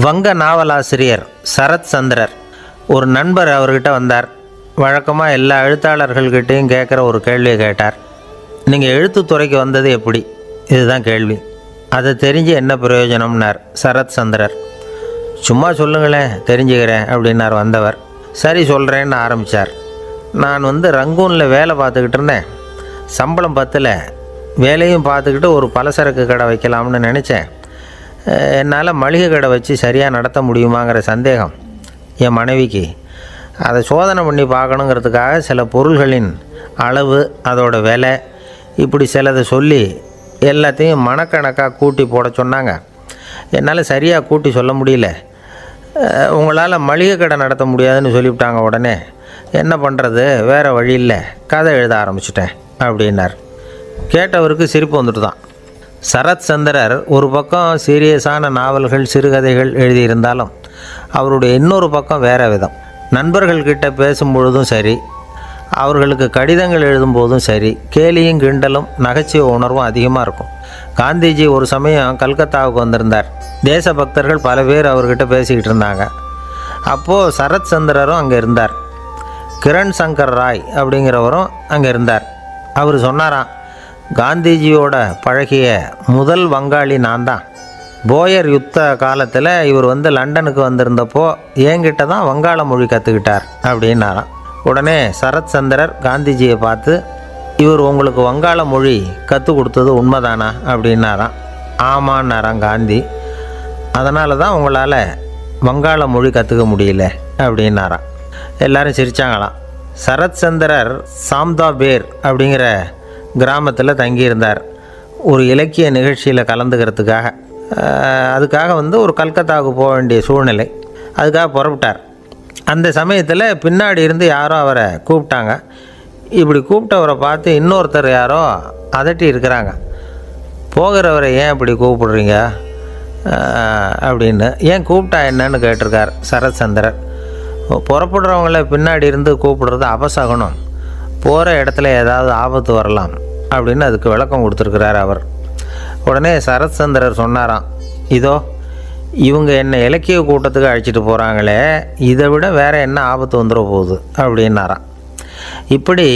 வங்க நாவலாசிரியர் சரத் சந்திரர். ஒரு நண்பர் அவர்கிட்ட வந்தார். வழக்கமாக எல்லா எழுத்தாளர்கள்கிட்டையும் கேட்குற ஒரு கேள்வியை கேட்டார். நீங்கள் எழுத்துத்துறைக்கு வந்தது எப்படி? இதுதான் கேள்வி. அதை தெரிஞ்சு என்ன பிரயோஜனம்னார்? சரத் சந்திரர். சும்மா சொல்லுங்களேன் தெரிஞ்சுக்கிறேன் அப்படின்னார் வந்தவர். சரி சொல்கிறேன்னு ஆரம்பித்தார் நான் வந்து ரங்கூனில் வேலை பார்த்துக்கிட்டு இருந்தேன். சம்பளம் பத்தில். வேலையும் பார்த்துக்கிட்டு ஒரு பலசரக்கு கடை வைக்கலாம்னு நினச்சேன். என்னால் மளிகை கடை வச்சு சரியாக நடத்த முடியுமாங்கிற சந்தேகம் என் மனைவிக்கு. அதை சோதனை பண்ணி பார்க்கணுங்கிறதுக்காக சில பொருள்களின் அளவு அதோட விலை இப்படி சிலதை சொல்லி எல்லாத்தையும் மனக்கணக்காக கூட்டி போட சொன்னாங்க. என்னால் சரியாக கூட்டி சொல்ல முடியல. உங்களால் மளிகை கடை நடத்த முடியாதுன்னு சொல்லிவிட்டாங்க உடனே. என்ன பண்ணுறது வேறு வழி இல்லை. கதை எழுத ஆரம்பிச்சிட்டேன் அப்படின்னார். கேட்டவருக்கு சிரிப்பு வந்துட்டு தான் சரத் சந்திரர் ஒரு பக்கம் சீரியஸான நாவல்கள் சிறுகதைகள் எழுதியிருந்தாலும் அவருடைய இன்னொரு பக்கம் வேற விதம். நண்பர்கள்கிட்ட பேசும்பொழுதும் சரி அவர்களுக்கு கடிதங்கள் எழுதும்போதும் சரி கேலியும் கிண்டலும் நகைச்சுவை உணர்வும் அதிகமாக இருக்கும். காந்திஜி ஒரு சமயம் கல்கத்தாவுக்கு வந்திருந்தார். தேசபக்தர்கள் பல பேர் அவர்கிட்ட பேசிக்கிட்டு இருந்தாங்க. அப்போது சரத் சந்திரரும் அங்கே இருந்தார். கிரண் சங்கர் ராய் அப்படிங்கிறவரும் அங்கே இருந்தார். அவர் சொன்னாராம் காந்திஜியோட பழகிய முதல் வங்காளி நான் தான் போயர் யுத்த காலத்தில் இவர் வந்து லண்டனுக்கு வந்திருந்தப்போ என்கிட்ட தான் வங்காள மொழி கற்றுக்கிட்டார் அப்படின்னாராம். உடனே சரத் சந்திரர் காந்திஜியை பார்த்து இவர் உங்களுக்கு வங்காள மொழி கற்றுக் கொடுத்தது உண்மைதானா? அப்படின்னாராம். ஆமான்னாராம் காந்தி. அதனால தான் உங்களால் வங்காள மொழி கற்றுக்க முடியல அப்படின்னாராம். எல்லாரும் சிரித்தாங்களாம் சரத் சந்திரர் சாம்தா பேர் அப்படிங்கிற கிராமத்தில் தங்கியிருந்தார். ஒரு இலக்கிய நிகழ்ச்சியில் கலந்துக்கிறதுக்காக. அதுக்காக வந்து ஒரு கல்கத்தாவுக்கு போக வேண்டிய சூழ்நிலை. அதுக்காக புறப்பட்டார். அந்த சமயத்தில் பின்னாடி இருந்து யாரோ அவரை கூப்பிட்டாங்க. இப்படி கூப்பிட்டவரை பார்த்து இன்னொருத்தர் யாரோ அதட்டி இருக்கிறாங்க. போகிறவரை ஏன் இப்படி கூப்பிடுறீங்க? அப்படின்னு. ஏன் கூப்பிட்டா என்னன்னு கேட்டிருக்கார் சரத் சந்திரர் புறப்படுறவங்கள பின்னாடி இருந்து கூப்பிடுறது அபசகுனம் போகிற இடத்துல ஏதாவது ஆபத்து வரலாம் அப்படின்னு அதுக்கு விளக்கம் கொடுத்துருக்கிறார் அவர். உடனே சரத்சந்திரர் சொன்னாராம் இதோ இவங்க என்னை இலக்கிய கூட்டத்துக்கு அழைச்சிட்டு போகிறாங்களே இதை விட வேறு என்ன ஆபத்து வந்துட போகுது? அப்படின்னாராம். இப்படி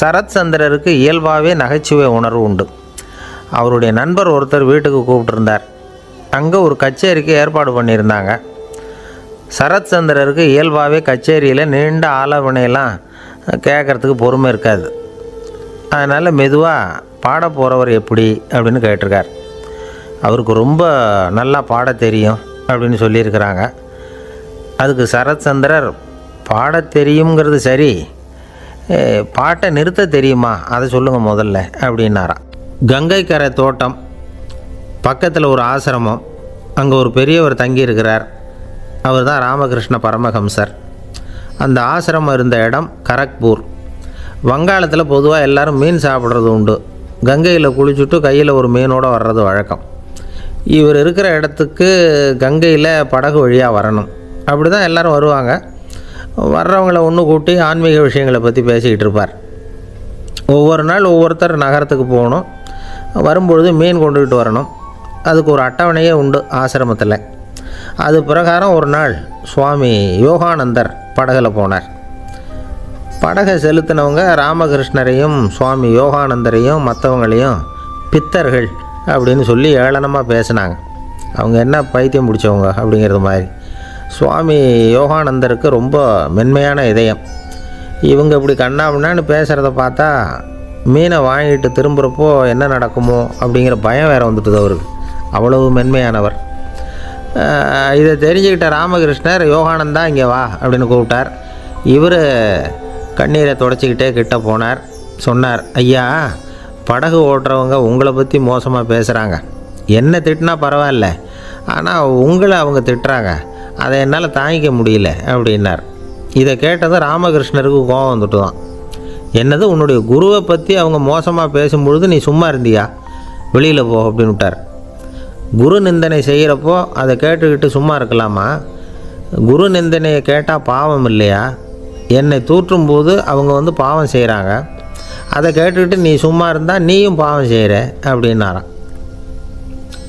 சரத்சந்திரருக்கு இயல்பாகவே நகைச்சுவை உணர்வு உண்டு. அவருடைய நண்பர் ஒருத்தர் வீட்டுக்கு கூப்பிட்டுருந்தார். அங்கே ஒரு கச்சேரிக்கு ஏற்பாடு பண்ணியிருந்தாங்க. சரத்சந்திரருக்கு இயல்பாகவே கச்சேரியில் நீண்ட ஆலோசனையெல்லாம் கேட்குறதுக்கு பொறுமை இருக்காது. அதனால் மெதுவாக பாட போகிறவர் எப்படி அப்படின்னு கேட்டிருக்கார். அவருக்கு ரொம்ப நல்லா பாட தெரியும் அப்படின்னு சொல்லியிருக்கிறாங்க. அதுக்கு சரத்சந்திரர் பாட தெரியுங்கிறது சரி பாட்டை நிறுத்த தெரியுமா? அதை சொல்லுங்கள் முதல்ல அப்படின்னாராம். கங்கைக்கரை தோட்டம் பக்கத்தில் ஒரு ஆசிரமம் அங்கே ஒரு பெரியவர் தங்கியிருக்கிறார். அவர் தான் ராமகிருஷ்ண பரமஹம்சர். அந்த ஆசிரமம் இருந்த இடம் கரக்பூர். வங்காளத்தில் பொதுவாக எல்லாரும் மீன் சாப்பிட்றது உண்டு. கங்கையில் குளிச்சுட்டு கையில் ஒரு மீனோட வர்றது வழக்கம். இவர் இருக்கிற இடத்துக்கு கங்கையில் படகு வழியாக வரணும். அப்படி தான் எல்லோரும் வருவாங்க. வர்றவங்கள ஒன்று கூட்டி ஆன்மீக விஷயங்களை பற்றி பேசிக்கிட்டு இருப்பார். ஒவ்வொரு நாள் ஒவ்வொருத்தர் நகரத்துக்கு போகணும். வரும்பொழுது மீன் கொண்டுக்கிட்டு வரணும். அதுக்கு ஒரு அட்டவணையே உண்டு ஆசிரமத்தில். அது பிரகாரம் ஒரு நாள் சுவாமி யோகானந்தர் படகில் போனார். படகை செலுத்தினவங்க ராமகிருஷ்ணரையும் சுவாமி யோகானந்தரையும் மற்றவங்களையும் பித்தர்கள் அப்படின்னு சொல்லி ஏளனமாக பேசினாங்க. அவங்க என்ன பைத்தியம் பிடிச்சவங்க அப்படிங்கிறது மாதிரி. சுவாமி யோகானந்தருக்கு ரொம்ப மென்மையான இதயம். இவங்க இப்படி கண்ணாமண்ணான்னு பேசுகிறத பார்த்தா மீனை வாங்கிட்டு திரும்புகிறப்போ என்ன நடக்குமோ அப்படிங்கிற பயம் வேறு வந்துட்டுது அவருக்கு. அவ்வளவு மென்மையானவர். இதை தெரிஞ்சுக்கிட்ட ராமகிருஷ்ணர் யோகானந்தா இங்கே வா அப்படின்னு கூப்பிட்டார். இவர் கண்ணீரை தொடச்சிக்கிட்டே கிட்ட போனார். சொன்னார் ஐயா படகு ஓட்டுறவங்க உங்களை பற்றி மோசமாக பேசுகிறாங்க என்ன திட்டினா பரவாயில்ல ஆனால் உங்களை அவங்க திட்டுறாங்க. அதை என்னால் தாங்கிக்க முடியல அப்படின்னார். இதை கேட்டதும் ராமகிருஷ்ணருக்கு கோபம் வந்துட்டு தான் என்னது உன்னுடைய குருவை பற்றி அவங்க மோசமாக பேசும்பொழுது நீ சும்மா இருந்தியா? வெளியில் போ அப்படின்னு விட்டார். குரு நிந்தனை செய்கிறப்போ அதை கேட்டுக்கிட்டு சும்மா இருக்கலாமா? குரு நிந்தனையை கேட்டால் பாவம் இல்லையா? என்னை தூற்றும் போது அவங்க வந்து பாவம் செய்கிறாங்க அதை கேட்டுக்கிட்டு நீ சும்மா இருந்தால் நீயும் பாவம் செய்கிற அப்படின்னாராம்.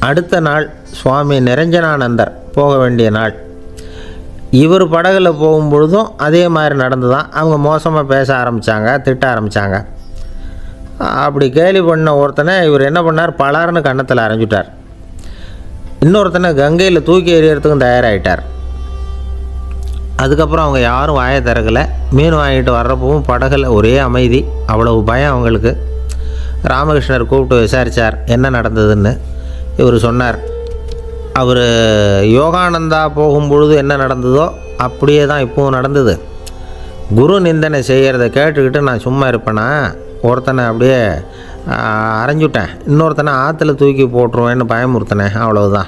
அடுத்த நாள் சுவாமி நிரஞ்சனானந்தர் போக வேண்டிய நாள். இவர் படகுல போகும்பொழுதும் அதே மாதிரி நடந்து தான் அவங்க மோசமாக பேச ஆரம்பித்தாங்க திட்ட ஆரம்பித்தாங்க அப்படி கேலி பண்ண ஒருத்தனை இவர் என்ன பண்ணார்? பலார்னு கன்னத்தில் அரைஞ்சிட்டார். இன்னொருத்தனை கங்கையில் தூக்கி எறியறதுக்கும் தயாராகிட்டார் அதுக்கப்புறம் அவங்க யாரும் வாயை திறக்கலை. மீன் வாங்கிட்டு வர்றப்பவும் படகுல ஒரே அமைதி அவ்வளவு பயம் அவங்களுக்கு. ராமகிருஷ்ணர் கூப்பிட்டு விசாரித்தார் என்ன நடந்ததுன்னு. இவர் சொன்னார் அவர் யோகானந்தா போகும்பொழுது என்ன நடந்ததோ அப்படியே தான் இப்போவும் நடந்தது. குரு நிந்தனை செய்கிறத கேட்டுக்கிட்டு நான் சும்மா இருப்பேனா? ஒருத்தனை அப்படியே அரைஞ்சுட்டேன். இன்னொருத்தனை ஆற்றுல தூக்கி போட்டுருவேன்னு பயமுறுத்தினேன். அவ்வளவுதான்.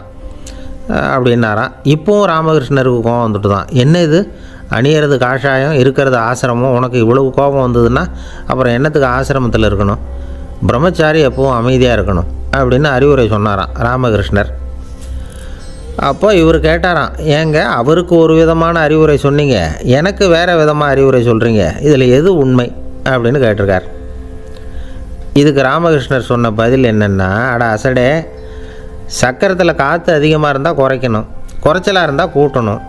அப்படின்னாராம் இப்போவும் ராமகிருஷ்ணருக்கு கோபம் வந்துட்டு தான் என்ன இது? அணியறது காஷாயம் இருக்கிறது ஆசிரமம். உனக்கு இவ்வளவு கோபம் வந்ததுன்னா அப்புறம் என்னத்துக்கு ஆசிரமத்தில் இருக்கணும்? பிரம்மச்சாரி எப்பவும் அமைதியாக இருக்கணும் அப்படின்னு அறிவுரை சொன்னாராம் ராமகிருஷ்ணர். அப்போ இவர் கேட்டாராம் ஏங்க அவருக்கு ஒரு விதமான அறிவுரை சொன்னீங்க. எனக்கு வேறு விதமாக அறிவுரை சொல்கிறீங்க இதில் எது உண்மை? அப்படின்னு கேட்டிருக்கார். இதுக்கு ராமகிருஷ்ணர் சொன்ன பதில் என்னென்னா அட அசடே சக்கரத்தில் காற்று அதிகமாக இருந்தால் குறைக்கணும். குறைச்சலாக இருந்தால் கூட்டணும்.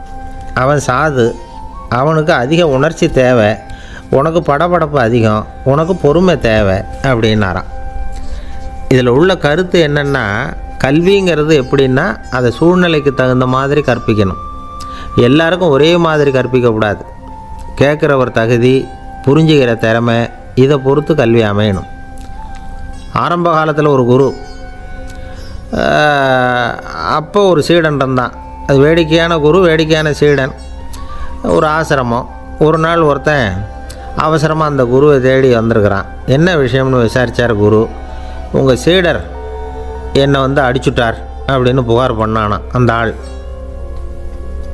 அவன் சாது. அவனுக்கு அதிக உணர்ச்சி தேவை. உனக்கு படபடப்பு அதிகம். உனக்கு பொறுமை தேவை அப்படின்னாராம். இதில் உள்ள கருத்து என்னென்னா கல்விங்கிறது எப்படின்னா அதை சூழ்நிலைக்கு தகுந்த மாதிரி கற்பிக்கணும். எல்லாருக்கும் ஒரே மாதிரி கற்பிக்கக்கூடாது கேட்குறவர் தகுதி புரிஞ்சுக்கிற திறமை இதை பொறுத்து கல்வி அமையணும். ஆரம்ப காலத்தில் ஒரு குரு. அப்போ ஒரு சீடன் இருந்தான் அது வேடிக்கையான குரு வேடிக்கையான சீடன். ஒரு ஆசிரமம். ஒரு நாள் ஒருத்தன் அவசரமாக அந்த குருவை தேடி வந்திருக்கிறான். என்ன விஷயம்னு விசாரித்தார் குரு. உங்கள் சீடர் என்னை வந்து அடிச்சுட்டார் அப்படின்னு புகார் பண்ணானான் அந்த ஆள்.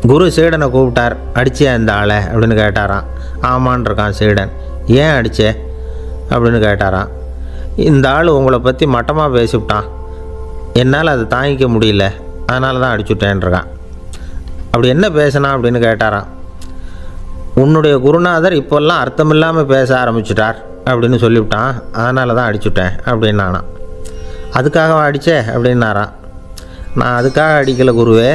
குரு சீடனை கூப்பிட்டார். அடிச்சியா இந்த ஆளை? அப்படின்னு கேட்டாராம். ஆமான் இருக்கான் சீடன். ஏன் அடிச்சே? அப்படின்னு கேட்டாரான் இந்த ஆள் உங்களை பற்றி மட்டமாக பேசிவிட்டான். என்னால் அதை தாங்கிக்க முடியல. அதனால தான் அடிச்சுட்டேன்ருக்கான். அப்படி என்ன பேசினா அப்படின்னு கேட்டாராம். உன்னுடைய குருநாதர் இப்போல்லாம் அர்த்தமில்லாமல் பேச ஆரம்பிச்சிட்டார் அப்படின்னு சொல்லிவிட்டான். அதனால தான் அடிச்சுட்டேன் அப்படின்னானான் அதுக்காக அடிச்சே அப்படின்னாரான் நான் அதுக்காக அடிக்கலை குருவே.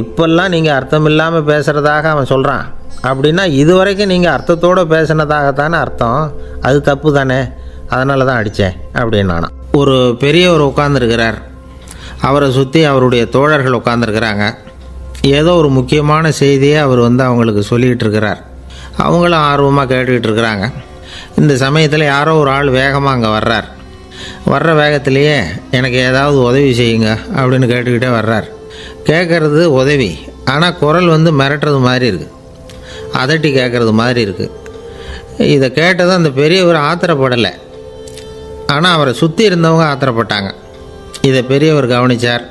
இப்போல்லாம் நீங்கள் அர்த்தமில்லாமல் பேசுகிறதாக அவன் சொல்கிறான் அப்படின்னா இதுவரைக்கும் நீங்கள் அர்த்தத்தோடு பேசினதாகத்தானே அர்த்தம். அது தப்பு தானே. அதனால தான் அடித்தேன் அப்படின்னானா ஒரு பெரியவர் உட்காந்துருக்கிறார் அவரை சுற்றி அவருடைய தோழர்கள் உட்காந்துருக்கிறாங்க ஏதோ ஒரு முக்கியமான செய்தியை அவர் வந்து அவங்களுக்கு சொல்லிக்கிட்டு இருக்கிறார் அவங்களும் ஆர்வமாக கேட்டுக்கிட்டு இருக்கிறாங்க இந்த சமயத்தில் யாரோ ஒரு ஆள் வேகமாக அங்கே வர்றார். வர்ற வேகத்திலேயே எனக்கு ஏதாவது உதவி செய்யுங்க அப்படின்னு கேட்டுக்கிட்டே வர்றார். கேட்குறது உதவி ஆனால் குரல் வந்து மிரட்டுறது மாதிரி இருக்குது அதட்டி கேட்குறது மாதிரி இருக்குது இதை கேட்டதும் அந்த பெரியவர் ஆத்திரப்படலை. ஆனால் அவரை சுற்றி இருந்தவங்க ஆத்திரப்பட்டாங்க. இதை பெரியவர் கவனித்தார்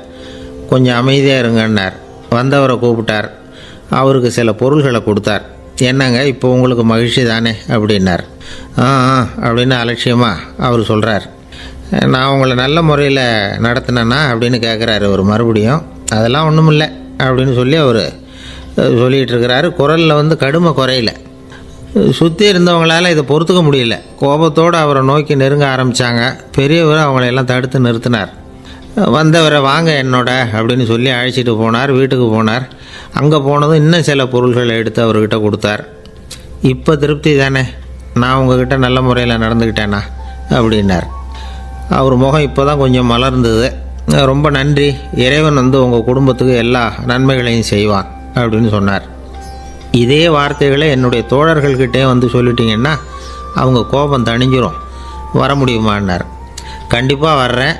கொஞ்சம் அமைதியாக இருங்கன்னார். வந்தவரை கூப்பிட்டார். அவருக்கு சில பொருள்களை கொடுத்தார். என்னங்க இப்போ உங்களுக்கு மகிழ்ச்சி தானே? அப்படின்னார். ஆ ஆ அப்படின்னு அலட்சியமாக அவர் சொல்கிறார் நான் உங்களை நல்ல முறையில் நடத்தினேன்னா அப்படின்னு கேட்குறாரு அவர் மறுபடியும். அதெல்லாம் ஒன்றும் இல்லை அப்படின்னு சொல்லி அவர் சொல்லிகிட்டு இருக்கிறாரு. குரலில் வந்து கடுமை குறையில. சுற்றி இருந்தவங்களால இதை பொறுத்துக்க முடியல. கோபத்தோடு அவரை நோக்கி நெருங்க ஆரம்பித்தாங்க பெரியவர் அவங்களையெல்லாம் தடுத்து நிறுத்தினார். வந்தவரை வாங்க என்னோட அப்படின்னு சொல்லி அழைச்சிட்டு போனார் வீட்டுக்கு போனார். அங்கே போனதும் இன்னும் சில பொருள்களை எடுத்து அவர்கிட்ட கொடுத்தார். இப்போ திருப்தி தானே? நான் உங்ககிட்ட நல்ல முறையில் நடந்துக்கிட்டேனா அப்படின்னார். அவர் முகம் இப்போ தான் கொஞ்சம் மலர்ந்தது. ரொம்ப நன்றி. இறைவன் வந்து உங்கள் குடும்பத்துக்கு எல்லா நன்மைகளையும் செய்வான் அப்படின்னு சொன்னார். இதே வார்த்தைகளை என்னுடைய தோழர்கள்கிட்டே வந்து சொல்லிட்டீங்கன்னா அவங்க கோபம் தணிஞ்சிரும். வர முடியுமான்னார். கண்டிப்பாக வர்றேன்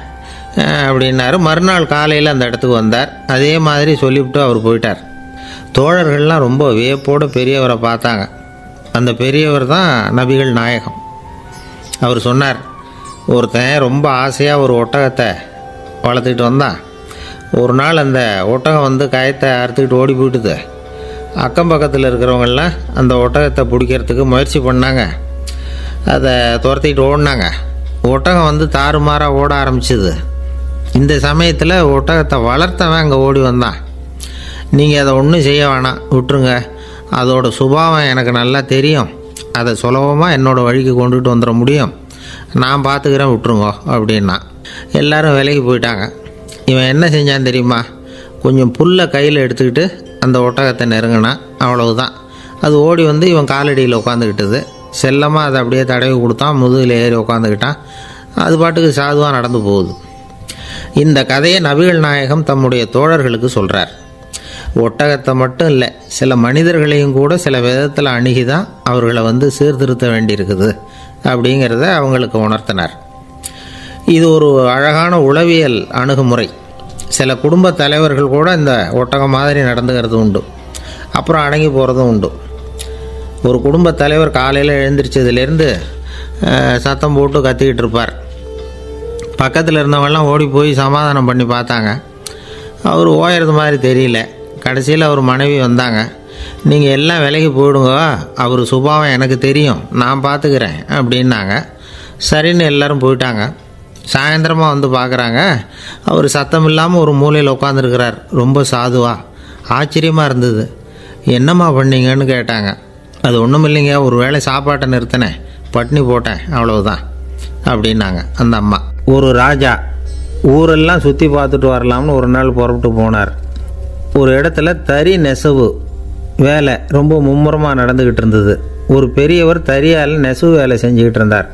அப்படின்னாரு. மறுநாள் காலையில் அந்த இடத்துக்கு வந்தார். அதே மாதிரி சொல்லிவிட்டு அவர் போயிட்டார். தோழர்கள்லாம் ரொம்ப வியப்போடு பெரியவரை பார்த்தாங்க. அந்த பெரியவர் தான் நபிகள் நாயகம். அவர் சொன்னார் ஒருத்தன் ரொம்ப ஆசையாக ஒரு ஒட்டகத்தை வளர்த்துக்கிட்டு வந்தான். ஒரு நாள் அந்த ஒட்டகம் வந்து கயத்தை அறுத்துக்கிட்டு ஓடி போயிட்டுது. அக்கம் பக்கத்தில் இருக்கிறவங்கெல்லாம் அந்த ஒட்டகத்தை பிடிக்கிறதுக்கு முயற்சி பண்ணாங்க. அதை துரத்திட்டு ஓடினாங்க. ஒட்டகம் வந்து தாறுமாறாக ஓட ஆரம்பிச்சுது. இந்த சமயத்தில் ஒட்டகத்தை வளர்த்தவன் அங்கே ஓடி வந்தான். நீங்கள் அதை ஒன்றும் செய்ய வேணாம். விட்டுருங்க. அதோட சுபாவம் எனக்கு நல்லா தெரியும். அதை சுலபமாக என்னோட வழிக்கு கொண்டுட்டு வந்துட முடியும். நான் பார்த்துக்கிறேன் விட்டுருங்கோ அப்படின்னா. எல்லாரும் விலைக்கு போயிட்டாங்க. இவன் என்ன செஞ்சான் தெரியுமா? கொஞ்சம் புல்லை கையில் எடுத்துக்கிட்டு அந்த ஒட்டகத்தை நெருங்கினா அவ்வளவுதான். அது ஓடி வந்து இவன் காலடியில் உட்காந்துக்கிட்டது செல்லமாக அதை அப்படியே தடவி கொடுத்தான் முதுகில் ஏறி உட்காந்துக்கிட்டான் அது பாட்டுக்கு சாதுவாக நடந்து போகுது. இந்த கதையை நபிகள் நாயகம் தம்முடைய தோழர்களுக்கு சொல்கிறார் ஒட்டகத்தை மட்டும் இல்லை சில மனிதர்களையும் கூட சில விதத்தில் அணுகி தான் அவர்களை வந்து சீர்திருத்த வேண்டியிருக்குது அப்படிங்கிறத அவங்களுக்கு உணர்த்தினார். இது ஒரு அழகான உளவியல் அணுகுமுறை. சில குடும்ப தலைவர்கள் கூட இந்த ஒட்டகம் மாதிரி நடந்துக்கிறது உண்டு. அப்புறம் அடங்கி போகிறதும் உண்டு. ஒரு குடும்ப தலைவர் காலையில் எழுந்திரிச்சதுலேருந்து சத்தம் போட்டு கத்திக்கிட்டு இருப்பார். பக்கத்தில் இருந்தவங்கெல்லாம் ஓடி போய் சமாதானம் பண்ணி பார்த்தாங்க. அவர் ஓயறது மாதிரி தெரியல. கடைசியில் அவர் மனைவி வந்தாங்க. நீங்கள் எல்லாம் விலைக்கு போயிடுங்க. அவர் சுபாவம் எனக்கு தெரியும். நான் பார்த்துக்கிறேன். அப்படின்னாங்க. சரின்னு எல்லோரும் போயிட்டாங்க. சாயந்தரமாக வந்து பார்க்குறாங்க அவர் சத்தம் இல்லாமல் ஒரு மூலையில் உட்காந்துருக்கிறார் ரொம்ப சாதுவா. ஆச்சரியமாக இருந்தது. என்னம்மா பண்ணீங்கன்னு கேட்டாங்க. அது ஒன்றும் இல்லைங்க ஒரு வேளை சாப்பாட்டை நிறுத்தினேன். பட்னி போட்டேன் அவ்வளவுதான் அப்படின்னாங்க அந்த அம்மா. ஒரு ராஜா ஊரெல்லாம் சுற்றி பார்த்துட்டு வரலாம்னு ஒரு நாள் புறப்பட்டு போனார். ஒரு இடத்துல தறி நெசவு வேலை ரொம்ப மும்முரமாக நடந்துக்கிட்டு இருந்தது. ஒரு பெரியவர் தறியால் நெசவு வேலை செஞ்சுக்கிட்டு இருந்தார்.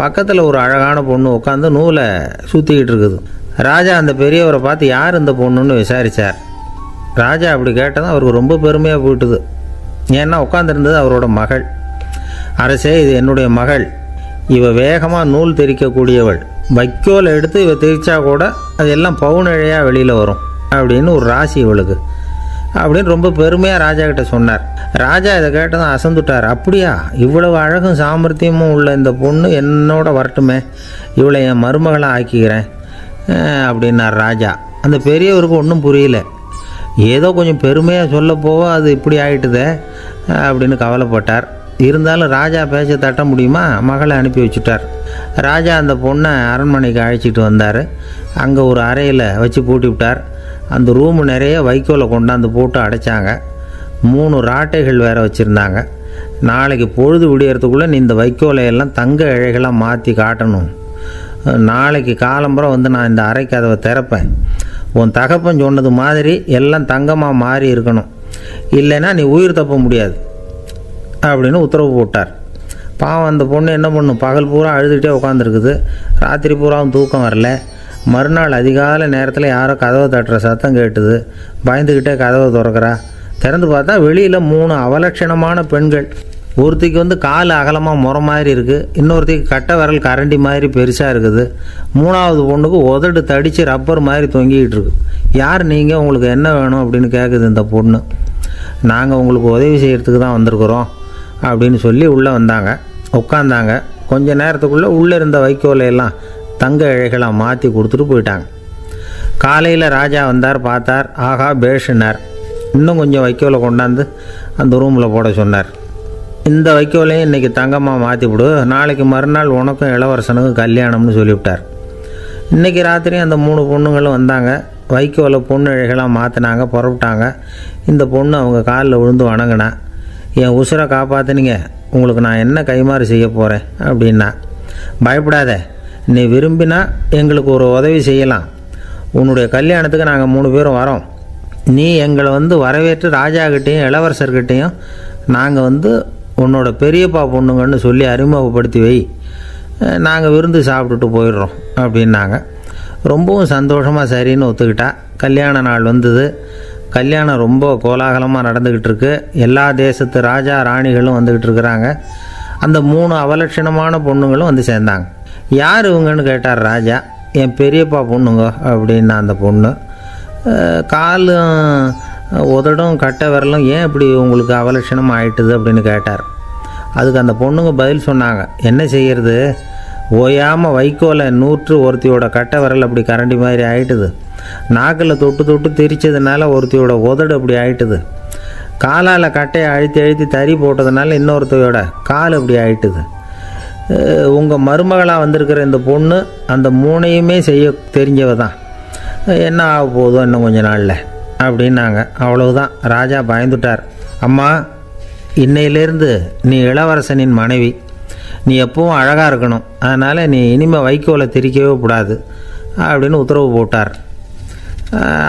பக்கத்தில் ஒரு அழகான பொண்ணு உட்காந்து நூலை சுற்றிக்கிட்டு இருக்குது. ராஜா அந்த பெரியவரை பார்த்து யார் இந்த பொண்ணுன்னு விசாரித்தார் ராஜா அப்படி கேட்டதும் அவருக்கு ரொம்ப பெருமையாக போயிட்டுது. ஏன்னா உட்காந்துருந்தது அவரோட மகள். அரசே இது என்னுடைய மகள். இவ வேகமாக நூல் தெரிக்கக்கூடியவள். வைக்கோல் எடுத்து இவ தெரிச்சா கூட அது எல்லாம் பவுனிழையாக வெளியில் வரும் அப்படின்னு ஒரு ராசி இவளுக்கு. அப்படின்னு ரொம்ப பெருமையாக ராஜா கிட்ட சொன்னார். ராஜா இதை கேட்டதும் அசந்துட்டார். அப்படியா? இவ்வளவு அழகும் சாமர்த்தியமும் உள்ள இந்த பொண்ணு என்னோட வரட்டுமே. இவளை என் மருமகளாக ஆக்கிக்கிறேன். அப்படின்னார் ராஜா. அந்த பெரியவருக்கு ஒன்றும் புரியல. ஏதோ கொஞ்சம் பெருமையாக சொல்லப்போவோ அது இப்படி ஆயிட்டுதே அப்படின்னு கவலைப்பட்டார். இருந்தாலும் ராஜா பேச்ச தட்ட முடியுமா? மகளை அனுப்பி வச்சுட்டார். ராஜா அந்த பொண்ணை அரண்மனைக்கு அழைச்சிட்டு வந்தார். அங்கே ஒரு அறையில் வச்சு பூட்டி விட்டார். அந்த ரூம் நிறைய வைக்கோலை கொண்டாந்து போட்டு அடைச்சாங்க. மூணு ராட்டைகள் வேற வச்சுருந்தாங்க. நாளைக்கு பொழுது விடியறதுக்குள்ளே நீ இந்த வைக்கோலை எல்லாம் தங்க இழைகளாக மாற்றி காட்டணும். நாளைக்கு காலம்புறம் வந்து நான் இந்த அறை கதவை திறப்பேன். உன் தகப்பன் சொன்னது மாதிரி எல்லாம் தங்கமாக மாறி இருக்கணும். இல்லைன்னா நீ உயிர் தப்ப முடியாது. அப்படின்னு உத்தரவு போட்டார். பாவம் அந்த பொண்ணு என்ன பண்ணும்? பகல் பூரா அழுதுகிட்டே உட்காந்துருக்குது ராத்திரி பூராவும் தூக்கம் வரல. மறுநாள் அதிகால நேரத்தில் யாரோ கதவை தட்டுற சத்தம் கேட்டுது. பயந்துக்கிட்டே கதவை திறக்கிறா. திறந்து பார்த்தா வெளியில் மூணு அவலட்சணமான பெண்கள். ஒருத்திக்கு வந்து கால் அகலமாக முறை மாதிரி இருக்குது இன்னொருத்திக்கு கட்டை விரல் கரண்டி மாதிரி பெருசாக இருக்குது. மூணாவது பொண்ணுக்கு உதடு தடித்து ரப்பர் மாதிரி தொங்கிக்கிட்டு இருக்கு. யார் நீங்கள் உங்களுக்கு என்ன வேணும்? அப்படின்னு கேட்குது இந்த பொண்ணு. நாங்கள் உங்களுக்கு உதவி செய்கிறதுக்கு தான் வந்திருக்கிறோம் அப்படின்னு சொல்லி உள்ளே வந்தாங்க. உட்காந்தாங்க கொஞ்ச நேரத்துக்குள்ளே உள்ளே இருந்த வைக்கோலையெல்லாம் தங்க இழைகளாக மாற்றி கொடுத்துட்டு போயிட்டாங்க. காலையில் ராஜா வந்தார் பார்த்தார் ஆகா பேஷுனார். இன்னும் கொஞ்சம் வைக்கோலை கொண்டாந்து அந்த ரூமில் போட சொன்னார். இந்த வைக்கோலையும் இன்றைக்கி தங்கமாக மாற்றி விடு நாளைக்கு மறுநாள் உனக்கும் இளவரசனுக்கும் கல்யாணம்னு சொல்லிவிட்டார். இன்றைக்கி ராத்திரி அந்த மூணு பொண்ணுங்களும் வந்தாங்க. வைக்கோலை பொண்ணு இழைகளாக மாற்றினாங்க புறப்பட்டாங்க இந்த பொண்ணு அவங்க காலில் விழுந்து வணங்கினா என் உசுரை காப்பாற்றுனீங்க உங்களுக்கு நான் என்ன கைமாறு செய்ய போகிறேன் அப்படின்னா பயப்படாத நீ விரும்பினா எங்களுக்கு ஒரு உதவி செய்யலாம். உன்னுடைய கல்யாணத்துக்கு நாங்கள் மூணு பேரும் வரோம். நீ எங்களை வந்து வரவேற்று ராஜாக்கிட்டேயும் இளவரசர்கிட்டேயும் நாங்கள் வந்து உன்னோட பெரியப்பா பொண்ணுங்கன்னு சொல்லி அறிமுகப்படுத்தி வை. நாங்கள் விருந்து சாப்பிட்டுட்டு போயிடுறோம் அப்படின்னாங்க. ரொம்பவும் சந்தோஷமாக சரின்னு ஒத்துக்கிட்டா. கல்யாண நாள் வந்தது. கல்யாணம் ரொம்ப கோலாகலமாக நடந்துக்கிட்டு இருக்கு. எல்லா தேசத்து ராஜா ராணிகளும் வந்துக்கிட்டு இருக்கிறாங்க. அந்த மூணு அவலட்சணமான பொண்ணுங்களும் வந்து சேர்ந்தாங்க. யார் இவங்கன்னு கேட்டார் ராஜா. என் பெரியப்பா பொண்ணுங்க அப்படின்னா அந்த பொண்ணு. காலும் உதடும் கட்டை விரலும் ஏன் இப்படி உங்களுக்கு அவலட்சணம் ஆயிட்டுது அப்படின்னு கேட்டார். அதுக்கு அந்த பொண்ணுங்க பதில் சொன்னாங்க. என்ன செய்கிறது ஓயாமல் வைக்கோலை நூற்று ஒருத்தியோட கட்டை விரல் அப்படி கரண்டி மாதிரி ஆயிட்டுது. நாக்கில் தொட்டு தொட்டு திரிச்சதுனால ஒருத்தியோட உதடு அப்படி ஆயிட்டுது. காலால் கட்டையை அழுத்தி அழுத்தி தறி போட்டதுனால இன்னொருத்தையோட கால் அப்படி ஆயிட்டுது. உங்கள் மருமகளாக வந்திருக்கிற இந்த பொண்ணு அந்த மூணையுமே செய்ய தெரிஞ்சவ தான் என்ன ஆக போதோ இன்னும் கொஞ்ச நாளில் அப்படின்னாங்க. அவ்வளவுதான். ராஜா பயந்துட்டார். அம்மா இன்னையிலேருந்து நீ இளவரசனின் மனைவி. நீ எப்பவும் அழகாக இருக்கணும். அதனால் நீ இனிமேல் வைக்கோலை திரிக்கவே கூடாது அப்படின்னு உத்தரவு போட்டார்.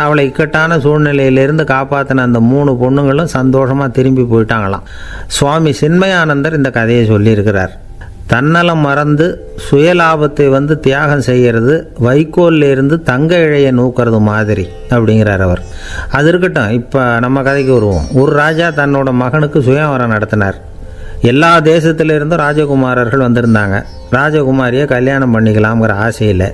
அவளை இக்கட்டான சூழ்நிலையிலிருந்து காப்பாற்றின அந்த மூணு பொண்ணுங்களும் சந்தோஷமாக திரும்பி போயிட்டாங்களாம். சுவாமி சின்மயானந்தர் இந்த கதையை சொல்லியிருக்கிறார். தன்னலம் மறந்து சுயலாபத்தை வந்து தியாகம் செய்கிறது வைக்கோல்ல இருந்து தங்க இழையை நூக்கிறது மாதிரி அப்படிங்கிறார் அவர். அது இருக்கட்டும் இப்போ நம்ம கதைக்கு வருவோம். ஒரு ராஜா தன்னோட மகனுக்கு சுயவரம் நடத்தினார். எல்லா தேசத்திலிருந்தும் ராஜகுமாரர்கள் வந்திருந்தாங்க. ராஜகுமாரியை கல்யாணம் பண்ணிக்கலாம்ங்கிற ஆசையில்.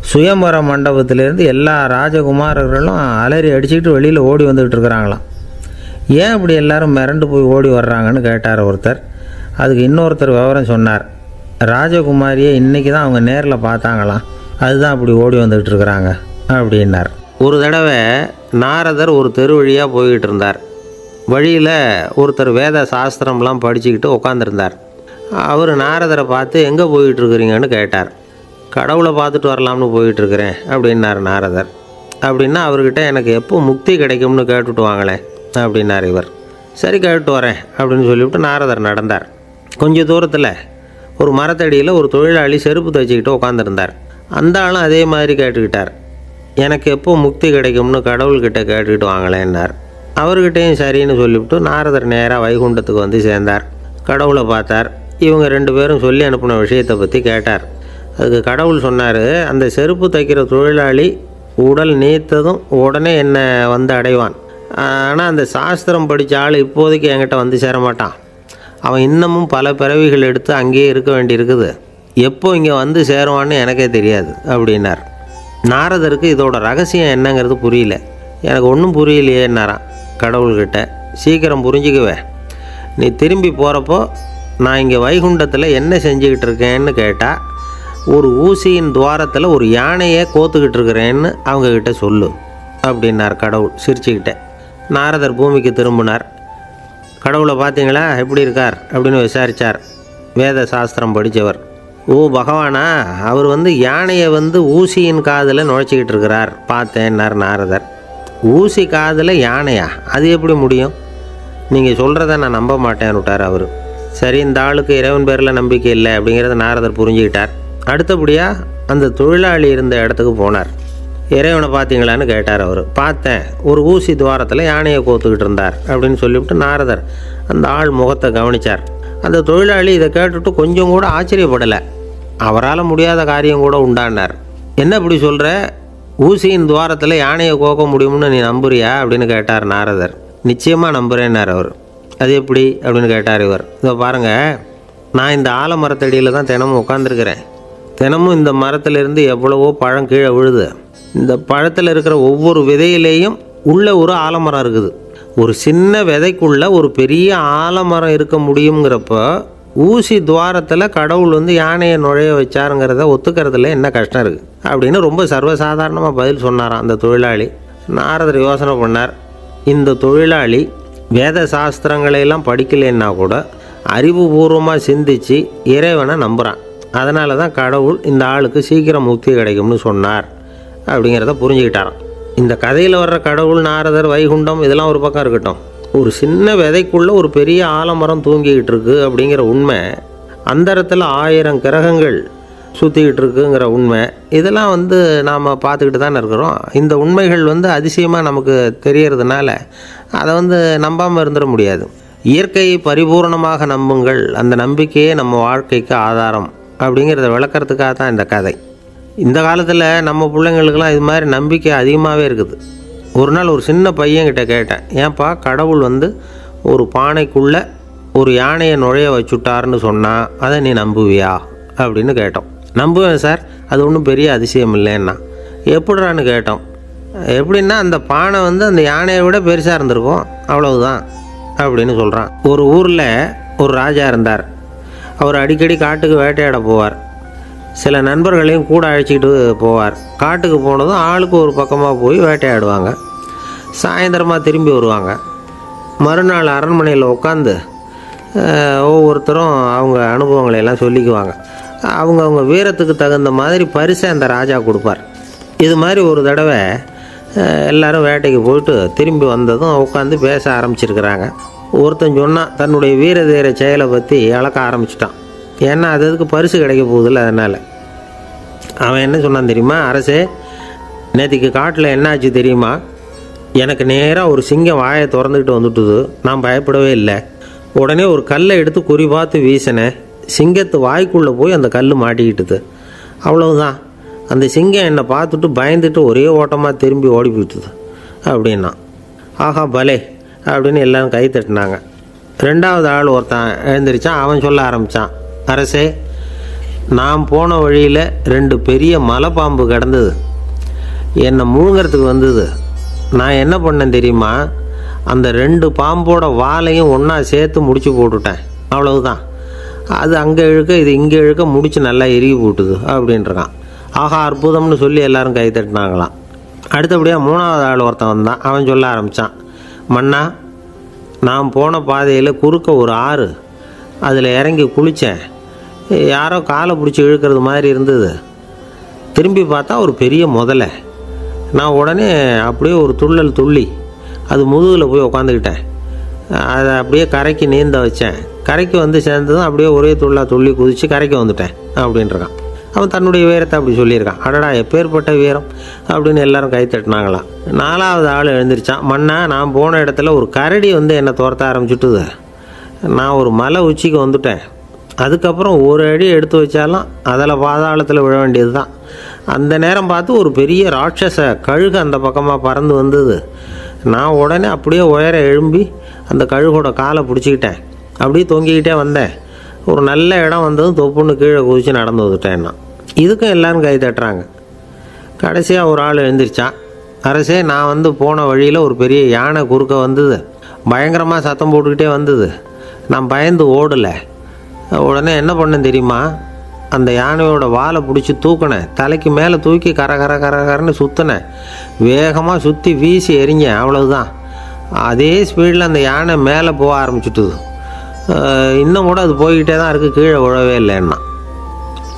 சுயம்பர மண்டபத்திலேருந்து எல்லா ராஜகுமாரர்களும் அலறி அடிச்சுக்கிட்டு வெளியில் ஓடி வந்துக்கிட்டு இருக்கிறாங்களாம். ஏன் இப்படி எல்லாரும் மிரண்டு போய் ஓடி வர்றாங்கன்னு கேட்டார் ஒருத்தர். அதுக்கு இன்னொருத்தர் விவரம் சொன்னார். ராஜகுமாரியை இன்றைக்கி தான் அவங்க நேரில் பார்த்தாங்களாம். அதுதான் அப்படி ஓடி வந்துக்கிட்டு இருக்கிறாங்க அப்படின்னார். ஒரு தடவை நாரதர் ஒரு தெரு வழியாக போய்கிட்டு இருந்தார். வழியில் ஒருத்தர் வேத சாஸ்திரம்லாம் படிச்சுக்கிட்டு உட்காந்துருந்தார் அவர் நாரதரை பார்த்து எங்கே போயிட்டுருக்குறீங்கன்னு கேட்டார். கடவுளை பார்த்துட்டு வரலாம்னு போயிட்டுருக்குறேன் அப்படின்னார் நாரதர். அப்படின்னா அவர்கிட்ட எனக்கு எப்போ முக்தி கிடைக்கும்னு கேட்டுட்டு வாங்களேன் அப்படின்னார் இவர். சரி கேட்டு வரேன் அப்படின்னு சொல்லிவிட்டு நாரதர் நடந்தார். கொஞ்ச தூரத்தில் ஒரு மரத்தடியில் ஒரு தொழிலாளி செருப்பு தைச்சிக்கிட்டு உட்காந்துருந்தார் அந்த ஆளும் அதே மாதிரி கேட்டுக்கிட்டார். எனக்கு எப்போ முக்தி கிடைக்கும்னு கடவுள்கிட்ட கேட்டுக்கிட்டு வாங்கலேன்னார் அவர்கிட்டையும் சரின்னு சொல்லிவிட்டு நாரதர் நேராக வைகுண்டத்துக்கு வந்து சேர்ந்தார். கடவுளை பார்த்தார். இவங்க ரெண்டு பேரும் சொல்லி அனுப்பின விஷயத்தை பற்றி கேட்டார். அதுக்கு கடவுள் சொன்னார் அந்த செருப்பு தைக்கிற தொழிலாளி உடல் நீத்ததும் உடனே என்னை வந்து அடைவான். ஆனால் அந்த சாஸ்திரம் படித்த ஆள் இப்போதைக்கு என்கிட்ட வந்து சேர மாட்டான் அவன் இன்னமும் பல பிறவிகள் எடுத்து அங்கேயே இருக்க வேண்டியிருக்குது. எப்போ இங்கே வந்து சேருவான்னு எனக்கே தெரியாது அப்படின்னார். நாரதருக்கு இதோட ரகசியம் என்னங்கிறது புரியல. எனக்கு ஒன்றும் புரியலையேன்னாரான் கடவுள்கிட்ட. சீக்கிரம் புரிஞ்சுக்குவே. நீ திரும்பி போகிறப்போ நான் இங்கே வைகுண்டத்தில் என்ன செஞ்சுக்கிட்டு இருக்கேன்னு கேட்டால் ஒரு ஊசியின் துவாரத்தில் ஒரு யானையை கோத்துக்கிட்டு இருக்கிறேன்னு அவங்கக்கிட்ட சொல்லு அப்படின்னார் கடவுள் சிரிச்சுக்கிட்டே. நாரதர் பூமிக்கு திரும்பினார். கடவுளை பார்த்தீங்களா? எப்படி இருக்கார்? அப்படின்னு விசாரித்தார் வேத சாஸ்திரம் படித்தவர் ஓ பகவானா அவர் வந்து யானையை வந்து ஊசியின் காதில் நுழைச்சிக்கிட்டு இருக்கிறார். பார்த்தேன்னார் நாரதர். ஊசி காதில் யானையா? அது எப்படி முடியும்? நீங்கள் சொல்கிறத நான் நம்ப மாட்டேன்னு அவர். சரி இந்த ஆளுக்கு இறைவன் பேரில் நம்பிக்கை இல்லை அப்படிங்கிறத நாரதர் புரிஞ்சுக்கிட்டார். அடுத்தபடியாக அந்த தொழிலாளி இருந்த இடத்துக்கு போனார். இறைவனை பார்த்தீங்களான்னு கேட்டார் அவர். பார்த்தேன். ஒரு ஊசி துவாரத்தில் யானையை கோத்துக்கிட்டு இருந்தார் அப்படின்னு சொல்லிவிட்டு நாரதர் அந்த ஆள் முகத்தை கவனித்தார் அந்த தொழிலாளி இதை கேட்டுட்டு கொஞ்சம் கூட ஆச்சரியப்படலை. அவரால் முடியாத காரியம் கூட உண்டானார். என்ன இப்படி சொல்கிற ஊசியின் துவாரத்தில் யானையை கோக்க முடியும்னு நீ நம்புறியா? அப்படின்னு கேட்டார் நாரதர். நிச்சயமாக நம்புகிறேன்னார் அவர். அது எப்படி? அப்படின்னு கேட்டார் இவர். இதோ பாருங்கள் நான் இந்த ஆலமரத்தடியில் தான் தினமும் உட்காந்துருக்கிறேன் தினமும் இந்த மரத்திலிருந்து எவ்வளவோ பழம் கீழே விழுது. இந்த பழத்தில் இருக்கிற ஒவ்வொரு விதையிலேயும் உள்ள ஒரு ஆலமரம் இருக்குது. ஒரு சின்ன விதைக்குள்ள ஒரு பெரிய ஆலமரம் இருக்க முடியுங்கிறப்ப ஊசி துவாரத்தில் கடவுள் வந்து யானையை நுழைய வச்சாருங்கிறத ஒத்துக்கிறதுல என்ன கஷ்டம் இருக்குது அப்படின்னு ரொம்ப சர்வசாதாரணமாக பதில் சொன்னாராம் அந்த தொழிலாளி. நாரதர் யோசனை பண்ணார். இந்த தொழிலாளி வேத சாஸ்திரங்களையெல்லாம் படிக்கலைன்னா கூட அறிவுபூர்வமாக சிந்திச்சு இறைவனை நம்புகிறான் அதனால தான் கடவுள் இந்த ஆளுக்கு சீக்கிரம் முக்தி கிடைக்கும்னு சொன்னார். அப்படிங்கிறத புரிஞ்சுக்கிட்டாராம். இந்த கதையில் வர்ற கடவுள் நாரதர் வைகுண்டம் இதெல்லாம் ஒரு பக்கம் இருக்கட்டும். ஒரு சின்ன விதைக்குள்ளே ஒரு பெரிய ஆலமரம் தூங்கிக்கிட்டு இருக்கு அப்படிங்கிற உண்மை அந்தரத்தில் ஆயிரம் கிரகங்கள் சுற்றிக்கிட்டு இருக்குங்கிற உண்மை இதெல்லாம் வந்து நாம் பார்த்துக்கிட்டு தானே இருக்கிறோம். இந்த உண்மைகள் வந்து அதிசயமாக நமக்கு தெரியறதுனால அதை வந்து நம்பாமல் இருந்துட முடியாது. இயற்கையை பரிபூர்ணமாக நம்புங்கள். அந்த நம்பிக்கையே நம்ம வாழ்க்கைக்கு ஆதாரம் அப்படிங்கிறத விளக்கிறதுக்காக தான் இந்த கதை. இந்த காலத்தில் நம்ம பிள்ளைங்களுக்கெல்லாம் இது மாதிரி நம்பிக்கை அதிகமாகவே இருக்குது. ஒரு நாள் ஒரு சின்ன பையன்கிட்ட கேட்டேன் ஏன்பா கடவுள் வந்து ஒரு பானைக்குள்ளே ஒரு யானையை நுழைய வச்சுட்டாருன்னு சொன்னால் அதை நீ நம்புவியா? அப்படின்னு கேட்டோம். நம்புவேன் சார் அது ஒன்றும் பெரிய அதிசயம் இல்லைன்னா. எப்படிறான்னு? கேட்டோம். எப்படின்னா அந்த பானை வந்து அந்த யானையை விட பெருசாக இருந்திருக்கும் அவ்வளவுதான் அப்படின்னு சொல்கிறான் ஒரு ஊரில் ஒரு ராஜா இருந்தார். அவர் அடிக்கடி காட்டுக்கு வேட்டையாட போவார். சில நண்பர்களையும் கூட அழைச்சிக்கிட்டு போவார். காட்டுக்கு போனதும் ஆளுக்கு ஒரு பக்கமாக போய் வேட்டையாடுவாங்க. சாயந்தரமாக திரும்பி வருவாங்க. மறுநாள் அரண்மனையில் உட்காந்து ஒவ்வொருத்தரும் அவங்க அனுபவங்களை எல்லாம் சொல்லிக்குவாங்க. அவங்கவுங்க வீரத்துக்கு தகுந்த மாதிரி பரிசை அந்த ராஜா கொடுப்பார். இது மாதிரி ஒரு தடவை எல்லோரும் எல்லாரும் வேட்டைக்கு போயிட்டு திரும்பி வந்ததும் உட்காந்து பேச ஆரம்பிச்சிருக்கிறாங்க. ஒருத்தன் சொன்னான் தன்னுடைய வீர தீர செயலை பற்றி அளக்க ஆரம்பிச்சிட்டான். ஏன்னா அது அதுக்கு பரிசு கிடைக்க போகுதில்ல அதனால். அவன் என்ன சொன்னான் தெரியுமா? அரசே நேற்றுக்கு காட்டில் என்னாச்சு தெரியுமா? எனக்கு நேராக ஒரு சிங்கம் வாயை திறந்துக்கிட்டு வந்துட்டுது. நான் பயப்படவே இல்லை. உடனே ஒரு கல்லை எடுத்து குறி பார்த்து வீசினேன். சிங்கத்து வாய்க்குள்ளே போய் அந்த கல் மாட்டிக்கிட்டுது. அவ்வளவுதான். அந்த சிங்கம் என்னை பார்த்துட்டு பயந்துட்டு ஒரே ஓட்டமாக திரும்பி ஓடி போயிட்டுது அப்படின்னா ஆஹா பலே அப்படின்னு எல்லாரும் கை தட்டினாங்க. ரெண்டாவது ஆள் ஒருத்தன் எழுந்திரிச்சான். அவன் சொல்ல ஆரம்பித்தான் அரசே நான் போன வழியில் ரெண்டு பெரிய மலை பாம்பு கிடந்தது. என்னை முழுங்கிறதுக்கு வந்தது. நான் என்ன பண்ணேன் தெரியுமா? அந்த ரெண்டு பாம்போட வாலையும் ஒன்றா சேர்த்து முடிச்சு போட்டுட்டேன். அவ்வளவுதான். அது அங்கே இழுக்க இது இங்கே இழுக்க முடிச்சு நல்லா இறுகி போட்டுது அப்படின்றான். ஆஹா அற்புதம்னு சொல்லி எல்லாரும் கை தட்டினாங்களாம். அடுத்தபடியாக மூணாவது ஆள் ஒருத்தன் வந்தான். அவன் சொல்ல ஆரம்பித்தான் மன்னா நான் போன பாதையில் குறுக்க ஒரு ஆறு. அதில் இறங்கி குளித்தேன் யாரோ காலை பிடிச்சி இழுக்கிறது மாதிரி இருந்தது. திரும்பி பார்த்தா ஒரு பெரிய முதலை. நான் உடனே அப்படியே ஒரு துள்ளல் துள்ளி அது முதுகில் போய் உக்காந்துக்கிட்டேன். அதை அப்படியே கரைக்கு நீந்த வச்சேன். கரைக்கு வந்து சேர்ந்ததும் அப்படியே ஒரே துள்ளா துள்ளி குதித்து கரைக்கு வந்துட்டேன் அப்படின்றான் அவன் தன்னுடைய வீரத்தை அப்படி சொல்லியிருக்கான். அடடா எப்பேற்பட்ட வீரம் அப்படின்னு எல்லாரும் கை தட்டினாங்களாம். நாலாவது ஆள் எழுந்திரிச்சான். மண்ணா நான் போன இடத்துல ஒரு கரடி வந்து என்னை துரத்த ஆரம்பிச்சுட்டுது. நான் ஒரு மலை உச்சிக்கு வந்துட்டேன். அதுக்கப்புறம் ஒரு அடி எடுத்து வச்சாலும் அதில் பாதாளத்தில் விழ வேண்டியது தான். அந்த நேரம் பார்த்து ஒரு பெரிய ராட்சச கழுகு அந்த பக்கமாக பறந்து வந்தது. நான் உடனே அப்படியே உயர எழும்பி அந்த கழுகோட காலை பிடிச்சிக்கிட்டேன். அப்படியே தொங்கிக்கிட்டே வந்தேன். ஒரு நல்ல இடம் வந்ததும் தொப்புன்னு கீழே குதித்து நடந்து வந்துட்டேன் நான். இதுக்கும் எல்லோரும் கை தட்டுறாங்க. கடைசியாக ஒரு ஆள் எழுந்திரிச்சான் அரசே நான் வந்து போன வழியில் ஒரு பெரிய யானை குறுக்க வந்தது. பயங்கரமாக சத்தம் போட்டுக்கிட்டே வந்தது. நான் பயந்து ஓடலை. உடனே என்ன பண்ணேன் தெரியுமா? அந்த யானையோட வாலை பிடிச்சி தூக்கினேன். தலைக்கு மேலே தூக்கி கர கர கர கரன்னு சுற்றினேன் வேகமாக சுற்றி வீசி எரிஞ்சேன் அவ்வளவுதான். அதே ஸ்பீடில் அந்த யானை மேலே போக ஆரம்பிச்சுட்டுது. இன்னும் கூட அது போய்கிட்டே தான் இருக்குது கீழே விழவே இல்லைன்னா.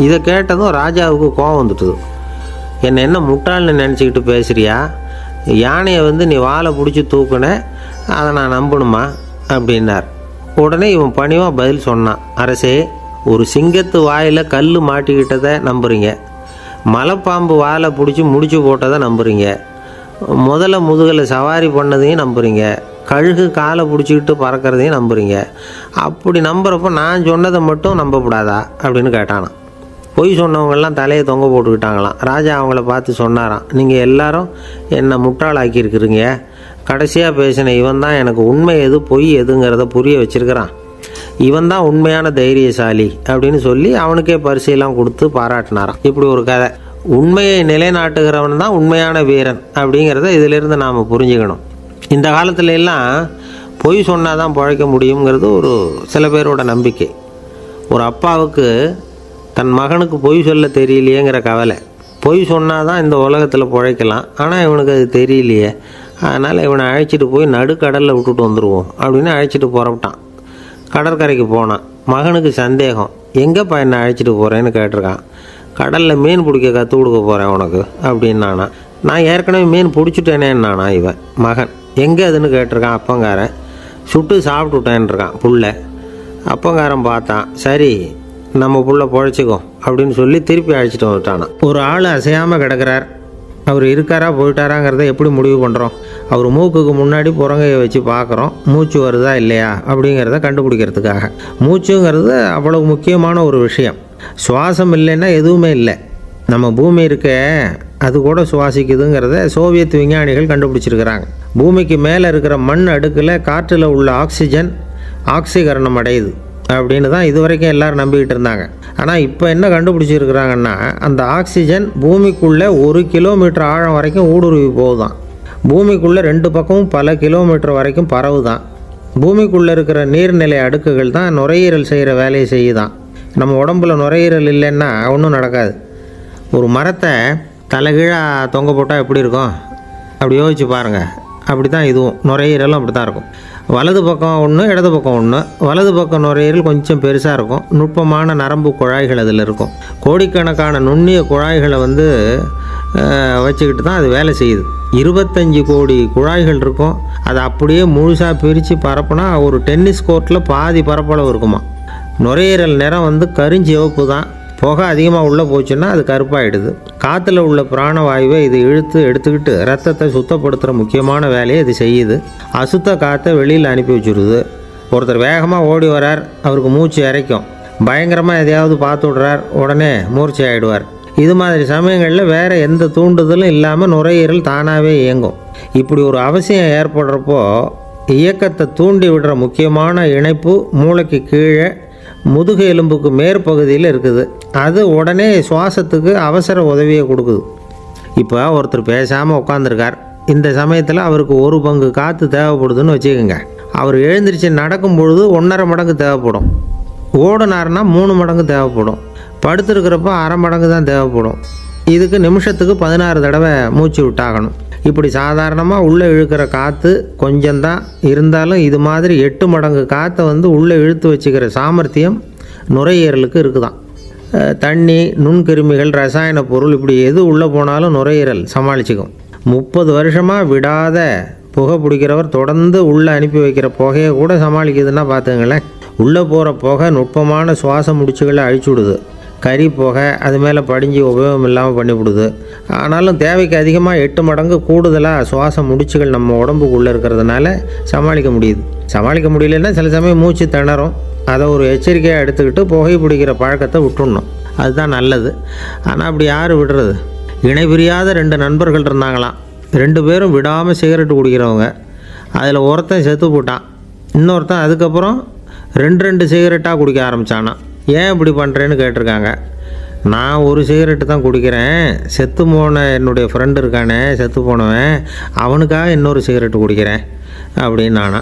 இதை கேட்டதும் ராஜாவுக்கு கோபம் வந்துட்டுது. என்னை என்ன முட்டாள்னு நினச்சிக்கிட்டு பேசுகிறியா யானையை வந்து நீ வாலை பிடிச்சி தூக்குன. அதை நான் நம்பணுமா? அப்படின்னார். உடனே இவன் பணிவாக பதில் சொன்னான். அரசே ஒரு சிங்கத்து வாயில் கல் மாட்டிக்கிட்டதை நம்புறீங்க. மலைப்பாம்பு வாலை பிடிச்சி முடிச்சு போட்டதை நம்புறீங்க. முதல்ல முதுகில் சவாரி பண்ணதையும் நம்புறீங்க. கழுகு காலை பிடிச்சிக்கிட்டு பறக்கிறதையும் நம்புறீங்க. அப்படி நம்புறப்போ நான் சொன்னதை மட்டும் நம்பக்கூடாதா அப்படின்னு கேட்டானான் பொய் சொன்னவங்கெல்லாம் தலையை தொங்க போட்டுக்கிட்டாங்களாம். ராஜா அவங்கள பார்த்து சொன்னாராம். நீங்கள் எல்லாரும் என்னை முட்டாளாக்கியிருக்கிறீங்க. கடைசியாக பேசின இவன் தான் எனக்கு உண்மை எது பொய் எதுங்கிறத புரிய வச்சிருக்கிறான். இவன் தான் உண்மையான தைரியசாலி அப்படின்னு சொல்லி அவனுக்கே பரிசையெல்லாம் கொடுத்து பாராட்டினாராம். இப்படி ஒரு கதை. உண்மையை நிலைநாட்டுகிறவன் தான் உண்மையான வீரன் அப்படிங்கிறத இதிலிருந்து நாம் புரிஞ்சுக்கணும். இந்த காலத்துல எல்லாம் பொய் சொன்னால் தான் பழைக்க முடியுங்கிறது ஒரு சில பேரோட நம்பிக்கை. ஒரு அப்பாவுக்கு தன் மகனுக்கு பொய் சொல்ல தெரியலையேங்கிற கவலை. பொய் சொன்னால் தான் இந்த உலகத்தில் பிழைக்கலாம். ஆனால் இவனுக்கு அது தெரியலையே. அதனால் இவனை அழைச்சிட்டு போய் நடுக்கடலில் விட்டுட்டு வந்துடுவோம் அப்படின்னு அழைச்சிட்டு புறப்பட்டான். கடற்கரைக்கு போனான். மகனுக்கு சந்தேகம் எங்கேப்பா பையனை அழைச்சிட்டு போகிறேன்னு கேட்டிருக்கான். கடலில் மீன் பிடிக்க கற்றுக் கொடுக்க போகிறேன் உனக்கு அப்படின்னானா. நான் ஏற்கனவே மீன் பிடிச்சிட்டேனேன்னானா இவன். மகன் எங்கே அதுன்னு கேட்டிருக்கான் அப்பங்காரன். சுட்டு சாப்பிட்டுட்டேன்ருக்கான் புள்ள. அப்பங்காரன் பார்த்தான். சரி நம்ம புள்ள பொழைச்சிக்கோ அப்படின்னு சொல்லி திருப்பி அழைச்சிட்டு வந்துட்டானா. ஒரு ஆள் அசையாமல் கிடக்கிறார். அவர் இருக்காரா போயிட்டாராங்கிறத எப்படி முடிவு பண்ணுறோம் அவர் மூக்குக்கு முன்னாடி புறங்கையை வச்சு பார்க்குறோம். மூச்சு வருதா இல்லையா அப்படிங்கிறத கண்டுபிடிக்கிறதுக்காக. மூச்சுங்கிறது அவ்வளவு முக்கியமான ஒரு விஷயம். சுவாசம் இல்லைன்னா எதுவுமே இல்லை. நம்ம பூமி இருக்க அது கூட சுவாசிக்குதுங்கிறத சோவியத் விஞ்ஞானிகள் கண்டுபிடிச்சிருக்கிறாங்க. பூமிக்கு மேலே இருக்கிற மண் அடுக்கில் காற்றில் உள்ள ஆக்சிஜன் ஆக்சிகரணம் அடையுது அப்படின்னு தான் இதுவரைக்கும் எல்லாரும் நம்பிக்கிட்டு இருந்தாங்க. ஆனால் இப்போ என்ன கண்டுபிடிச்சிருக்கிறாங்கன்னா அந்த ஆக்சிஜன் பூமிக்குள்ளே ஒரு கிலோமீட்டர் ஆழம் வரைக்கும் ஊடுருவி போகுதான். பூமிக்குள்ளே ரெண்டு பக்கமும் பல கிலோமீட்டர் வரைக்கும் பரவு தான் பூமிக்குள்ளே இருக்கிற நீர்நிலை அடுக்குகள் தான் நுரையீரல் செய்கிற வேலையை செய்யுதான். நம்ம உடம்புல நுரையீரல் இல்லைன்னா ஒன்றும் நடக்காது. ஒரு மரத்தை தலைகீழாக தொங்க போட்டால் எப்படி இருக்கும்? அப்படி யோசிச்சு பாருங்கள் அப்படி தான் இதுவும். நுரையீரலும் அப்படி தான் இருக்கும். வலது பக்கம் ஒன்று இடது பக்கம் ஒன்று வலது பக்கம் நுரையீரல் கொஞ்சம் பெருசாக இருக்கும். நுட்பமான நரம்பு குழாய்கள் அதில் இருக்கும். கோடிக்கணக்கான நுண்ணிய குழாய்களை வந்து வச்சுக்கிட்டு தான் அது வேலை செய்யுது. இருபத்தஞ்சி கோடி குழாய்கள் இருக்கும். அதை அப்படியே முழுசாக பிரித்து பரப்புனா ஒரு டென்னிஸ் கோர்ட்டில் பாதி பரப்பளவு இருக்குமா? நுரையீரல் நிறம் வந்து கருஞ்சிவப்பு தான். புகை அதிகமாக உள்ளே போச்சுன்னா அது கருப்பாயிடுது. காற்றுல உள்ள பிராணவாயுவை இது இழுத்து எடுத்துக்கிட்டு ரத்தத்தை சுத்தப்படுத்துகிற முக்கியமான வேலையை இது செய்யுது. அசுத்த காற்றை வெளியில் அனுப்பி வச்சுருது. ஒருத்தர் வேகமாக ஓடி வரார் அவருக்கு மூச்சு இறைக்கும். பயங்கரமாக எதையாவது பார்த்து விட்றார். உடனே மூர்ச்சி ஆகிடுவார் இது மாதிரி சமயங்களில் வேறு எந்த தூண்டுதலும் இல்லாமல் நுரையீரல் தானாகவே இயங்கும். இப்படி ஒரு அவசியம் ஏற்படுறப்போ இயக்கத்தை தூண்டி விடுற முக்கியமான இணைப்பு மூளைக்கு கீழே முதுகு எலும்புக்கு மேற்பகுதியில் இருக்குது. அது உடனே சுவாசத்துக்கு அவசர உதவியை கொடுக்குது. இப்போ ஒருத்தர் பேசாமல் உட்காந்துருக்கார் இந்த சமயத்தில் அவருக்கு ஒரு பங்கு காற்று தேவைப்படுதுன்னு வச்சுக்கோங்க. அவர் எழுந்திரிச்சு நடக்கும் பொழுது ஒன்றரை மடங்கு தேவைப்படும். ஓடினார்னா மூணு மடங்கு தேவைப்படும். படுத்துருக்கிறப்போ அரை மடங்கு தான் தேவைப்படும். இதுக்கு நிமிஷத்துக்கு பதினாறு தடவை மூச்சு விட்டாகணும். இப்படி சாதாரணமாக உள்ளே இழுக்கிற காற்று கொஞ்சம்தான். இருந்தாலும் இது மாதிரி எட்டு மடங்கு காற்றை வந்து உள்ளே இழுத்து வச்சுக்கிற சாமர்த்தியம் நுரையீரலுக்கு இருக்குதாம் தண்ணி நுண்கிருமிகள் ரசாயன பொருள் இப்படி எது உள்ளே போனாலும் நுரையீரல் சமாளிச்சுக்கும். முப்பது வருஷமாக விடாத புகை பிடிக்கிறவர் தொடர்ந்து உள்ளே அனுப்பி வைக்கிற புகையை கூட சமாளிக்குதுன்னா பார்த்துங்களேன். உள்ளே போகிற புகை நுட்பமான சுவாச முடிச்சுகளை அழிச்சு விடுது கறி புகை அது மேலே படிஞ்சு உபயோகம் இல்லாமல் பண்ணிவிடுது ஆனாலும் தேவைக்கு அதிகமாக எட்டு மடங்கு கூடுதலாக சுவாச முடிச்சுகள் நம்ம உடம்புக்குள்ளே இருக்கிறதுனால சமாளிக்க முடியுது. சமாளிக்க முடியலன்னா சில சமயம் மூச்சு திணறும். அதை ஒரு எச்சரிக்கையாக எடுத்துக்கிட்டு புகை பிடிக்கிற பழக்கத்தை விட்டுடணும் அதுதான் நல்லது. ஆனால் அப்படி யார் விடுறது? இணை பிரியாத ரெண்டு நண்பர்கள் இருந்தாங்களாம். ரெண்டு பேரும் விடாமல் சிகரெட் குடிக்கிறவங்க. அதில் ஒருத்தன் செத்து போட்டான். இன்னொருத்தன் அதுக்கப்புறம் ரெண்டு ரெண்டு சிகரெட்டாக குடிக்க ஆரம்பித்தானான் ஏன் இப்படி பண்ணுறேன்னு கேட்டிருக்காங்க. நான் ஒரு சிகரெட்டு தான் குடிக்கிறேன். செத்து போன என்னுடைய ஃப்ரெண்டு இருக்கானே செத்து போனவன் அவனுக்காக இன்னொரு சிகரெட்டு குடிக்கிறேன் அப்படின்னு நானா.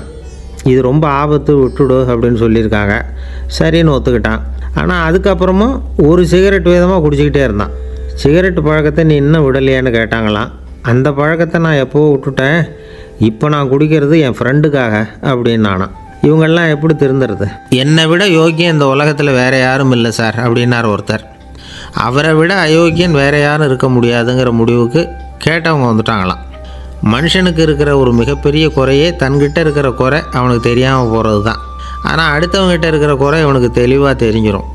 இது ரொம்ப ஆபத்து விட்டுடு அப்படின்னு சொல்லியிருக்காங்க. சரின்னு ஒத்துக்கிட்டான். ஆனால் அதுக்கப்புறமும் ஒரு சிகரெட் விதமாக குடிச்சிக்கிட்டே இருந்தான். சிகரெட் பழக்கத்தை நீ இன்னும் விடலையான்னு கேட்டாங்களாம். அந்த பழக்கத்தை நான் எப்போ விட்டுட்டேன். இப்போ நான் குடிக்கிறது என் ஃப்ரெண்டுக்காக அப்படின்னு நானாம் இவங்கெல்லாம் எப்படி திருந்துறது? என்னை விட யோக்கியம் இந்த உலகத்தில் வேறு யாரும் இல்லை சார் அப்படின்னார் ஒருத்தர். அவரை விட அயோக்கியன் வேறு யாரும் இருக்க முடியாதுங்கிற முடிவுக்கு கேட்டவங்க வந்துட்டாங்களாம். மனுஷனுக்கு இருக்கிற ஒரு மிகப்பெரிய குறையே தன்கிட்ட இருக்கிற குறை அவனுக்கு தெரியாமல் போகிறது தான் ஆனால் அடுத்தவங்ககிட்ட இருக்கிற குறை இவனுக்கு தெளிவாக தெரிஞ்சிடும்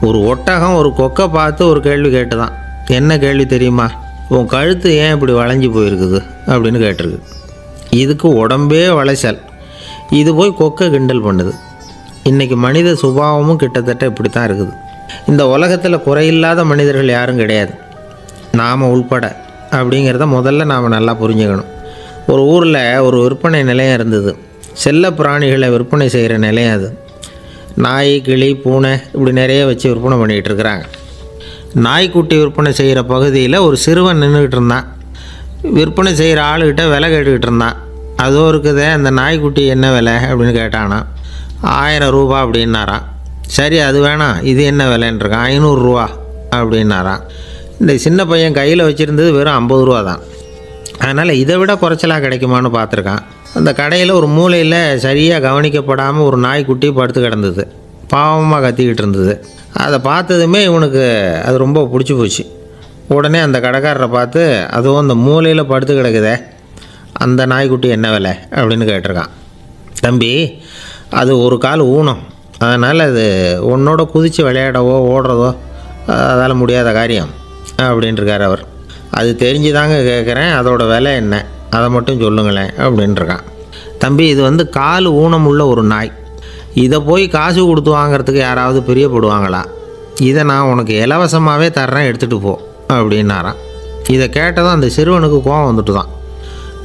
ஒரு ஒட்டகம் ஒரு கொக்கை பார்த்து ஒரு கேள்வி கேட்டு தான் என்ன கேள்வி தெரியுமா? உன் கழுத்து ஏன் இப்படி வளைஞ்சு போயிருக்குது? அப்படின்னு கேட்டிருக்கு. இதுக்கு உடம்பே வளைச்சல். இது போய் கொக்கை கிண்டல் பண்ணுது. இன்றைக்கி மனித சுபாவமும் கிட்டத்தட்ட இப்படி தான் இருக்குது. இந்த உலகத்தில் குறையில்லாத மனிதர்கள் யாரும் கிடையாது. நாம் உள்பட அப்படிங்கிறத முதல்ல நாம் நல்லா புரிஞ்சுக்கணும். ஒரு ஊரில் ஒரு விற்பனை நிலையம் இருந்தது. செல்ல பிராணிகளை விற்பனை செய்கிற நிலையம் அது. நாய் கிளி பூனை இப்படி நிறைய வச்சு விற்பனை பண்ணிகிட்டு இருக்கிறாங்க. நாய்க்குட்டி விற்பனை செய்கிற பகுதியில் ஒரு சிறுவன் நின்றுக்கிட்டு இருந்தான். விற்பனை செய்கிற ஆளுகிட்ட விலை கேட்டுக்கிட்டு இருந்தான். அதுவும் இருக்குதே அந்த நாய்க்குட்டி என்ன விலை அப்படின்னு கேட்டானா. ஆயிரம் ரூபா அப்படின்னாராம் சரி அது வேணாம் இது என்ன விலைன்றிருக்கான். ஐநூறுரூவா அப்படின்னாராம் இந்த சின்ன பையன் கையில் வச்சுருந்தது வெறும் ஐம்பது ரூபா தான். அதனால் இதை விட குறைச்சலாக கிடைக்குமான்னு பார்த்துருக்கான். அந்த கடையில் ஒரு மூலையில் சரியாக கவனிக்கப்படாமல் ஒரு நாய்க்குட்டி படுத்து கிடந்தது. பாவமாக கத்திக்கிட்டு இருந்தது. அதை பார்த்ததுமே இவனுக்கு அது ரொம்ப பிடிச்சி போச்சு. உடனே அந்த கடைக்காரரை பார்த்து அதுவும் அந்த மூலையில் படுத்து கிடக்குதே. அந்த நாய்க்குட்டி என்ன விலை? அப்படின்னு கேட்டிருக்கான். தம்பி அது ஒரு கால் ஊனம் அதனால் அது உன்னோட குதித்து விளையாடவோ ஓடுறதோ அதால் முடியாத காரியம் அப்படின்ட்டுருக்கார் அவர். அது தெரிஞ்சு தாங்க கேட்குறேன் அதோட விலை என்ன? அதை மட்டும் சொல்லுங்களேன் அப்படின்ட்டுருக்கான் தம்பி இது வந்து கால் ஊனம் உள்ள ஒரு நாய். இதை போய் காசு கொடுத்து வாங்குறதுக்கு யாராவது பிரியப்படுவாங்களா? இதை நான் உனக்கு இலவசமாகவே தர்றேன் எடுத்துகிட்டு போ அப்படின்னாரான் இதை கேட்டதும் அந்த சிறுவனுக்கு கோவம் வந்துட்டு தான்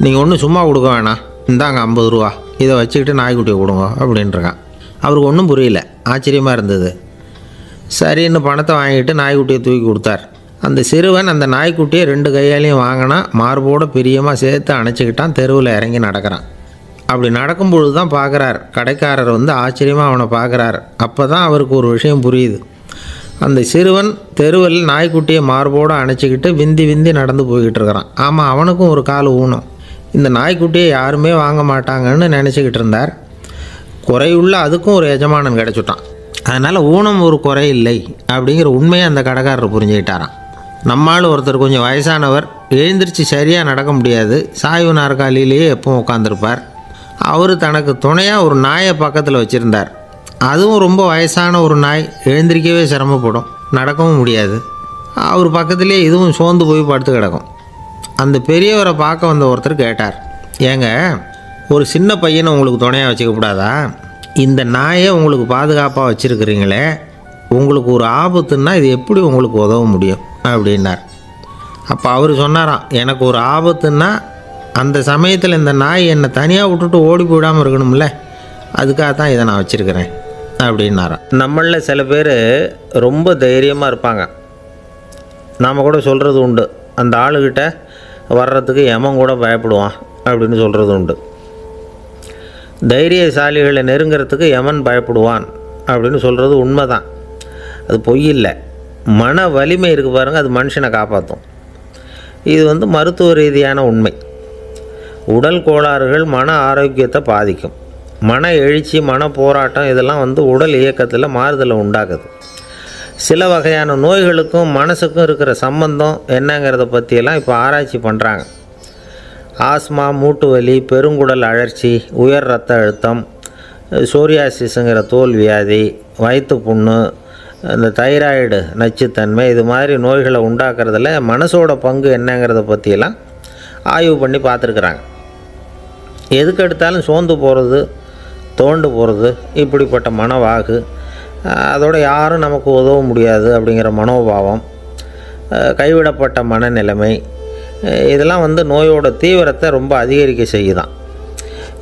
நீங்கள் ஒன்றும் சும்மா கொடுக்க வேணாம். இந்தாங்க ஐம்பது ரூபா. இதை வச்சுக்கிட்டு நாய்க்குட்டியை கொடுங்க அப்படின்ட்டுருக்கான் அவருக்கு ஒன்றும் புரியல. ஆச்சரியமாக இருந்தது. சரின்னு பணத்தை வாங்கிட்டு நாய்க்குட்டியை தூக்கி கொடுத்தார். அந்த சிறுவன் அந்த நாய்க்குட்டியை ரெண்டு கையாலையும் வாங்கினா மார்போட பிரியமாக சேர்த்து அணைச்சிக்கிட்டான் தெருவில் இறங்கி நடக்கிறான். அப்படி நடக்கும்பொழுது தான் பார்க்குறார். கடைக்காரர் வந்து ஆச்சரியமாக அவனை பார்க்குறார். அப்போ தான் அவருக்கு ஒரு விஷயம் புரியுது. அந்த சிறுவன் தெருவில் நாய்க்குட்டியை மார்போடு அணைச்சிக்கிட்டு விந்தி விந்தி நடந்து போய்கிட்டு இருக்கிறான். ஆமாம் அவனுக்கும் ஒரு கால் ஊனும் இந்த நாய்க்குட்டியை யாருமே வாங்க மாட்டாங்கன்னு நினச்சிக்கிட்டு இருந்தார். குறையுள்ள அதுக்கும் ஒரு எஜமானன் கிடச்சிட்டான். அதனால் ஊனம் ஒரு குறை இல்லை அப்படிங்கிற உண்மையை அந்த கடைக்காரர் புரிஞ்சுக்கிட்டாராம். நம்மால் ஒருத்தர் கொஞ்சம் வயசானவர் எழுந்திரிச்சு சரியாக நடக்க முடியாது சாய்வு நாற்காலியிலேயே எப்பவும் உட்காந்துருப்பார் அவர் தனக்கு துணையாக ஒரு நாயை பக்கத்தில் வச்சுருந்தார். அதுவும் ரொம்ப வயசான ஒரு நாய் எழுந்திரிக்கவே சிரமப்படும் நடக்கவும் முடியாது. அவர் பக்கத்துலேயே இதுவும் சோர்ந்து போய் படுத்து கிடக்கும். அந்த பெரியவரை பார்க்க வந்த ஒருத்தர் கேட்டார். ஏங்க ஒரு சின்ன பையனை உங்களுக்கு துணையாக வச்சுக்க கூடாதா இந்த நாயை உங்களுக்கு பாதுகாப்பாக வச்சுருக்கிறீங்களே உங்களுக்கு ஒரு ஆபத்துன்னா இது எப்படி உங்களுக்கு உதவ முடியும்? அப்படின்னார். அப்போ அவர் சொன்னாராம் எனக்கு ஒரு ஆபத்துன்னா அந்த சமயத்தில் இந்த நாய் என்னை தனியாக விட்டுட்டு ஓடி போயிடாமல் இருக்கணும்ல அதுக்காக தான் இதை நான் வச்சுருக்கிறேன் அப்படின்னாராம். நம்மளில் சில பேர் ரொம்ப தைரியமாக இருப்பாங்க. நாம் கூட சொல்கிறது உண்டு. அந்த ஆளுகிட்ட வர்றதுக்கு எமன் கூட பயப்படுவான் அப்படின்னு சொல்கிறது உண்டு. தைரியசாலிகளை நெருங்கிறதுக்கு யமன் பயப்படுவான் அப்படின்னு சொல்கிறது உண்மை தான் அது பொய் இல்லை. மன வலிமை இருக்குது பாருங்கள் அது மனுஷனை காப்பாற்றும் இது வந்து மருத்துவ ரீதியான உண்மை. உடல் கோளாறுகள் மன ஆரோக்கியத்தை பாதிக்கும். மன எழுச்சி மன போராட்டம் இதெல்லாம் வந்து உடல் இயக்கத்தில் மாறுதலை உண்டாக்குது. சில வகையான நோய்களுக்கும் மனசுக்கும் இருக்கிற சம்பந்தம் என்னங்கிறத பற்றியெல்லாம் இப்போ ஆராய்ச்சி பண்ணுறாங்க ஆஸ்மா மூட்டு வலி பெருங்குடல் அழற்சி உயர் ரத்த அழுத்தம் சோரியாசிஸுங்கிற தோல் வியாதி வயிற்று புண்ணு இந்த தைராய்டு நச்சுத்தன்மை இது மாதிரி நோய்களை உண்டாக்குறதுல மனசோட பங்கு என்னங்கிறத பற்றியெல்லாம் ஆய்வு பண்ணி பார்த்துருக்குறாங்க. எதுக்கு எடுத்தாலும் சோர்ந்து போகிறது தோண்டு போகிறது இப்படிப்பட்ட மனவாகு அதோட யாரும் நமக்கு உதவ முடியாது அப்படிங்கிற மனோபாவம் கைவிடப்பட்ட மனநிலைமை இதெல்லாம் வந்து நோயோட தீவிரத்தை ரொம்ப அதிகரிக்க செய்யுதான்.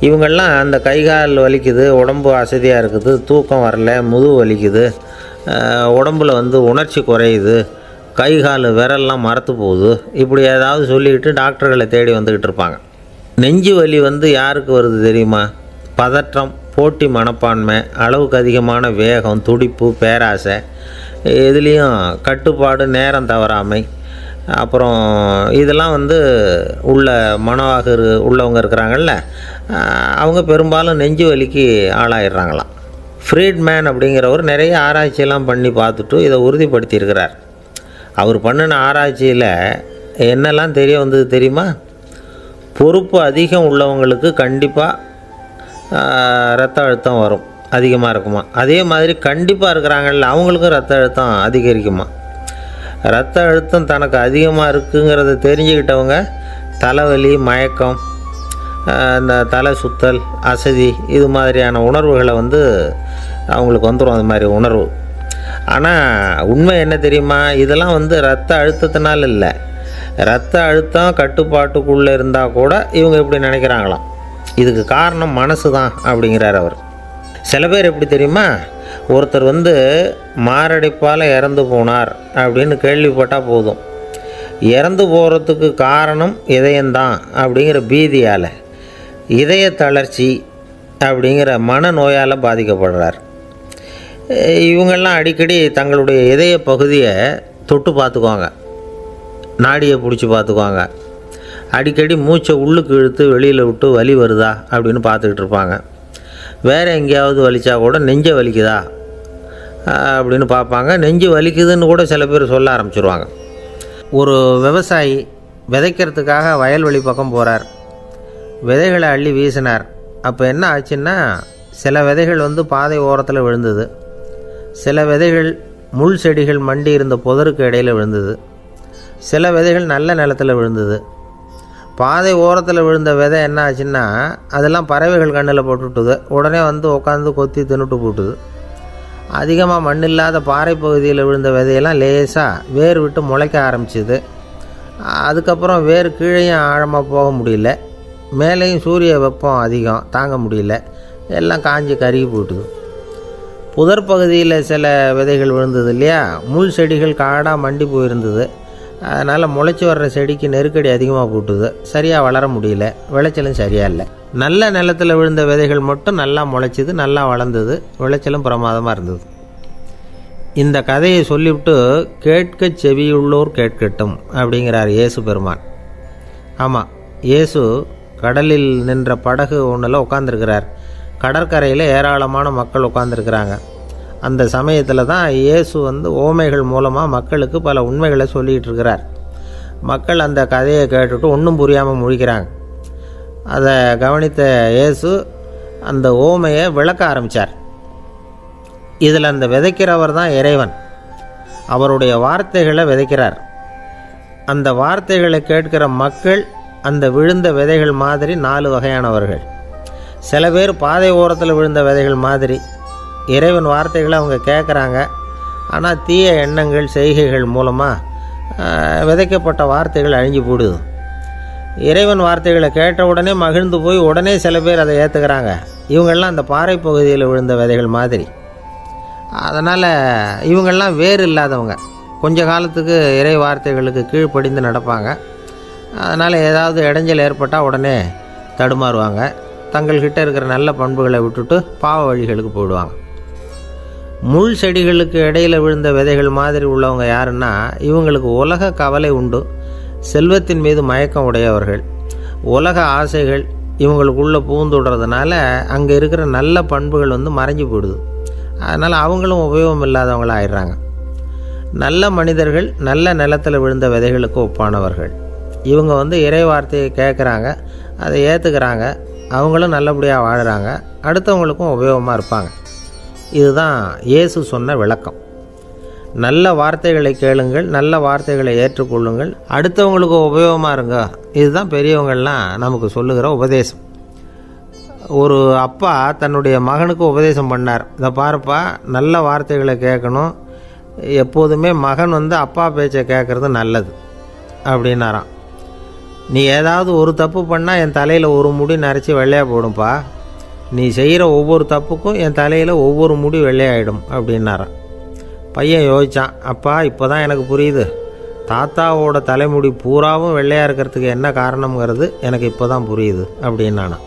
இவங்கெல்லாம் அந்த கை கால் வலிக்குது உடம்பு அசதியாக இருக்குது தூக்கம் வரல முதுகு வலிக்குது உடம்புல வந்து உணர்ச்சி குறையுது கை கால் விரல்லாம் மறத்து போகுது இப்படி ஏதாவது சொல்லிக்கிட்டு டாக்டர்களை தேடி வந்துக்கிட்டு இருப்பாங்க. நெஞ்சு வலி வந்து யாருக்கு வருது தெரியுமா? பதற்றம் போட்டி மனப்பான்மை அளவுக்கு அதிகமான வேகம் துடிப்பு பேராசை இதுலேயும் கட்டுப்பாடு நேரம் தவறாமை அப்புறம் இதெல்லாம் வந்து உள்ள மனவாக இரு- உள்ளவங்க இருக்கிறாங்கல்ல அவங்க பெரும்பாலும் நெஞ்சு வலிக்கு ஆளாயிடுறாங்களாம். ஃப்ரீட்மேன் அப்படிங்கிறவர் நிறைய ஆராய்ச்சியெல்லாம் பண்ணி பார்த்துட்டு இதை உறுதிப்படுத்தியிருக்கிறார். அவர் பண்ணின ஆராய்ச்சியில் என்னெல்லாம் தெரிய வந்தது தெரியுமா? பொறுப்பு அதிகம் உள்ளவங்களுக்கு கண்டிப்பாக ரத்த அழுத்தம் வரும். அதிகமாக இருக்குமா? அதே மாதிரி கண்டிப்பாக இருக்கிறாங்கல்ல அவங்களுக்கும் ரத்த அழுத்தம் அதிகரிக்குமா? ரத்த அழுத்தம் தனக்கு அதிகமாக இருக்குங்கிறத தெரிஞ்சுக்கிட்டவங்க தலைவலி மயக்கம் இந்த தலை சுத்தல் அசதி இது மாதிரியான உணர்வுகளை வந்து அவங்களுக்கு வந்துடும் அது மாதிரி உணர்வு. ஆனால் உண்மை என்ன தெரியுமா? இதெல்லாம் வந்து ரத்த அழுத்தத்தினால இல்லை. ரத்த அழுத்தம் கட்டுப்பாட்டுக்குள்ளே இருந்தால் கூட இவங்க இப்படி நினைக்கிறாங்களாம். இதுக்கு காரணம் மனசு தான் அப்படிங்கிறார் அவர். சில பேர் எப்படி தெரியுமா? ஒருத்தர் வந்து மாரடைப்பால் இறந்து போனார் அப்படின்னு கேள்விப்பட்டால் போதும். இறந்து போகிறதுக்கு காரணம் இதயம்தான் அப்படிங்கிற பீதியால் இதய தளர்ச்சி அப்படிங்கிற மனநோயால் பாதிக்கப்படுறார். இவங்கெல்லாம் அடிக்கடி தங்களுடைய இதய பகுதியை தொட்டு பார்த்துக்குவாங்க. நாடியை பிடிச்சி பார்த்துக்குவாங்க. அடிக்கடி மூச்சை உள்ளுக்கு இழுத்து வெளியில் விட்டு வலி வருதா அப்படின்னு பார்த்துக்கிட்டு இருப்பாங்க. வேறு எங்கேயாவது வலிச்சா கூட நெஞ்சை வலிக்குதா? அப்படின்னு பார்ப்பாங்க. நெஞ்சு வலிக்குதுன்னு கூட சில பேர் சொல்ல ஆரம்பிச்சிருவாங்க. ஒரு விவசாயி விதைக்கிறதுக்காக வயல்வெளி பக்கம் போகிறார் விதைகளை அள்ளி வீசினார். அப்போ என்ன ஆச்சுன்னா சில விதைகள் வந்து பாதை ஓரத்தில் விழுந்தது. சில விதைகள் முள் செடிகள் மண்டி இருந்த புதருக்கு இடையில் விழுந்தது. சில விதைகள் நல்ல நிலத்தில் விழுந்தது. பாதை ஓரத்தில் விழுந்த விதை என்ன ஆச்சுன்னா அதெல்லாம் பறவைகள் கண்ணில் போட்டுட்டுது. உடனே வந்து உட்காந்து கொத்தி தின்னுட்டு போட்டுது. அதிகமாக மண் இல்லாத பாறை பகுதியில் விழுந்த விதையெல்லாம் லேசாக வேர் விட்டு முளைக்க ஆரம்பிச்சுது. அதுக்கப்புறம் வேர் கீழேயும் ஆழமாக போக முடியல. மேலேயும் சூரிய வெப்பம் அதிகம் தாங்க முடியல. எல்லாம் காஞ்சி கருகி போட்டுது. புதர் பகுதியில் சில விதைகள் விழுந்தது இல்லையா? முள் செடிகள் காடாக மண்டி போயிருந்தது. அதனால் முளைச்சி வர்ற செடிக்கு நெருக்கடி அதிகமாக போட்டுது. சரியாக வளர முடியல. விளைச்சலும் சரியாக இல்லை. நல்ல நிலத்தில் விழுந்த விதைகள் மட்டும் நல்லா முளைச்சிது நல்லா வளர்ந்தது. விளைச்சலும் பிரமாதமாக இருந்தது. இந்த கதையை சொல்லிவிட்டு கேட்க செவியுள்ளோர் கேட்கட்டும் அப்படிங்கிறார் இயேசு பெருமான். ஆமாம் இயேசு கடலில் நின்ற படகு ஒன்றில் உட்காந்துருக்கிறார் கடற்கரையில் ஏராளமான மக்கள் உட்காந்துருக்கிறாங்க அந்த சமயத்தில் தான் இயேசு வந்து ஓமைகள் மூலமாக மக்களுக்கு பல உண்மைகளை சொல்லிகிட்டு இருக்கிறார். மக்கள் அந்த கதையை கேட்டுட்டு ஒன்றும் புரியாமல் முழிக்கிறாங்க. அதை கவனித்த இயேசு அந்த ஓமையை விளக்க ஆரம்பித்தார் இதில் அந்த விதைக்கிறவர் தான் இறைவன். அவருடைய வார்த்தைகளை விதைக்கிறார். அந்த வார்த்தைகளை கேட்கிற மக்கள் அந்த விழுந்த விதைகள் மாதிரி நாலு வகையானவர்கள். சில பேர் பாதை ஓரத்தில் விழுந்த விதைகள் மாதிரி இறைவன் வார்த்தைகளை அவங்க கேட்குறாங்க ஆனால் தீய எண்ணங்கள் செய்கைகள் மூலமாக விதைக்கப்பட்ட வார்த்தைகள் அழிஞ்சு போடுது. இறைவன் வார்த்தைகளை கேட்ட உடனே மகிழ்ந்து போய் உடனே சில பேர் அதை ஏற்றுக்கிறாங்க இவங்கெல்லாம் அந்த பாறை பகுதியில் விழுந்த விதைகள் மாதிரி. அதனால் இவங்கெல்லாம் வேறு இல்லாதவங்க. கொஞ்ச காலத்துக்கு இறை வார்த்தைகளுக்கு கீழ்ப்படிந்து நடப்பாங்க. அதனால் ஏதாவது இடைஞ்சல் ஏற்பட்டால் உடனே தடுமாறுவாங்க. தங்கள்கிட்ட இருக்கிற நல்ல பண்புகளை விட்டுட்டு பாவ வழிகளுக்கு போயிடுவாங்க. முள் செடிகளுக்கு இடையில் விழுந்த விதைகள் மாதிரி உள்ளவங்க யாருன்னா இவங்களுக்கு உலக கவலை உண்டு. செல்வத்தின் மீது மயக்கம் உடையவர்கள். உலக ஆசைகள் இவங்களுக்குள்ளே பூந்துடுறதுனால அங்கே இருக்கிற நல்ல பண்புகள் வந்து மறைஞ்சு போயிடுது. அதனால் அவங்களும் உபயோகம் இல்லாதவங்களாக ஆயிடுறாங்க. நல்ல மனிதர்கள் நல்ல நிலத்தில் விழுந்த விதைகளுக்கு ஒப்பானவர்கள். இவங்க வந்து இறை வார்த்தையை கேட்குறாங்க அதை ஏற்றுக்கிறாங்க அவங்களும் நல்லபடியாக வாழ்கிறாங்க அடுத்தவங்களுக்கும் உபயோகமாக இருப்பாங்க. இதுதான் இயேசு சொன்ன விளக்கம். நல்ல வார்த்தைகளை கேளுங்கள் நல்ல வார்த்தைகளை ஏற்றுக்கொள்ளுங்கள். அடுத்தவங்களுக்கு உபயோகமாக இருங்க. இதுதான் பெரியவங்கள்லாம் நமக்கு சொல்லுகிற உபதேசம். ஒரு அப்பா தன்னுடைய மகனுக்கு உபதேசம் பண்ணார். இதை பாருப்பா நல்ல வார்த்தைகளை கேட்கணும். எப்போதுமே மகன் வந்து அப்பா பேச்சை கேட்குறது நல்லது அப்படின்னாராம். நீ ஏதாவது ஒரு தப்பு பண்ணால் என் தலையில் ஒரு முடி நரைச்சி வெள்ளையாக போடும்பா. நீ செய்கிற ஒவ்வொரு தப்புக்கும் என் தலையில் ஒவ்வொரு முடி வெள்ளையாயிடும் அப்படின்னாராம் பையன் யோசித்தான் அப்பா இப்போ தான் எனக்கு புரியுது. தாத்தாவோட தலைமுடி பூராவும் வெள்ளையாக இருக்கிறதுக்கு என்ன காரணங்கிறது எனக்கு இப்போ தான் புரியுது அப்படின்னானா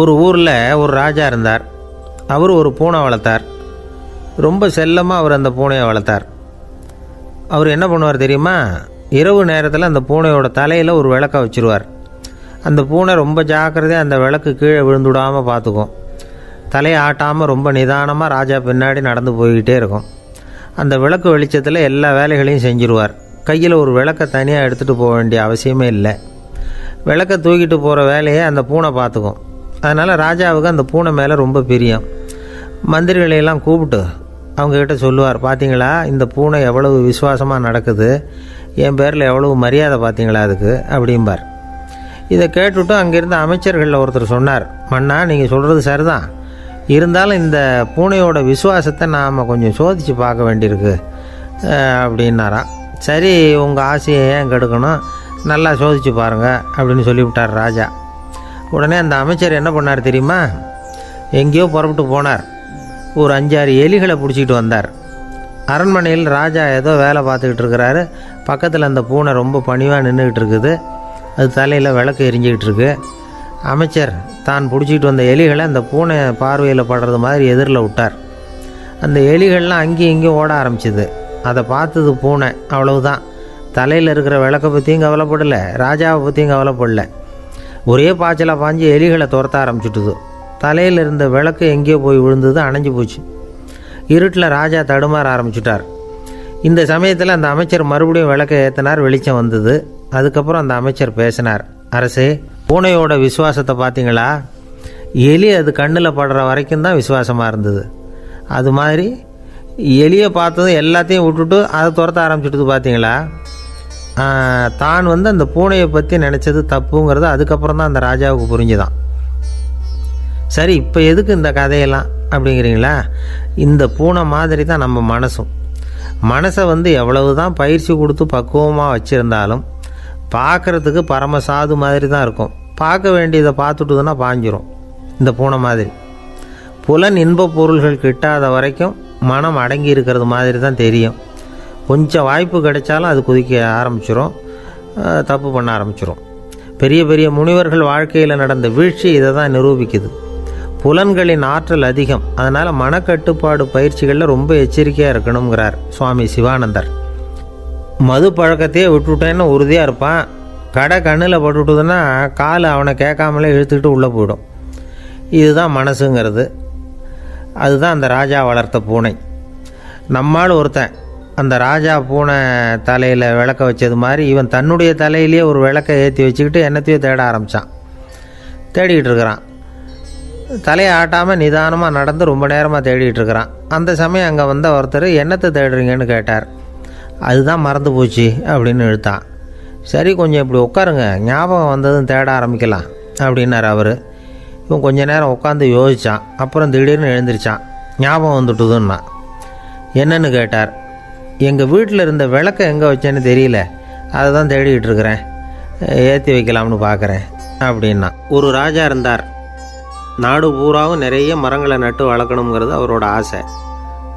ஒரு ஊரில் ஒரு ராஜா இருந்தார். அவர் ஒரு பூனை வளர்த்தார். ரொம்ப செல்லமாக அவர் அந்த பூனையை வளர்த்தார். அவர் என்ன பண்ணுவார் தெரியுமா? இரவு நேரத்தில் அந்த பூனையோட தலையில் ஒரு விளக்க வச்சுருவார். அந்த பூனை ரொம்ப ஜாக்கிரதையாக அந்த விளக்கு கீழே விழுந்துடாமல் பார்த்துக்கும் தலையை ஆட்டாமல் ரொம்ப நிதானமாக ராஜா பின்னாடி நடந்து போய்கிட்டே இருக்கும். அந்த விளக்கு வெளிச்சத்தில் எல்லா வேலைகளையும் செஞ்சிருவார். கையில் ஒரு விளக்கை தனியாக எடுத்துகிட்டு போக வேண்டிய அவசியமே இல்லை. விளக்கை தூக்கிட்டு போகிற வேலையை அந்த பூனை பார்த்துக்கும். அதனால் ராஜாவுக்கு அந்த பூனை மேலே ரொம்ப பிரியம். மந்திரிகளையெல்லாம் கூப்பிட்டு அவங்கக்கிட்ட சொல்லுவார் பார்த்தீங்களா இந்த பூனை எவ்வளவு விசுவாசமாக நடக்குது? என் பேரில் எவ்வளவு மரியாதை பார்த்தீங்களா அதுக்கு? அப்படிம்பார். இதை கேட்டுவிட்டு அங்கேருந்து அமைச்சர்களில் ஒருத்தர் சொன்னார் மன்னா நீங்கள் சொல்கிறது சரிதான். இருந்தாலும் இந்த பூனையோட விசுவாசத்தை நாம் கொஞ்சம் சோதித்து பார்க்க வேண்டியிருக்கு. அப்படின்னாராம் சரி உங்கள் ஆசையை ஏன் கெடுக்கணும்? நல்லா சோதித்து பாருங்கள் அப்படின்னு சொல்லிவிட்டார் ராஜா. உடனே அந்த அமைச்சர் என்ன பண்ணார் தெரியுமா? எங்கேயோ புறப்பட்டு போனார். ஒரு அஞ்சாறு எலிகளை பிடிச்சிக்கிட்டு வந்தார். அரண்மனையில் ராஜா ஏதோ வேலை பார்த்துக்கிட்டு இருக்கிறாரு. பக்கத்தில் அந்த பூனை ரொம்ப பணிவாக நின்றுக்கிட்டு இருக்குது. அது தலையில் விளக்கு எரிஞ்சிக்கிட்டு இருக்கு. அமைச்சர் தான் பிடிச்சிக்கிட்டு வந்த எலிகளை அந்த பூனை பார்வையில் படுறது மாதிரி எதிரில் விட்டார். அந்த எலிகள்லாம் அங்கேயும் இங்கேயும் ஓட ஆரம்பிச்சிது. அதை பார்த்தது பூனை அவ்வளவுதான். தலையில் இருக்கிற விளக்கை பற்றியும் கவலைப்படலை ராஜாவை பற்றியும் கவலைப்படல. ஒரே பாய்ச்சலாக பாஞ்சு எலிகளை துரத்த ஆரம்பிச்சுட்டுது. தலையில் இருந்த விளக்கு எங்கேயோ போய் விழுந்தது அணைஞ்சு போச்சு. இருட்டில் ராஜா தடுமாற ஆரம்பிச்சுட்டார். இந்த சமயத்தில் அந்த அமைச்சர் மறுபடியும் விளக்கை ஏற்றினார் வெளிச்சம் வந்தது. அதுக்கப்புறம் அந்த அமைச்சர் பேசினார் அரசே பூனையோட விசுவாசத்தை பார்த்தீங்களா? எலி அது கண்ணில் படுற வரைக்கும் தான் விசுவாசமாக இருந்தது. அது மாதிரி எலியை பார்த்ததும் எல்லாத்தையும் விட்டுட்டு அதை துரத்த ஆரம்பிச்சுட்டு பார்த்தீங்களா? தான் வந்து அந்த பூனையை பற்றி நினச்சது தப்புங்கிறது அதுக்கப்புறம் தான் அந்த ராஜாவுக்கு புரிஞ்சுதான். சரி இப்போ எதுக்கு இந்த கதையெல்லாம் அப்படிங்கிறீங்களா? இந்த பூனை மாதிரி தான் நம்ம மனசும். மனசை வந்து எவ்வளவு தான் பயிற்சி கொடுத்து பக்குவமாக வச்சுருந்தாலும் பார்க்குறதுக்கு பரமசாது மாதிரி தான் இருக்கும். பார்க்க வேண்டியதை பார்த்துட்டுதுன்னா பாஞ்சிரும். இந்த பூனை மாதிரி. புலன் இன்பப் பொருள்கள் கிட்டாத வரைக்கும் மனம் அடங்கி இருக்கிறது மாதிரி தான் தெரியும். கொஞ்சம் வாய்ப்பு கிடைச்சாலும் அது குதிக்க ஆரம்பிச்சிரும். தப்பு பண்ண ஆரம்பிச்சிரும். பெரிய பெரிய முனிவர்கள் வாழ்க்கையில் நடந்த வீழ்ச்சி இதை தான் நிரூபிக்குது. புலன்களின் ஆற்றல் அதிகம். அதனால் மனக்கட்டுப்பாடு பயிற்சிகளில் ரொம்ப எச்சரிக்கையாக இருக்கணுங்கிறார் சுவாமி சிவானந்தர். மது பழக்கத்தையே விட்டுவிட்டேன்னு உறுதியாக இருப்பான். கடை கண்ணில் போட்டுவிட்டதுன்னா கால் அவனை கேட்காமலே இழுத்துக்கிட்டு உள்ளே போயிடும். இதுதான் மனசுங்கிறது. அதுதான் அந்த ராஜா வளர்த்த பூனை. நம்மால் ஒருத்தன் அந்த ராஜா பூனை தலையில் விளக்க வச்சது மாதிரி இவன் தன்னுடைய தலையிலேயே ஒரு விளக்கை ஏற்றி வச்சுக்கிட்டு என்னத்தையோ தேட ஆரம்பித்தான் தேடிக்கிட்டு இருக்கிறான். தலையை ஆட்டாமல் நிதானமாக நடந்து ரொம்ப நேரமாக தேடிட்டு இருக்கிறான். அந்த சமயம் அங்கே வந்த ஒருத்தர் என்னத்தை தேடுறீங்கன்னு கேட்டார். அதுதான் மறந்து போச்சு அப்படின்னு இழுத்தான். சரி கொஞ்சம் இப்படி உட்காருங்க. ஞாபகம் வந்ததும் தேட ஆரம்பிக்கலாம் அப்படின்னார் அவர். இவன் கொஞ்ச நேரம் உட்காந்து யோசித்தான் அப்புறம் திடீர்னு எழுந்திரிச்சான். ஞாபகம் வந்துட்டுதுன்னா. என்னன்னு கேட்டார். எங்கள் வீட்டில் இருந்த விளக்கை எங்கே வச்சேன்னு தெரியல. அதை தான் தேடிக்கிட்டு இருக்கிறேன். ஏற்றி வைக்கலாம்னு பார்க்குறேன் அப்படின்னா. ஒரு ராஜா இருந்தார். நாடு பூராவும் நிறைய மரங்களை நட்டு வளர்க்கணுங்கிறது அவரோட ஆசை.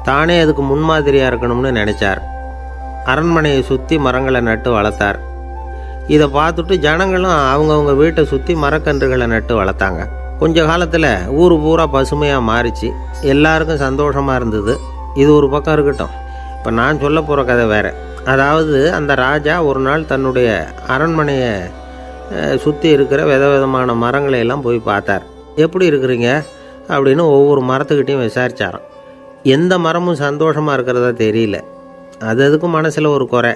தானே அதுக்கு முன்மாதிரியாக இருக்கணும்னு நினச்சார். அரண்மனையை சுற்றி மரங்களை நட்டு வளர்த்தார். இதை பார்த்துட்டு ஜனங்களும் அவங்கவுங்க வீட்டை சுற்றி மரக்கன்றுகளை நட்டு வளர்த்தாங்க. கொஞ்ச காலத்தில் ஊர் பூரா பசுமையாக மாறிச்சு. எல்லாருக்கும் சந்தோஷமாக இருந்தது. இது ஒரு பக்கம் இருக்கட்டும். இப்போ நான் சொல்ல போகிற கதை வேறு. அதாவது அந்த ராஜா ஒரு நாள் தன்னுடைய அரண்மனையை சுற்றி இருக்கிற விதவிதமான மரங்களை எல்லாம் போய் பார்த்தார். எப்படி இருக்கிறீங்க? அப்படின்னு ஒவ்வொரு மரத்துக்கிட்டையும் விசாரிச்சாராம். எந்த மரமும் சந்தோஷமாக இருக்கிறதா தெரியல. அது அதுக்கும் மனசில் ஒரு குறை.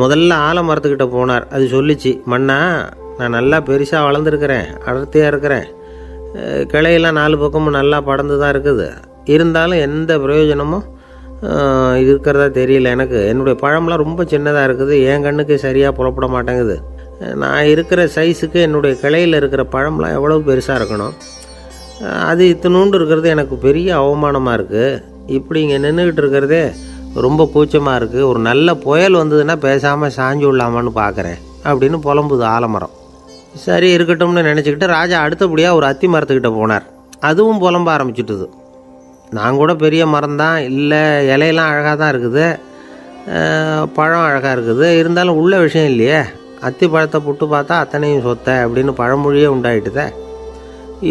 முதல்ல ஆலமரத்துக்கிட்ட போனார். அது சொல்லிச்சு மண்ணா நான் நல்லா பெருசாக வளர்ந்துருக்கிறேன் அடர்த்தியாக இருக்கிறேன். கிளையெல்லாம் நாலு பக்கமும் நல்லா படர்ந்து தான் இருக்குது. இருந்தாலும் எந்த பிரயோஜனமும் இருக்கிறதா தெரியல எனக்கு. என்னுடைய பழம்லாம் ரொம்ப சின்னதாக இருக்குது. என் கண்ணுக்கு சரியாக புலப்பட மாட்டேங்குது. நான் இருக்கிற சைஸுக்கு என்னுடைய கிளையில் இருக்கிற பழம்லாம் எவ்வளவு பெருசாக இருக்கணும். அது இத்தினூண்டு இருக்கிறது எனக்கு பெரிய அவமானமாக இருக்குது இப்படி இங்கே நின்றுக்கிட்டு இருக்கிறதே ரொம்ப கூச்சமாக இருக்குது ஒரு நல்ல புயல் வந்ததுன்னா பேசாமல் சாஞ்சு விடலாமான்னு பார்க்குறேன் அப்படின்னு புலம்புது ஆலமரம். சரி இருக்கட்டும்னு நினச்சிக்கிட்டு ராஜா அடுத்தபடியாக ஒரு அத்தி மரத்துக்கிட்ட போனார். அதுவும் புலம்ப ஆரம்பிச்சிட்டுது. நான் கூட பெரிய மரம் தான். இல்லை இலையெல்லாம் அழகாக தான் இருக்குது. பழம் அழகாக இருக்குது. இருந்தாலும் உள்ள விஷயம் இல்லையே. அத்தி பழத்தை புட்டு பார்த்தா அத்தனையும் சொத்தை அப்படின்னு பழமொழியே உண்டாயிட்டுதே.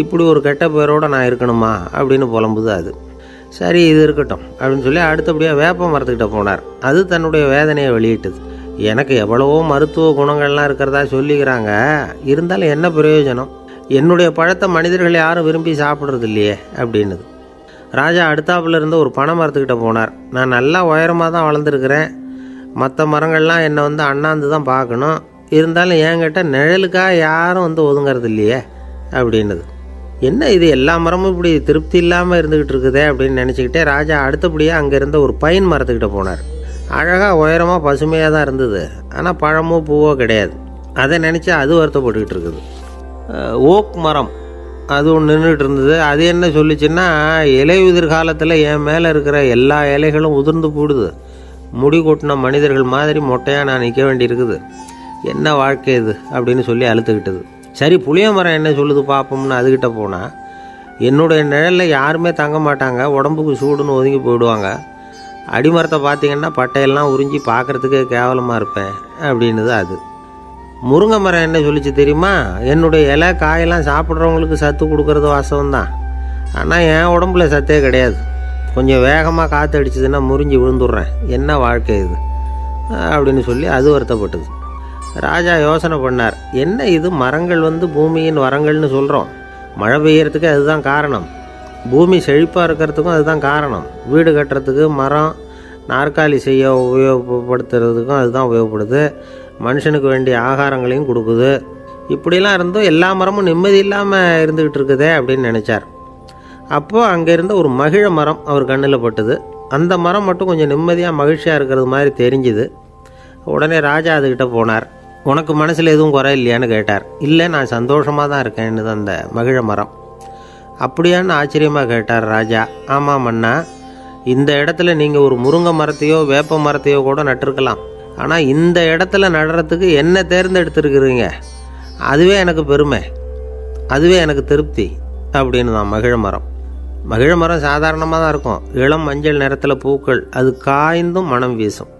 இப்படி ஒரு கெட்ட பேரோட நான் இருக்கணுமா அப்படின்னு புலம்புது அது. சரி இது இருக்கட்டும் அப்படின்னு சொல்லி அடுத்தபடியாக வேப்ப மரத்துக்கிட்ட போனார். அது தன்னுடைய வேதனையை வெளியிட்டது. எனக்கு எவ்வளவோ மருத்துவ குணங்கள்லாம் இருக்கிறதா சொல்லிக்கிறாங்க. இருந்தாலும் என்ன பிரயோஜனம்? என்னுடைய பழத்தை மனிதர்கள் யாரும் விரும்பி சாப்பிட்றது இல்லையே அப்படின்னுது. ராஜா அடுத்தாப்புல இருந்து ஒரு பனை மரத்துக்கிட்ட போனார். நான் நல்லா உயரமாக தான் வளர்ந்துருக்கிறேன். மற்ற மரங்கள்லாம் என்னை வந்து அண்ணாந்து தான் பார்க்கணும். இருந்தாலும் என்கிட்ட நிழலுக்காக யாரும் வந்து ஒதுங்கிறது இல்லையே அப்படின்னுது. என்ன இது எல்லா மரமும் இப்படி திருப்தி இல்லாமல் இருந்துக்கிட்டு இருக்குதே அப்படின்னு நினச்சிக்கிட்டே ராஜா அடுத்தபடியாக அங்கே இருந்த ஒரு பைன் மரத்துக்கிட்ட போனார். அழகாக உயரமாக பசுமையாக தான் இருந்தது. ஆனால் பழமோ பூவோ கிடையாது. அதை நினச்சி அது வருத்தப்பட்டுக்கிட்டு இருக்குது. ஓக் மரம். அது ஒன்று நின்றுட்டு இருந்தது. அது என்ன சொல்லிச்சுன்னா இலையுதிர் காலத்தில் என் மேலே இருக்கிற எல்லா இலைகளும் உதிர்ந்து போடுது முடி கொட்டின மனிதர்கள் மாதிரி மொட்டையாக நான் நிற்க வேண்டியிருக்குது. என்ன வாழ்க்கை இது? அப்படின்னு சொல்லி அழுத்துக்கிட்டது. சரி புளிய மரம் என்ன சொல்லுது பார்ப்போம்னு அதுக்கிட்ட போனால் என்னுடைய நிழலில் யாருமே தங்க மாட்டாங்க உடம்புக்கு சூடுன்னு ஒதுங்கி போயிடுவாங்க. அடிமரத்தை பார்த்தீங்கன்னா பட்டையெல்லாம் உறிஞ்சி பார்க்குறதுக்கே கேவலமாக இருப்பேன் அப்படின்னுது அது. முருங்கை மரம் என்ன சொல்லிச்சு தெரியுமா? என்னுடைய இலை காயெல்லாம் சாப்பிட்றவங்களுக்கு சத்து கொடுக்கறது வாசம் தான் ஆனால் என் உடம்புல சத்தே கிடையாது. கொஞ்சம் வேகமாக காற்று அடிச்சதுன்னா முறிஞ்சு விழுந்துடுறேன். என்ன வாழ்க்கை இது? அப்படின்னு சொல்லி அது வருத்தப்பட்டது. ராஜா யோசனை பண்ணார். என்ன இது மரங்கள் வந்து பூமியின் வரங்கள்னு சொல்கிறோம் மழை பெய்யறதுக்கு அதுதான் காரணம். பூமி செழிப்பாக இருக்கிறதுக்கும் அதுதான் காரணம். வீடு கட்டுறதுக்கு மரம் நாற்காலி செய்ய உபயோகப்படுத்துறதுக்கும் அதுதான் உபயோகப்படுது. மனுஷனுக்கு வேண்டிய ஆகாரங்களையும் கொடுக்குது. இப்படிலாம் இருந்தும் எல்லா மரமும் நிம்மதி இல்லாமல் இருந்துக்கிட்டு இருக்குதே அப்படின்னு நினச்சார். அப்போது அங்கே இருந்த ஒரு மகிழ மரம் அவர் கண்ணில் பட்டுது. அந்த மரம் மட்டும் கொஞ்சம் நிம்மதியாக மகிழ்ச்சியாக இருக்கிறது மாதிரி தெரிஞ்சுது. உடனே ராஜா அதுக்கிட்ட போனார். உனக்கு மனசில் எதுவும் குறை இல்லையான்னு கேட்டார். இல்லை நான் சந்தோஷமாக தான் இருக்கேன்னு அந்த மகிழ மரம். அப்படியான்னு ஆச்சரியமாக கேட்டார் ராஜா. ஆமாம் அண்ணா இந்த இடத்துல நீங்கள் ஒரு முருங்கை மரத்தையோ வேப்ப மரத்தையோ கூட நட்டிருக்கலாம். ஆனால் இந்த இடத்துல நடுறதுக்கு என்ன தேர்ந்தெடுத்துருக்குறீங்க? அதுவே எனக்கு பெருமை. அதுவே எனக்கு திருப்தி அப்படின்னு தான் மகிழ மரம். மகிழ மரம் சாதாரணமாக தான் இருக்கும். இளம் மஞ்சள் நிறத்தில் பூக்கள் அது காய்ந்தும் மனம் வீசும்.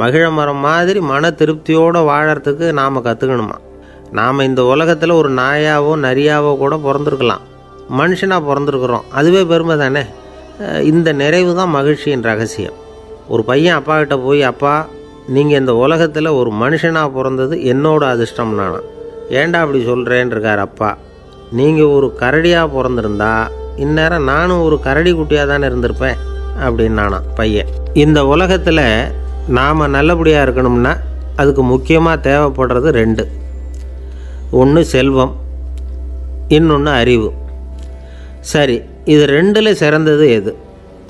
மகிழ மரம் மாதிரி மன திருப்தியோடு வாழறதுக்கு நாம் கற்றுக்கணுமா நாம் இந்த உலகத்தில் ஒரு நாயாவோ நரியாவோ கூட பிறந்திருக்கலாம். மனுஷனாக பிறந்திருக்கிறோம். அதுவே பெருமை தானே? இந்த நிறைவு தான் மகிழ்ச்சியின் ரகசியம். ஒரு பையன் அப்பா கிட்ட போய் அப்பா நீங்கள் இந்த உலகத்தில் ஒரு மனுஷனாக பிறந்தது என்னோட அதிர்ஷ்டம் நானா? ஏண்டா அப்படி சொல்கிறேன்னு இருக்கார் அப்பா. நீங்கள் ஒரு கரடியாக பிறந்திருந்தா இந்நேரம் நானும் ஒரு கரடி குட்டியாக தானே இருந்திருப்பேன்? அப்படின்னு நானா பையன். இந்த உலகத்தில் நாம் நல்லபடியாக இருக்கணும்னா அதுக்கு முக்கியமாக தேவைப்படுறது ரெண்டு. ஒன்று செல்வம் இன்னொன்று அறிவு. சரி இது ரெண்டில் சிறந்தது எது?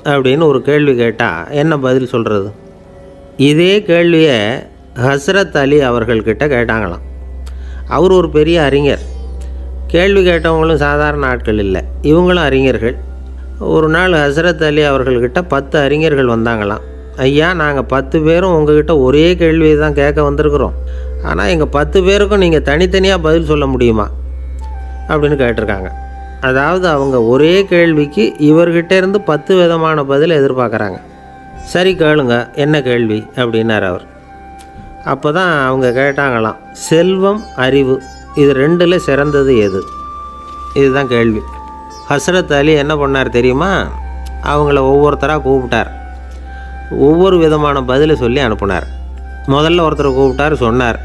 அப்படின்னு ஒரு கேள்வி கேட்டால் என்ன பதில் சொல்கிறது இதே கேள்வியை ஹஸ்ரத் அலி அவர்கள்கிட்ட கேட்டாங்களாம். அவர் ஒரு பெரிய அறிஞர். கேள்வி கேட்டவங்களும் சாதாரண ஆட்கள் இல்லை. இவங்களும் அறிஞர்கள். ஒரு நாள் ஹசரத் அலி அவர்கள்கிட்ட பத்து அறிஞர்கள் வந்தாங்களாம். ஐயா நாங்கள் பத்து பேரும் உங்ககிட்ட ஒரே கேள்வி தான் கேட்க வந்திருக்கிறோம். ஆனால் எங்கள் பத்து பேருக்கும் நீங்கள் தனித்தனியாக பதில் சொல்ல முடியுமா? அப்படின்னு கேட்டிருக்காங்க. அதாவது அவங்க ஒரே கேள்விக்கு இவர்கிட்ட இருந்து பத்து விதமான பதில் எதிர்பார்க்குறாங்க. சரி கேளுங்க என்ன கேள்வி? அப்படின்னார் அவர். அப்போ தான் அவங்க கேட்டாங்களாம் செல்வம் அறிவு இது ரெண்டில் சிறந்தது எது? இதுதான் கேள்வி. ஹசரத் அலி என்ன பண்ணார் தெரியுமா? அவங்கள ஒவ்வொருத்தராக கூப்பிட்டார். ஒவ்வொரு விதமான பதிலை சொல்லி அனுப்புனார். முதல்ல ஒருத்தரை கூப்பிட்டார் சொன்னார்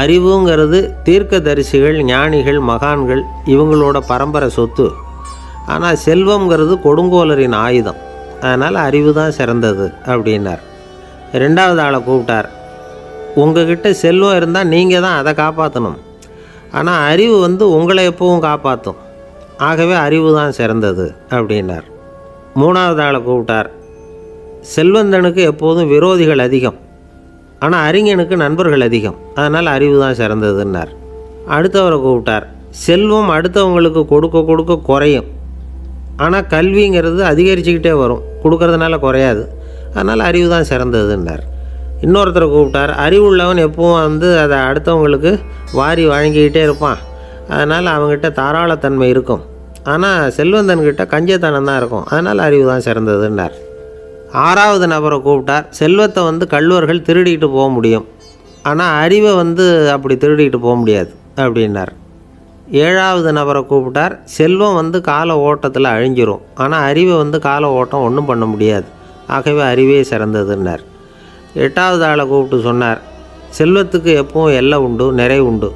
அறிவுங்கிறது தீர்க்கதரிசிகள் ஞானிகள் மகான்கள் இவங்களோட பரம்பரை சொத்து. ஆனால் செல்வம்ங்கிறது கொடுங்கோலரின் ஆயுதம். அதனால் அறிவு தான் சிறந்தது அப்படின்னார். ரெண்டாவது ஆளை கூப்பிட்டார் உங்ககிட்ட செல்வம் இருந்தால் நீங்கள் தான் அதை காப்பாற்றணும் ஆனால் அறிவு வந்து உங்களை எப்பவும் காப்பாற்றும் ஆகவே அறிவு தான் சிறந்தது அப்படின்னார். மூணாவது ஆளை கூப்பிட்டார் செல்வந்தனுக்கு எப்போதும் விரோதிகள் அதிகம். ஆனால் அறிஞனுக்கு நண்பர்கள் அதிகம். அதனால் அறிவு தான் சிறந்ததுன்னார். அடுத்தவரை கூப்பிட்டார். செல்வம் அடுத்தவங்களுக்கு கொடுக்க கொடுக்க குறையும். ஆனால் கல்விங்கிறது அதிகரிச்சுக்கிட்டே வரும். கொடுக்கறதுனால குறையாது. அதனால் அறிவு தான் சிறந்ததுன்னார். இன்னொருத்தரை கூப்பிட்டார். அறிவுள்ளவன் எப்பவும் வந்து அதை அடுத்தவங்களுக்கு வாரி வழங்கிக்கிட்டே இருப்பான். அதனால் அவங்ககிட்ட தாராளத்தன்மை இருக்கும். ஆனால் செல்வந்தன்கிட்ட கஞ்சத்தனம் தான் இருக்கும். அதனால் அறிவு தான் சிறந்ததுன்னார். ஆறாவது நபரை கூப்பிட்டார். செல்வத்தை வந்து கல்லூர்கள் திருடிட்டு போக முடியும். ஆனால் அறிவை வந்து அப்படி திருடிட்டு போக முடியாது அப்படின்னார். ஏழாவது நபரை கூப்பிட்டார். செல்வம் வந்து கால ஓட்டத்தில் அழிஞ்சிரும். ஆனால் அறிவை வந்து கால ஓட்டம் ஒன்றும் பண்ண முடியாது. ஆகவே அறிவே சிறந்ததுன்னார். எட்டாவது ஆளை கூப்பிட்டு சொன்னார். செல்வத்துக்கு எப்பவும் எல்லை உண்டு நிறை உண்டு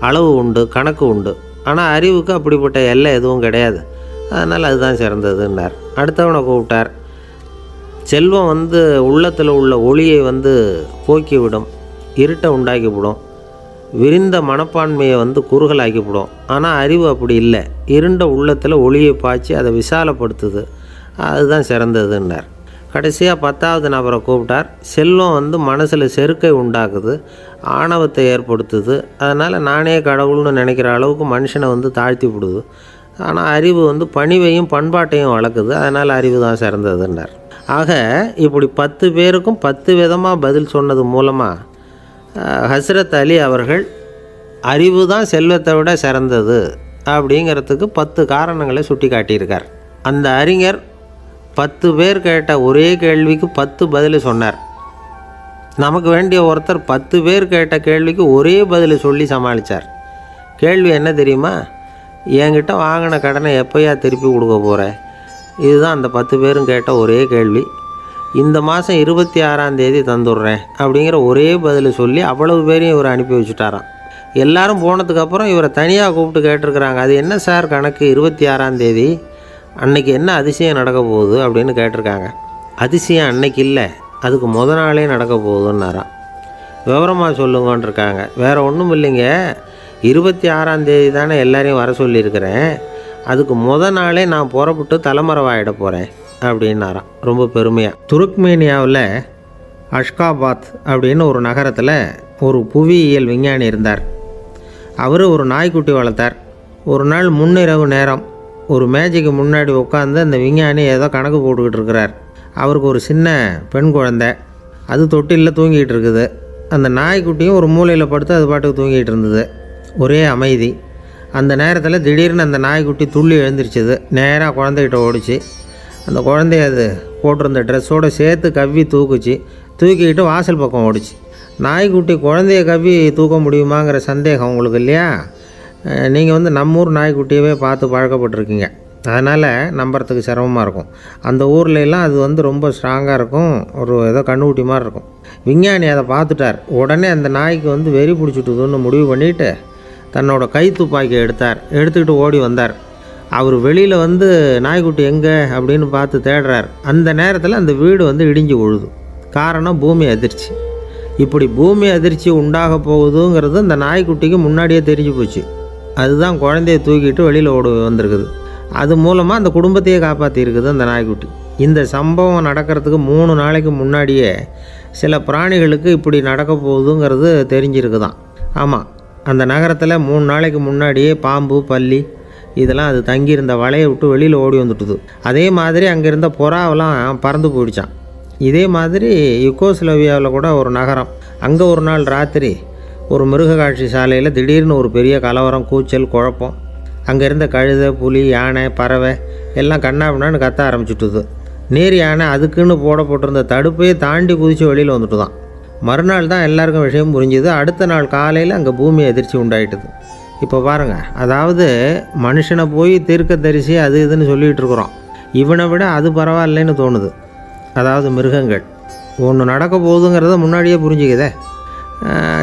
அளவு உண்டு கணக்கு உண்டு. ஆனால் அறிவுக்கு அப்படிப்பட்ட எல்லை எதுவும் கிடையாது. அதனால் அதுதான் சிறந்ததுன்னார். அடுத்தவனை கூப்பிட்டார். செல்வம் வந்து உள்ளத்தில் உள்ள ஒளியை வந்து போக்கிவிடும் இருட்டை உண்டாக்கிவிடும் விரிந்த மனப்பான்மையை வந்து குறுகலாக்கிவிடும். ஆனால் அறிவு அப்படி இல்லை. இருண்ட உள்ளத்தில் ஒளியை பாய்ச்சி அதை விசாலப்படுத்துது. அதுதான் சிறந்ததுன்னார் கடைசியாக பத்தாவது நபரை கூப்பிட்டார். செல்வம் வந்து மனசில் செருக்கை உண்டாக்குது ஆணவத்தை ஏற்படுத்துது. அதனால் நானே கடவுள்னு நினைக்கிற அளவுக்கு மனுஷனை வந்து தாழ்த்தி விடுது. ஆனால் அறிவு வந்து பணிவையும் பண்பாட்டையும் வளர்க்குது. அதனால் அறிவு தான் சிறந்ததுன்னார் ஆக இப்படி பத்து பேருக்கும் பத்து விதமாக பதில் சொன்னது மூலமாக ஹஸ்ரத் அலி அவர்கள் அறிவு தான் செல்வத்தை விட சிறந்தது அப்படிங்கிறதுக்கு பத்து காரணங்களை சுட்டி காட்டியிருக்கார் அந்த அறிஞர் பத்து பேர் கேட்ட ஒரே கேள்விக்கு பத்து பதில் சொன்னார். நமக்கு வேண்டிய ஒருத்தர் பத்து பேர் கேட்ட கேள்விக்கு ஒரே பதில் சொல்லி சமாளித்தார் கேள்வி என்ன தெரியுமா? என்கிட்ட வாங்கின கடனை எப்போயா திருப்பி கொடுக்க போகிறேன் இதுதான் அந்த பத்து பேரும் கேட்ட ஒரே கேள்வி. இந்த மாதம் இருபத்தி ஆறாம் தேதி தந்துடுறேன் அப்படிங்கிற ஒரே பதில் சொல்லி அவ்வளவு பேரையும் இவர் அனுப்பி வச்சுட்டாராம். எல்லாரும் போனதுக்கப்புறம் இவரை தனியாக கூப்பிட்டு கேட்டிருக்கிறாங்க. அது என்ன சார் கணக்கு? இருபத்தி ஆறாம் தேதி. அன்னைக்கு என்ன அதிசயம் நடக்க போகுது அப்படின்னு கேட்டிருக்காங்க. அதிசயம் அன்னைக்கு இல்லை. அதுக்கு முத நாளே நடக்க போகுதுன்னாராம். விவரமாக சொல்லுங்கன்னு இருக்காங்க வேறு ஒன்றும் இல்லைங்க. இருபத்தி ஆறாம் தேதி தானே எல்லாரையும் வர சொல்லியிருக்கிறேன். அதுக்கு முத நாளே நான் புறப்பட்டு தலைமறைவாயிட போகிறேன் அப்படின்னாராம் ரொம்ப பெருமையாக துருக்மேனியாவில் அஷ்காபாத் அப்படின்னு ஒரு நகரத்தில் ஒரு புவியியல் விஞ்ஞானி இருந்தார். அவர் ஒரு நாய்க்குட்டி வளர்த்தார். ஒரு நாள் முன்னிரவு நேரம் ஒரு மேஜைக்கு முன்னாடி உட்காந்து அந்த விஞ்ஞானி ஏதோ கணக்கு போட்டுக்கிட்டு இருக்கிறார். அவருக்கு ஒரு சின்ன பெண் குழந்தை. அது தொட்டிலில் தூங்கிட்டு இருக்குது. அந்த நாய்க்குட்டியும் ஒரு மூலையில் படுத்து அது பாட்டுக்கு தூங்கிட்டு இருந்தது. ஒரே அமைதி. அந்த நேரத்தில் திடீர்னு அந்த நாய்க்குட்டி துள்ளி எழுந்திரிச்சது. நேராக குழந்தைகிட்ட ஓடிச்சு. அந்த குழந்தைய அது போட்டிருந்த ட்ரெஸ்ஸோடு சேர்த்து கவ்வி தூக்குச்சு. தூக்கிக்கிட்டு வாசல் பக்கம் ஓடிச்சு. நாய்க்குட்டி குழந்தைய கவ்வி தூக்க முடியுமாங்கிற சந்தேகம் உங்களுக்கு இல்லையா? நீங்கள் வந்து நம்ம ஊர் நாய்க்குட்டியவே பார்த்து பழக்கப்பட்டிருக்கீங்க. அதனால் நம்புறதுக்கு சிரமமாக இருக்கும். அந்த ஊர்ல எல்லாம் அது வந்து ரொம்ப ஸ்ட்ராங்காக இருக்கும். ஒரு ஏதோ கண்ணுக்குட்டி மாதிரி இருக்கும். விஞ்ஞானி அதை பார்த்துட்டார். உடனே அந்த நாய்க்கு வந்து வெறி பிடிச்சிட்டுதுன்னு முடிவு பண்ணிவிட்டு தன்னோட கை துப்பாக்கி எடுத்தார். எடுத்துக்கிட்டு ஓடி வந்தார். அவர் வெளியில் வந்து நாய்க்குட்டி எங்கே? அப்படின்னு பார்த்து தேடுறார். அந்த நேரத்தில் அந்த வீடு வந்து இடிஞ்சு விழுது காரணம் பூமி அதிர்ச்சி. இப்படி பூமி அதிர்ச்சி உண்டாக போகுதுங்கிறது அந்த நாய்க்குட்டிக்கு முன்னாடியே தெரிஞ்சு போச்சு. அதுதான் குழந்தைய தூக்கிட்டு வெளியில் ஓடு வந்திருக்குது. அது மூலமாக அந்த குடும்பத்தையே காப்பாற்றிருக்குது அந்த நாய்க்குட்டி. இந்த சம்பவம் நடக்கிறதுக்கு மூணு நாளைக்கு முன்னாடியே சில பிராணிகளுக்கு இப்படி நடக்க போகுதுங்கிறது தெரிஞ்சிருக்குதான். ஆமாம் அந்த நகரத்தில் மூணு நாளைக்கு முன்னாடியே பாம்பு பல்லி இதெல்லாம் அது தங்கியிருந்த வலையை விட்டு வெளியில் ஓடி வந்துட்டுது. அதே மாதிரி அங்கே இருந்த புறாவெல்லாம் பறந்து போயிடுச்சான் இதே மாதிரி யுகோஸ்லோவியாவில் கூட ஒரு நகரம். அங்கே ஒரு நாள் ராத்திரி ஒரு மிருக காட்சி சாலையில் திடீர்னு ஒரு பெரிய கலவரம் கூச்சல் குழப்பம். அங்கே இருந்த கழுதை புலி யானை பறவை எல்லாம் கண்ணாபின்னான்னு கத்த ஆரம்பிச்சுட்டுது. நேர் யானை அதுக்குன்னு போடப்பட்டிருந்த தடுப்பையே தாண்டி குதித்து வெளியில் வந்துட்டு தான் மறுநாள் தான் எல்லாருக்கும் விஷயம் புரிஞ்சுது. அடுத்த நாள் காலையில் அங்கே பூமி எதிர்ச்சி உண்டாயிட்டுது. இப்போ பாருங்கள் அதாவது மனுஷனை போய் தீர்க்க தரிசி அது இதுன்னு சொல்லிகிட்டு இருக்கிறோம். இவனை விட அது பரவாயில்லைன்னு தோணுது. அதாவது மிருகங்கள். ஒன்று நடக்க போகுதுங்கிறத முன்னாடியே புரிஞ்சுக்குதே.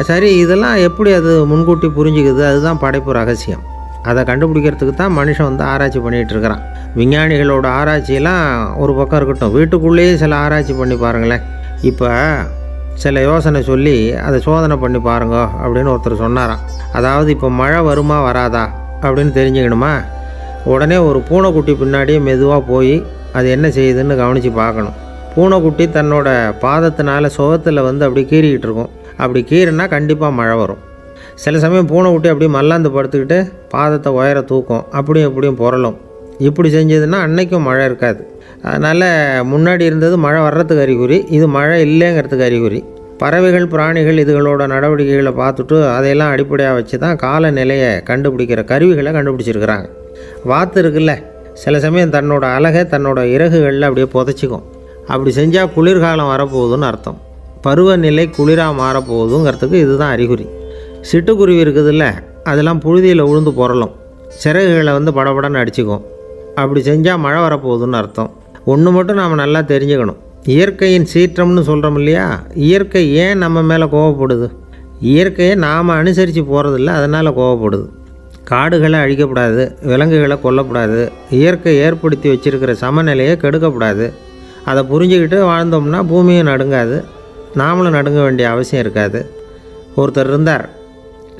சரி இதெல்லாம் எப்படி அது முன்கூட்டி புரிஞ்சுக்குது? அதுதான் படைப்பு ரகசியம். அதை கண்டுபிடிக்கிறதுக்கு தான் மனுஷன் வந்து ஆராய்ச்சி பண்ணிகிட்டு இருக்கிறான். விஞ்ஞானிகளோட ஆராய்ச்சியெல்லாம் ஒரு பக்கம் இருக்கட்டும். வீட்டுக்குள்ளேயே சில ஆராய்ச்சி பண்ணி பாருங்களேன். இப்போ சில யோசனை சொல்லி அதை சோதனை பண்ணி பாருங்க அப்படின்னு ஒருத்தர் சொன்னாராம். அதாவது இப்போ மழை வருமா வராதா அப்படின்னு தெரிஞ்சுக்கணுமா? உடனே ஒரு பூனைக்குட்டி பின்னாடியே மெதுவாக போய் அது என்ன செய்யுதுன்னு கவனித்து பார்க்கணும். பூனைக்குட்டி தன்னோட பாதத்தினால சுகத்தில் வந்து அப்படி கீறிக்கிட்டு இருக்கும். அப்படி கீறினா கண்டிப்பாக மழை வரும். சில சமயம் பூனைக்குட்டி அப்படியே மல்லாந்து படுத்துக்கிட்டு பாதத்தை உயர தூக்கும். அப்படியும் இப்படியும் புரளும். இப்படி செஞ்சதுன்னா அன்னைக்கும் மழை இருக்காது. அதனால் முன்னாடி இருந்தது மழை வர்றதுக்கு அறிகுறி இது மழை இல்லைங்கிறதுக்கு அறிகுறி. பறவைகள் பிராணிகள் இதுகளோட நடவடிக்கைகளை பார்த்துட்டு அதையெல்லாம் அடிப்படையாக வச்சு தான் காலநிலையை கண்டுபிடிக்கிற கருவிகளை கண்டுபிடிச்சிருக்கிறாங்க. வாத்து இருக்குல்ல சில சமயம் தன்னோட அழகை தன்னோட இறகுகளில் அப்படியே புதைச்சிக்கும். அப்படி செஞ்சால் குளிர்காலம் வரப்போகுதுன்னு அர்த்தம். பருவநிலை குளிராக மாறப்போகுதுங்கிறதுக்கு இதுதான் அறிகுறி. சிட்டுக்குருவி இருக்குதுல்ல அதெல்லாம் புழுதியில் உழுந்து புரளும் சிறகுகளை வந்து படபடன்னு அடிச்சுக்கும். அப்படி செஞ்சால் மழை வரப்போகுதுன்னு அர்த்தம். ஒன்று மட்டும் நாம் நல்லா தெரிஞ்சுக்கணும். இயற்கையின் சீற்றம்னு சொல்கிறோம் இல்லையா? இயற்கை ஏன் நம்ம மேலே கோவப்படுது? இயற்கையை நாம் அனுசரித்து போகிறதில்ல அதனால் கோவப்படுது. காடுகளை அழிக்கக்கூடாது விலங்குகளை கொல்லக்கூடாது இயற்கை ஏற்படுத்தி வச்சிருக்கிற சமநிலையை கெடுக்கக்கூடாது அதை புரிஞ்சுக்கிட்டு வாழ்ந்தோம்னா பூமியும் நடுங்காது நாமளும் நடுங்க வேண்டிய அவசியம் இருக்காது. ஒருத்தர் இருந்தார்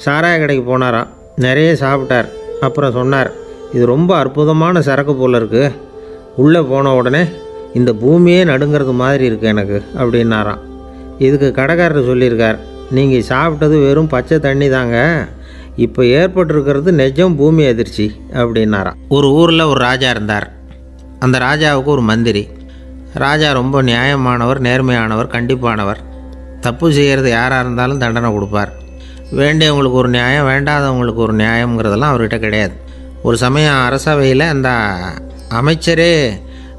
சாராய கடைக்கு போனாராம் நிறைய சாப்பிட்டார் அப்புறம் சொன்னார் இது ரொம்ப அற்புதமான சரக்கு போல் இருக்குது உள்ளே போன உடனே இந்த பூமியே நடுங்கிறது மாதிரி இருக்குது எனக்கு அப்படின்னாராம். இதுக்கு கடைக்காரர் சொல்லியிருக்கார் நீங்கள் சாப்பிட்டது வெறும் பச்சை தண்ணி தாங்க இப்போ ஏற்பட்டிருக்கிறது நிஜம் பூமி அதிர்ச்சி அப்படின்னாராம். ஒரு ஊரில் ஒரு ராஜா இருந்தார். அந்த ராஜாவுக்கு ஒரு மந்திரி. ராஜா ரொம்ப நியாயமானவர் நேர்மையானவர் கண்டிப்பானவர். தப்பு செய்கிறது யாராக இருந்தாலும் தண்டனை கொடுப்பார். வேண்டியவங்களுக்கு ஒரு நியாயம் வேண்டாதவங்களுக்கு ஒரு நியாயங்கிறதெல்லாம் அவர்கிட்ட கிடையாது. ஒரு சமயம் அரசவையில் அந்த அமைச்சரே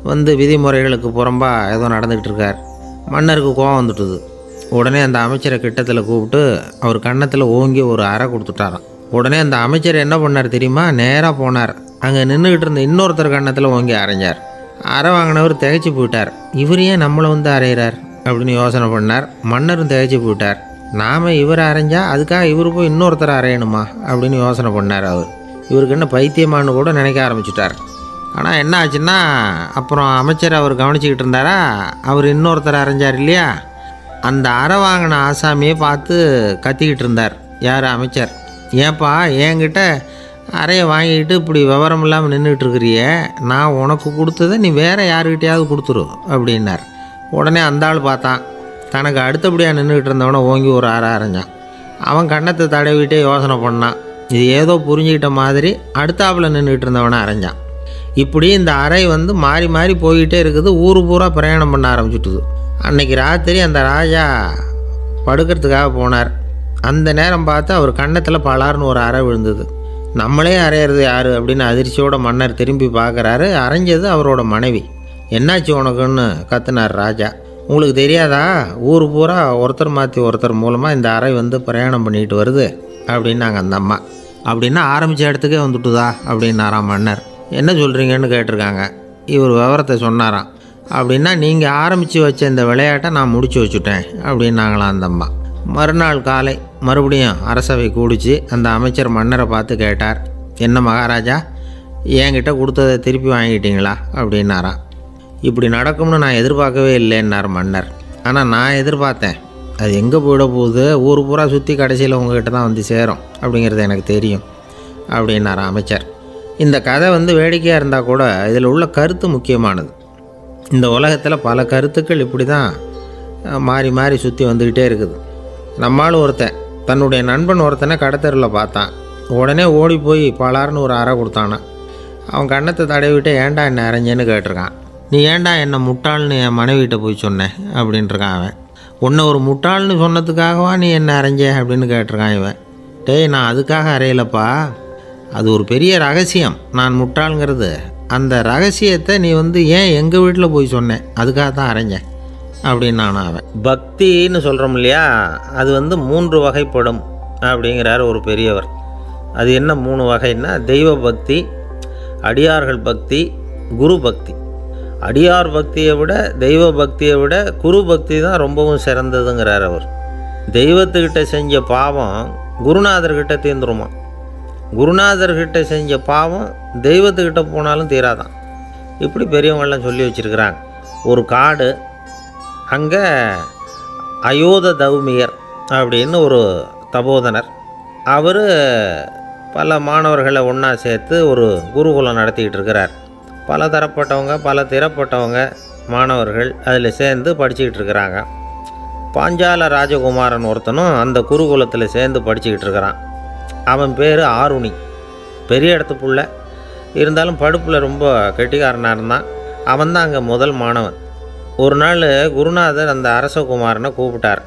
வந்து விதிமுறைகளுக்கு புறம்பாக ஏதோ நடந்துக்கிட்டு இருக்கார் மன்னருக்கு கோவம் வந்துட்டுது. உடனே அந்த அமைச்சரை கிட்டத்தில் கூப்பிட்டு அவர் கன்னத்தில் ஓங்கி ஒரு அறை கொடுத்துட்டாராம். உடனே அந்த அமைச்சர் என்ன பண்ணார் தெரியுமா? நேராக போனார். அங்கே நின்றுக்கிட்டு இருந்த இன்னொருத்தர் கன்னத்தில் ஓங்கி அரைஞ்சார் அறை வாங்கினவர் திகைச்சு போயிட்டார். இவர் ஏன் நம்மளை வந்து அரைகிறார் அப்படின்னு யோசனை பண்ணார். மன்னரும் திகைச்சு போயிட்டார். நாம் இவர் அரைஞ்சா அதுக்காக இவர் போய் இன்னொருத்தர் அரையணுமா அப்படின்னு யோசனை பண்ணார் அவர். இவருக்கு என்ன பைத்தியமானு கூட நினைக்க ஆரம்பிச்சிட்டார். ஆனால் என்ன ஆச்சுன்னா அப்புறம் அமைச்சர் அவர் கவனிச்சிக்கிட்டு இருந்தாரா? அவர் இன்னொருத்தர் அரைஞ்சார் இல்லையா? அந்த அறை வாங்கின ஆசாமியை பார்த்து கத்திக்கிட்டு இருந்தார். யார் அமைச்சர்? ஏன்பா என்கிட்ட அறையை வாங்கிக்கிட்டு இப்படி விவரம் இல்லாமல் நின்றுட்டு நான் உனக்கு கொடுத்ததை நீ வேறு யாருக்கிட்டையாவது கொடுத்துரு அப்படின்னார். உடனே அந்த ஆள் பார்த்தான். தனக்கு அடுத்தபடியாக நின்றுக்கிட்டு இருந்தவனை ஓங்கி ஒரு அறை அரைஞ்சான். அவன் கன்னத்தை தடவிட்டே யோசனை பண்ணான். இது ஏதோ புரிஞ்சுக்கிட்ட மாதிரி அடுத்தாப்பில் நின்றுக்கிட்டு இருந்தவனை அரைஞ்சான். இப்படி இந்த அறை வந்து மாறி மாறி போய்கிட்டே இருக்குது. ஊர் பூரா பிரயாணம் பண்ண ஆரம்பிச்சுட்டுது. அன்றைக்கி ராத்திரி அந்த ராஜா படுக்கிறதுக்காக போனார். அந்த நேரம் பார்த்து அவர் கன்னத்தில் பலார்னு ஒரு அறை விழுந்தது. நம்மளே அறையிறது யார் அப்படின்னு அதிர்ச்சியோட மன்னர் திரும்பி பார்க்குறாரு. அரைஞ்சது அவரோட மனைவி. என்னாச்சு உனக்குன்னு? கத்துனார் ராஜா. உங்களுக்கு தெரியாதா? ஊர் பூரா ஒருத்தர் மாற்றி ஒருத்தர் மூலமாக இந்த அறை வந்து பிரயாணம் பண்ணிட்டு வருது. அப்படின்னாங்க அந்த அம்மா. அப்படின்னா ஆரம்பித்த இடத்துக்கே வந்துட்டுதா? அப்படின்னாராம் மன்னர். என்ன சொல்கிறீங்கன்னு கேட்டிருக்காங்க. இவர் விவரத்தை சொன்னாராம். அப்படின்னா நீங்கள் ஆரம்பித்து வச்ச இந்த விளையாட்டை நான் முடிச்சு வச்சுட்டேன் அப்படின்னாங்களாம் அந்த அம்மா. மறுநாள் காலை மறுபடியும் அரசவை கூடிச்சு அந்த அமைச்சர் மன்னரை பார்த்து கேட்டார் என்ன மகாராஜா என்கிட்ட கொடுத்ததை திருப்பி வாங்கிட்டீங்களா? அப்படின்னாராம். இப்படி நடக்கும்னு நான் எதிர்பார்க்கவே இல்லைன்னார் மன்னர். ஆனால் நான் எதிர்பார்த்தேன். அது எங்கே போயிட போகுது? ஊர் பூரா சுற்றி கடைசியில் உங்ககிட்ட தான் வந்து சேரும் அப்படிங்கிறது எனக்கு தெரியும் அப்படின்னார் அமைச்சர். இந்த கதை வந்து வேடிக்கையாக இருந்தால் கூட இதில் உள்ள கருத்து முக்கியமானது. இந்த உலகத்தில் பல கருத்துக்கள் இப்படி தான் மாறி மாறி சுற்றி வந்துக்கிட்டே இருக்குது. நம்மளும் ஒருத்தன் தன்னுடைய நண்பன் ஒருத்தனை கடத்தரில் பார்த்தான். உடனே ஓடி போய் பலார்னு ஒரு அறை கொடுத்தானா. அவன் கண்ணத்தை தடவிட்டு ஏன்டா என்ன அரைஞ்சேன்னு கேட்டிருக்கான். நீ ஏண்டா என்னை முட்டாள்னு என் மனைவிகிட்ட போய் சொன்னேன் அப்படின்ட்டுருக்கான் அவன். உன்னை ஒரு முட்டாள்னு சொன்னதுக்காகவா நீ என்ன அரைஞ்ச? அப்படின்னு கேட்டிருக்கான் இவன். டேய் நான் அதுக்காக அறையலப்பா. அது ஒரு பெரிய ரகசியம். நான் முட்டாளுங்கிறது. அந்த ரகசியத்தை நீ வந்து ஏன் எங்கள் வீட்டில் போய் சொன்னேன் அதுக்காக தான் அரைஞ்சேன் அப்படின்னு நான் அவன் பக்தின்னு சொல்கிறோம் இல்லையா? அது வந்து மூன்று வகைப்படும் அப்படிங்கிறார் ஒரு பெரியவர். அது என்ன மூணு வகைன்னா தெய்வ பக்தி அடியார்கள் பக்தி குரு பக்தி. அடியார் பக்தியை விட தெய்வ பக்தியை விட குரு பக்தி தான் ரொம்பவும் சிறந்ததுங்கிறார் அவர். தெய்வத்துக்கிட்ட செஞ்ச பாவம் குருநாதர்கிட்ட தீர்ந்துருமா? குருநாதர்கிட்ட செஞ்ச பாவம் தெய்வத்துக்கிட்ட போனாலும் தீராதான். இப்படி பெரியவங்கள்லாம் சொல்லி வச்சுருக்கிறாங்க. ஒரு காடு அங்கே அயோத தௌமியர் அப்படின்னு ஒரு தபோதனர். அவர் பல மாணவர்களை ஒன்றா சேர்த்து ஒரு குருகுலம் நடத்திக்கிட்டு இருக்கிறார். பல தரப்பட்டவங்க பல திறப்பட்டவங்க மாணவர்கள் அதில் சேர்ந்து படிச்சுக்கிட்டு இருக்கிறாங்க. பாஞ்சால ராஜகுமாரன் ஒருத்தனும் அந்த குருகுலத்தில் சேர்ந்து படிச்சுக்கிட்டு இருக்கிறான். அவன் பேர் ஆருணி. பெரிய இடத்து புள்ள. இருந்தாலும் படுப்பில் ரொம்ப கெட்டிக்காரனாக இருந்தான். அவன் தான் அங்கே முதல் மாணவன். ஒரு நாள் குருநாதர் அந்த அரசகுமாரனை கூப்பிட்டார்.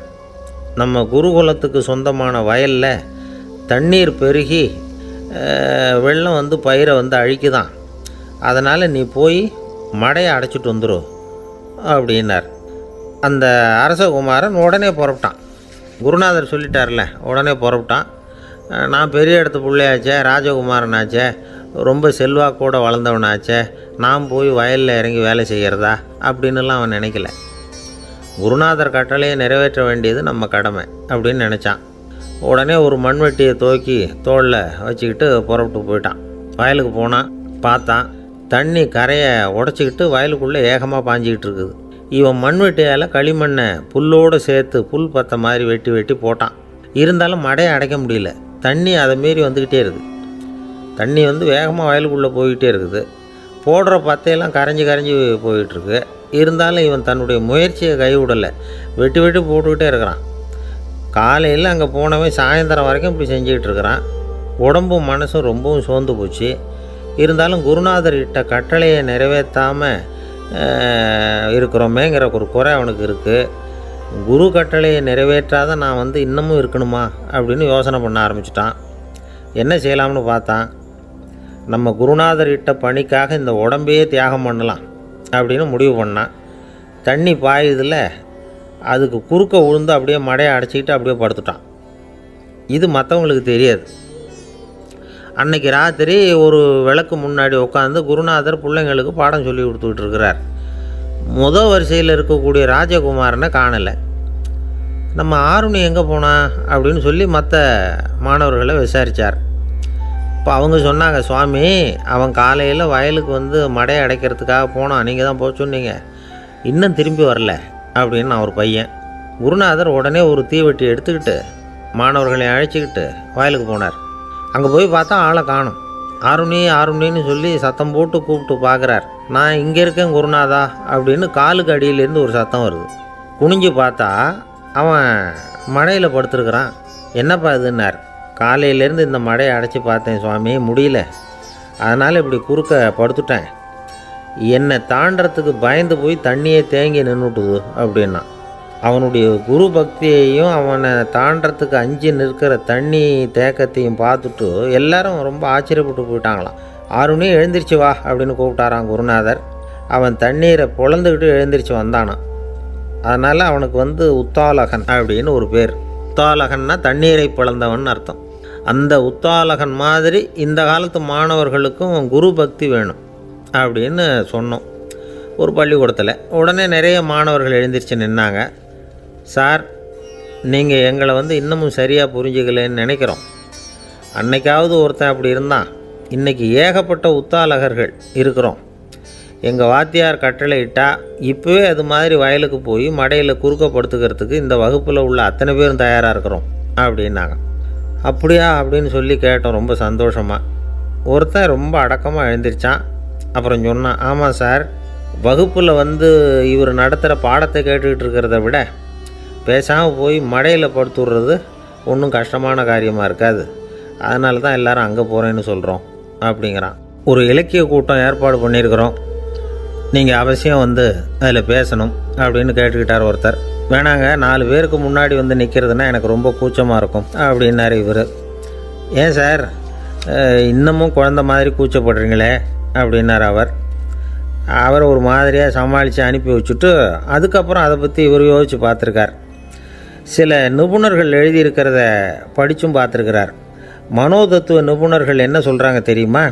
நம்ம குருகுலத்துக்கு சொந்தமான வயலில் தண்ணீர் பெருகி வெள்ளம் வந்து பயிரை வந்து அழிக்குதான். அதனால் நீ போய் மடையை அடைச்சிட்டு வந்துரு அப்படின்னார். அந்த அரசகுமாரன் உடனே புறப்பட்டான். குருநாதர் சொல்லிட்டார்ல உடனே புறப்பட்டான். நான் பெரிய இடத்து பிள்ளையாச்சே ராஜகுமாரனாச்சே ரொம்ப செல்வாக்கூட வளர்ந்தவனாச்சே நான் போய் வயலில் இறங்கி வேலை செய்கிறதா? அப்படின்னுலாம் அவன் நினைக்கல. குருநாதர் கட்டளையை நிறைவேற்ற வேண்டியது நம்ம கடமை அப்படின்னு நினச்சான். உடனே ஒரு மண்வெட்டியை தூக்கி தோளில் வச்சுக்கிட்டு புறப்பட்டு போயிட்டான். வயலுக்கு போனான் பார்த்தான். தண்ணி கரையை உடச்சிக்கிட்டு வயலுக்குள்ளே ஏகமாக பாஞ்சிக்கிட்டு இருக்குது. இவன் மண்வெட்டியால் களிமண்ணை புல்லோடு சேர்த்து புல் பத்த மாதிரி வெட்டி வெட்டி போட்டான். இருந்தாலும் மடையை அடைக்க முடியல. தண்ணி அதை மீறி வந்துக்கிட்டே இருக்குது. தண்ணி வந்து வேகமாக வயலுக்குள்ளே போய்கிட்டே இருக்குது. போடுற பத்தையெல்லாம் கரைஞ்சி கரைஞ்சி போயிட்டுருக்கு. இருந்தாலும் இவன் தன்னுடைய முயற்சியை கைவிடலை. வெட்டி வெட்டி போட்டுக்கிட்டே இருக்கிறான். காலையில் அங்கே போனவன் சாயந்தரம் வரைக்கும் இப்படி செஞ்சுக்கிட்டு இருக்கிறான். உடம்பும் மனசும் ரொம்பவும் சோர்ந்து போச்சு. இருந்தாலும் குருநாதர் இட்ட கட்டளையை நிறைவேற்றாமல் இருக்கிறோமேங்கிற ஒரு குறை அவனுக்கு இருக்குது குரு கட்டளையை நிறைவேற்றாத நான் வந்து இன்னமும் இருக்கணுமா அப்படின்னு யோசனை பண்ண ஆரம்பிச்சிட்டான். என்ன செய்யலாம்னு பார்த்தான். நம்ம குருநாதர் இட்ட பணிக்காக இந்த உடம்பையே தியாகம் பண்ணலாம் அப்படின்னு முடிவு பண்ணான். தண்ணி பாயுதில் அதுக்கு குறுக்க விழுந்து அப்படியே மடையை அடைச்சிக்கிட்டு அப்படியே படுத்துட்டான். இது மற்றவங்களுக்கு தெரியாது. அன்னைக்கு ராத்திரி ஒரு விளக்கு முன்னாடி உட்காந்து குருநாதர் பிள்ளைங்களுக்கு பாடம் சொல்லி கொடுத்துக்கிட்டு இருக்கிறார். முத வரிசையில் இருக்கக்கூடிய ராஜகுமாரனை காணலை. நம்ம ஆருணி எங்கே போனா அப்படின்னு சொல்லி மற்ற மாணவர்களை விசாரித்தார் இப்போ அவங்க சொன்னாங்க சுவாமி அவன் காலையில் வயலுக்கு வந்து மடையை அடைக்கிறதுக்காக போனான். நீங்கள் தான் போக சொன்னீங்க. இன்னும் திரும்பி வரல அப்படின்னு அவர் பையன். குருநாதர் உடனே ஒரு தீவெட்டி எடுத்துக்கிட்டு மாணவர்களை அழைச்சிக்கிட்டு வயலுக்கு போனார். அங்கே போய் பார்த்தா ஆளை காணும். ஆருணி ஆருணின்னு சொல்லி சத்தம் போட்டு கூப்பிட்டு பார்க்குறார் நான் இங்கே இருக்கேன் குருநாதா அப்படின்னு காலுக்கு அடியிலேருந்து ஒரு சத்தம் வருது. குனிஞ்சு பார்த்தா அவன் மழையில் படுத்துருக்குறான். என்னப்பா இதுன்னார். காலையிலேருந்து இந்த மடையை அடைச்சி பார்த்தேன் சுவாமி முடியல. அதனால் இப்படி குறுக்க படுத்துட்டேன். என்னை தாண்டறதுக்கு பயந்து போய் தண்ணியே தேங்கி நின்றுட்டுது அப்படின்னா. அவனுடைய குரு பக்தியையும் அவனை தாண்டறதுக்கு அஞ்சு நிற்கிற தண்ணி தேக்கத்தையும் பார்த்துட்டு எல்லாரும் ரொம்ப ஆச்சரியப்பட்டு போயிட்டாங்களாம். ஆறுனே எழுந்திரிச்சு வா அப்படின்னு கூப்பிட்டாரான் குருநாதர். அவன் தண்ணீரை பொழந்துக்கிட்டு எழுந்திரிச்சு வந்தானான் அதனால் அவனுக்கு வந்து உத்தாலகன் அப்படின்னு ஒரு பேர். உத்தாலகன்னா தண்ணீரை பிளந்தவன் அர்த்தம். அந்த உத்தாலகன் மாதிரி இந்த காலத்து மாணவர்களுக்கும் குரு பக்தி வேணும் அப்படின்னு சொன்னோம். ஒரு பள்ளிக்கூடத்தில். உடனே நிறைய மாணவர்கள் எழுந்திரிச்சு நின்னாங்க. சார் நீங்கள் எங்களை வந்து இன்னமும் சரியாக புரிஞ்சுக்கலன்னு நினைக்கிறோம். அன்னைக்காவது ஒருத்தன் அப்படி இருந்தான். இன்றைக்கி ஏகப்பட்ட உத்தாலகர்கள் இருக்கிறோம். எங்கள் வாத்தியார் கட்டளை இட்டால் இப்போவே அது மாதிரி வயலுக்கு போய் மடையில் குறுக்கப்படுத்துக்கிறதுக்கு இந்த வகுப்பில் உள்ள அத்தனை பேரும் தயாராக இருக்கிறோம் அப்படின்னாங்க. அப்படியா? அப்படின்னு சொல்லி கேட்டோம் ரொம்ப சந்தோஷமாக ஒருத்தன் ரொம்ப அடக்கமாக எழுந்திரிச்சான். அப்புறம் சொன்னான் ஆமாம் சார் வகுப்பில் வந்து இவர் நடத்துகிற பாடத்தை கேட்டுக்கிட்டு இருக்கிறத விட பேசாமல் போய் மடையில் படுத்துடுறது ஒன்றும் கஷ்டமான காரியமாக இருக்காது. அதனால தான் எல்லாரும் அங்கே போகிறேன்னு சொல்கிறோம் அப்படிங்கிறான். ஒரு இலக்கிய கூட்டம் ஏற்பாடு பண்ணியிருக்கிறோம். நீங்கள் அவசியம் வந்து அதில் பேசணும் அப்படின்னு கேட்டுக்கிட்டார் ஒருத்தர். வேணாங்க நாலு பேருக்கு முன்னாடி வந்து நிற்கிறதுனா எனக்கு ரொம்ப கூச்சமாக இருக்கும் அப்படின்னாரு இவர். ஏன் சார் இன்னமும் குழந்த மாதிரி கூச்சப்படுறீங்களே அப்படின்னார் அவர். அவர் ஒரு மாதிரியாக சமாளித்து அனுப்பி வச்சுட்டு அதுக்கப்புறம் அதை பற்றி இவர் யோசித்து பார்த்துருக்கார். சில நிபுணர்கள் எழுதியிருக்கிறத படித்தும் பார்த்துருக்கிறார். மனோதத்துவ நிபுணர்கள் என்ன சொல்கிறாங்க தெரியுமா?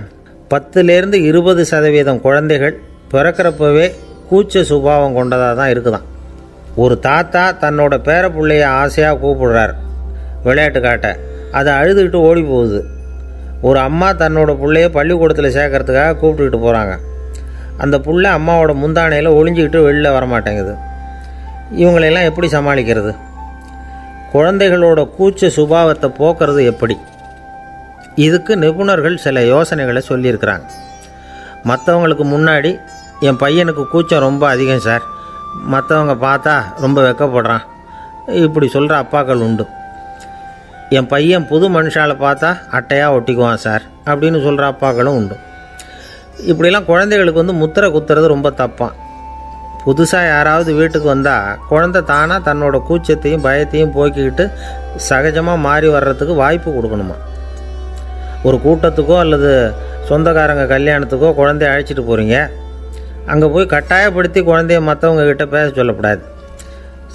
பத்துலேருந்து இருபது சதவீதம் குழந்தைகள் பிறக்கிறப்பவே கூச்ச சுபாவம் கொண்டதாக தான் இருக்குதான். ஒரு தாத்தா தன்னோட பேர பிள்ளைய ஆசையாக கூப்பிடுறார். விளையாட்டு காட்ட. அதை அழுதுகிட்டு ஓடி போகுது. ஒரு அம்மா தன்னோட பிள்ளைய பள்ளிக்கூடத்தில் சேர்க்கறதுக்காக கூப்பிட்டுக்கிட்டு போகிறாங்க அந்த புள்ள அம்மாவோட முந்தானையில் ஒளிஞ்சிக்கிட்டு வெளில வரமாட்டேங்குது. இவங்களையெல்லாம் எப்படி சமாளிக்கிறது? குழந்தைகளோட கூச்ச சுபாவத்தை போக்குறது எப்படி? இதுக்கு நிபுணர்கள் சில யோசனைகளை சொல்லியிருக்கிறாங்க. மற்றவங்களுக்கு முன்னாடி என் பையனுக்கு கூச்சம் ரொம்ப அதிகம் சார். மற்றவங்க பார்த்தா ரொம்ப வெக்கப்படுறான். இப்படி சொல்கிற அப்பாக்கள் உண்டு. என் பையன் புது மனுஷால பார்த்தா அட்டையாக ஒட்டிக்குவான் சார். அப்படின்னு சொல்கிற அப்பாக்களும் உண்டு. இப்படிலாம் குழந்தைகளுக்கு வந்து முத்திரை குத்துறது ரொம்ப தப்பான். புதுசாக யாராவது வீட்டுக்கு வந்தால் குழந்தை தானாக தன்னோட கூச்சத்தையும் பயத்தையும் போக்கிக்கிட்டு சகஜமாக மாறி வர்றதுக்கு வாய்ப்பு கொடுக்கணுமா? ஒரு கூட்டத்துக்கோ அல்லது சொந்தக்காரங்க கல்யாணத்துக்கோ குழந்தைய அழைச்சிட்டு போகிறீங்க அங்கே போய் கட்டாயப்படுத்தி குழந்தைய மற்றவங்க கிட்ட பேச சொல்லக்கூடாது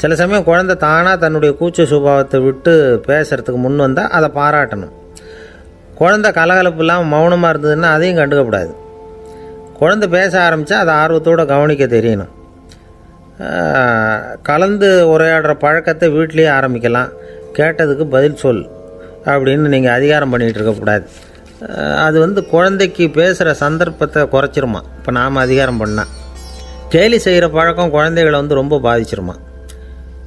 சில சமயம் குழந்தை தானாக தன்னுடைய கூச்ச சுபாவத்தை விட்டு பேசுகிறதுக்கு முன் வந்தால் அதை பாராட்டணும். குழந்தை கலகலப்பு இல்லாமல் மௌனமாக இருந்ததுன்னா அதையும் கண்டுக்கக்கூடாது. குழந்தை பேச ஆரம்பித்தா அதை ஆர்வத்தோடு கவனிக்க தெரியணும். கலந்து உரையாடுற பழக்கத்தை வீட்லேயே ஆரம்பிக்கலாம். கேட்டதுக்கு பதில் சொல் அப்படின்னு நீங்கள் அதிகாரம் பண்ணிகிட்டு இருக்கக்கூடாது அது வந்து குழந்தைக்கு பேசுகிற சந்தர்ப்பத்தை குறைச்சிருமா. இப்போ நாம் அதிகாரம் பண்ணால் கேலி செய்கிற பழக்கம் குழந்தைகளை வந்து ரொம்ப பாதிச்சிருமா.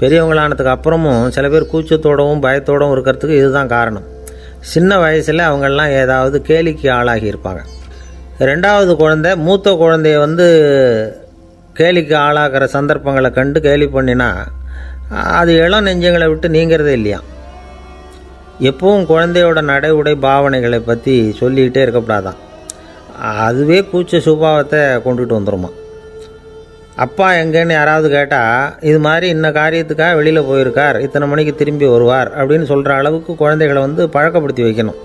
பெரியவங்களானதுக்கு அப்புறமும் சில பேர் கூச்சத்தோடவும் பயத்தோடவும் இருக்கிறதுக்கு இதுதான் காரணம். சின்ன வயசில் அவங்கெல்லாம் ஏதாவது கேலிக்கு ஆளாகி இருப்பாங்க. ரெண்டாவது குழந்தை மூத்த குழந்தைய வந்து கேலிக்கு ஆளாகிற சந்தர்ப்பங்களை கண்டு கேலி பண்ணினா அது இளம் நெஞ்சங்களை விட்டு நீங்கிறதே இல்லையா? எப்பவும் குழந்தையோட நடை உடை பாவனைகளை பற்றி சொல்லிக்கிட்டே இருக்கக்கூடாதான். அதுவே கூச்ச சுபாவத்தை கொண்டுட்டு வந்துடுமா அப்பா எங்கேன்னு யாராவது கேட்டால் இது மாதிரி இன்ன காரியத்துக்காக வெளியில் போயிருக்கார் இத்தனை மணிக்கு திரும்பி வருவார் அப்படின்னு சொல்கிற அளவுக்கு குழந்தைகளை வந்து பழக்கப்படுத்தி வைக்கணும்.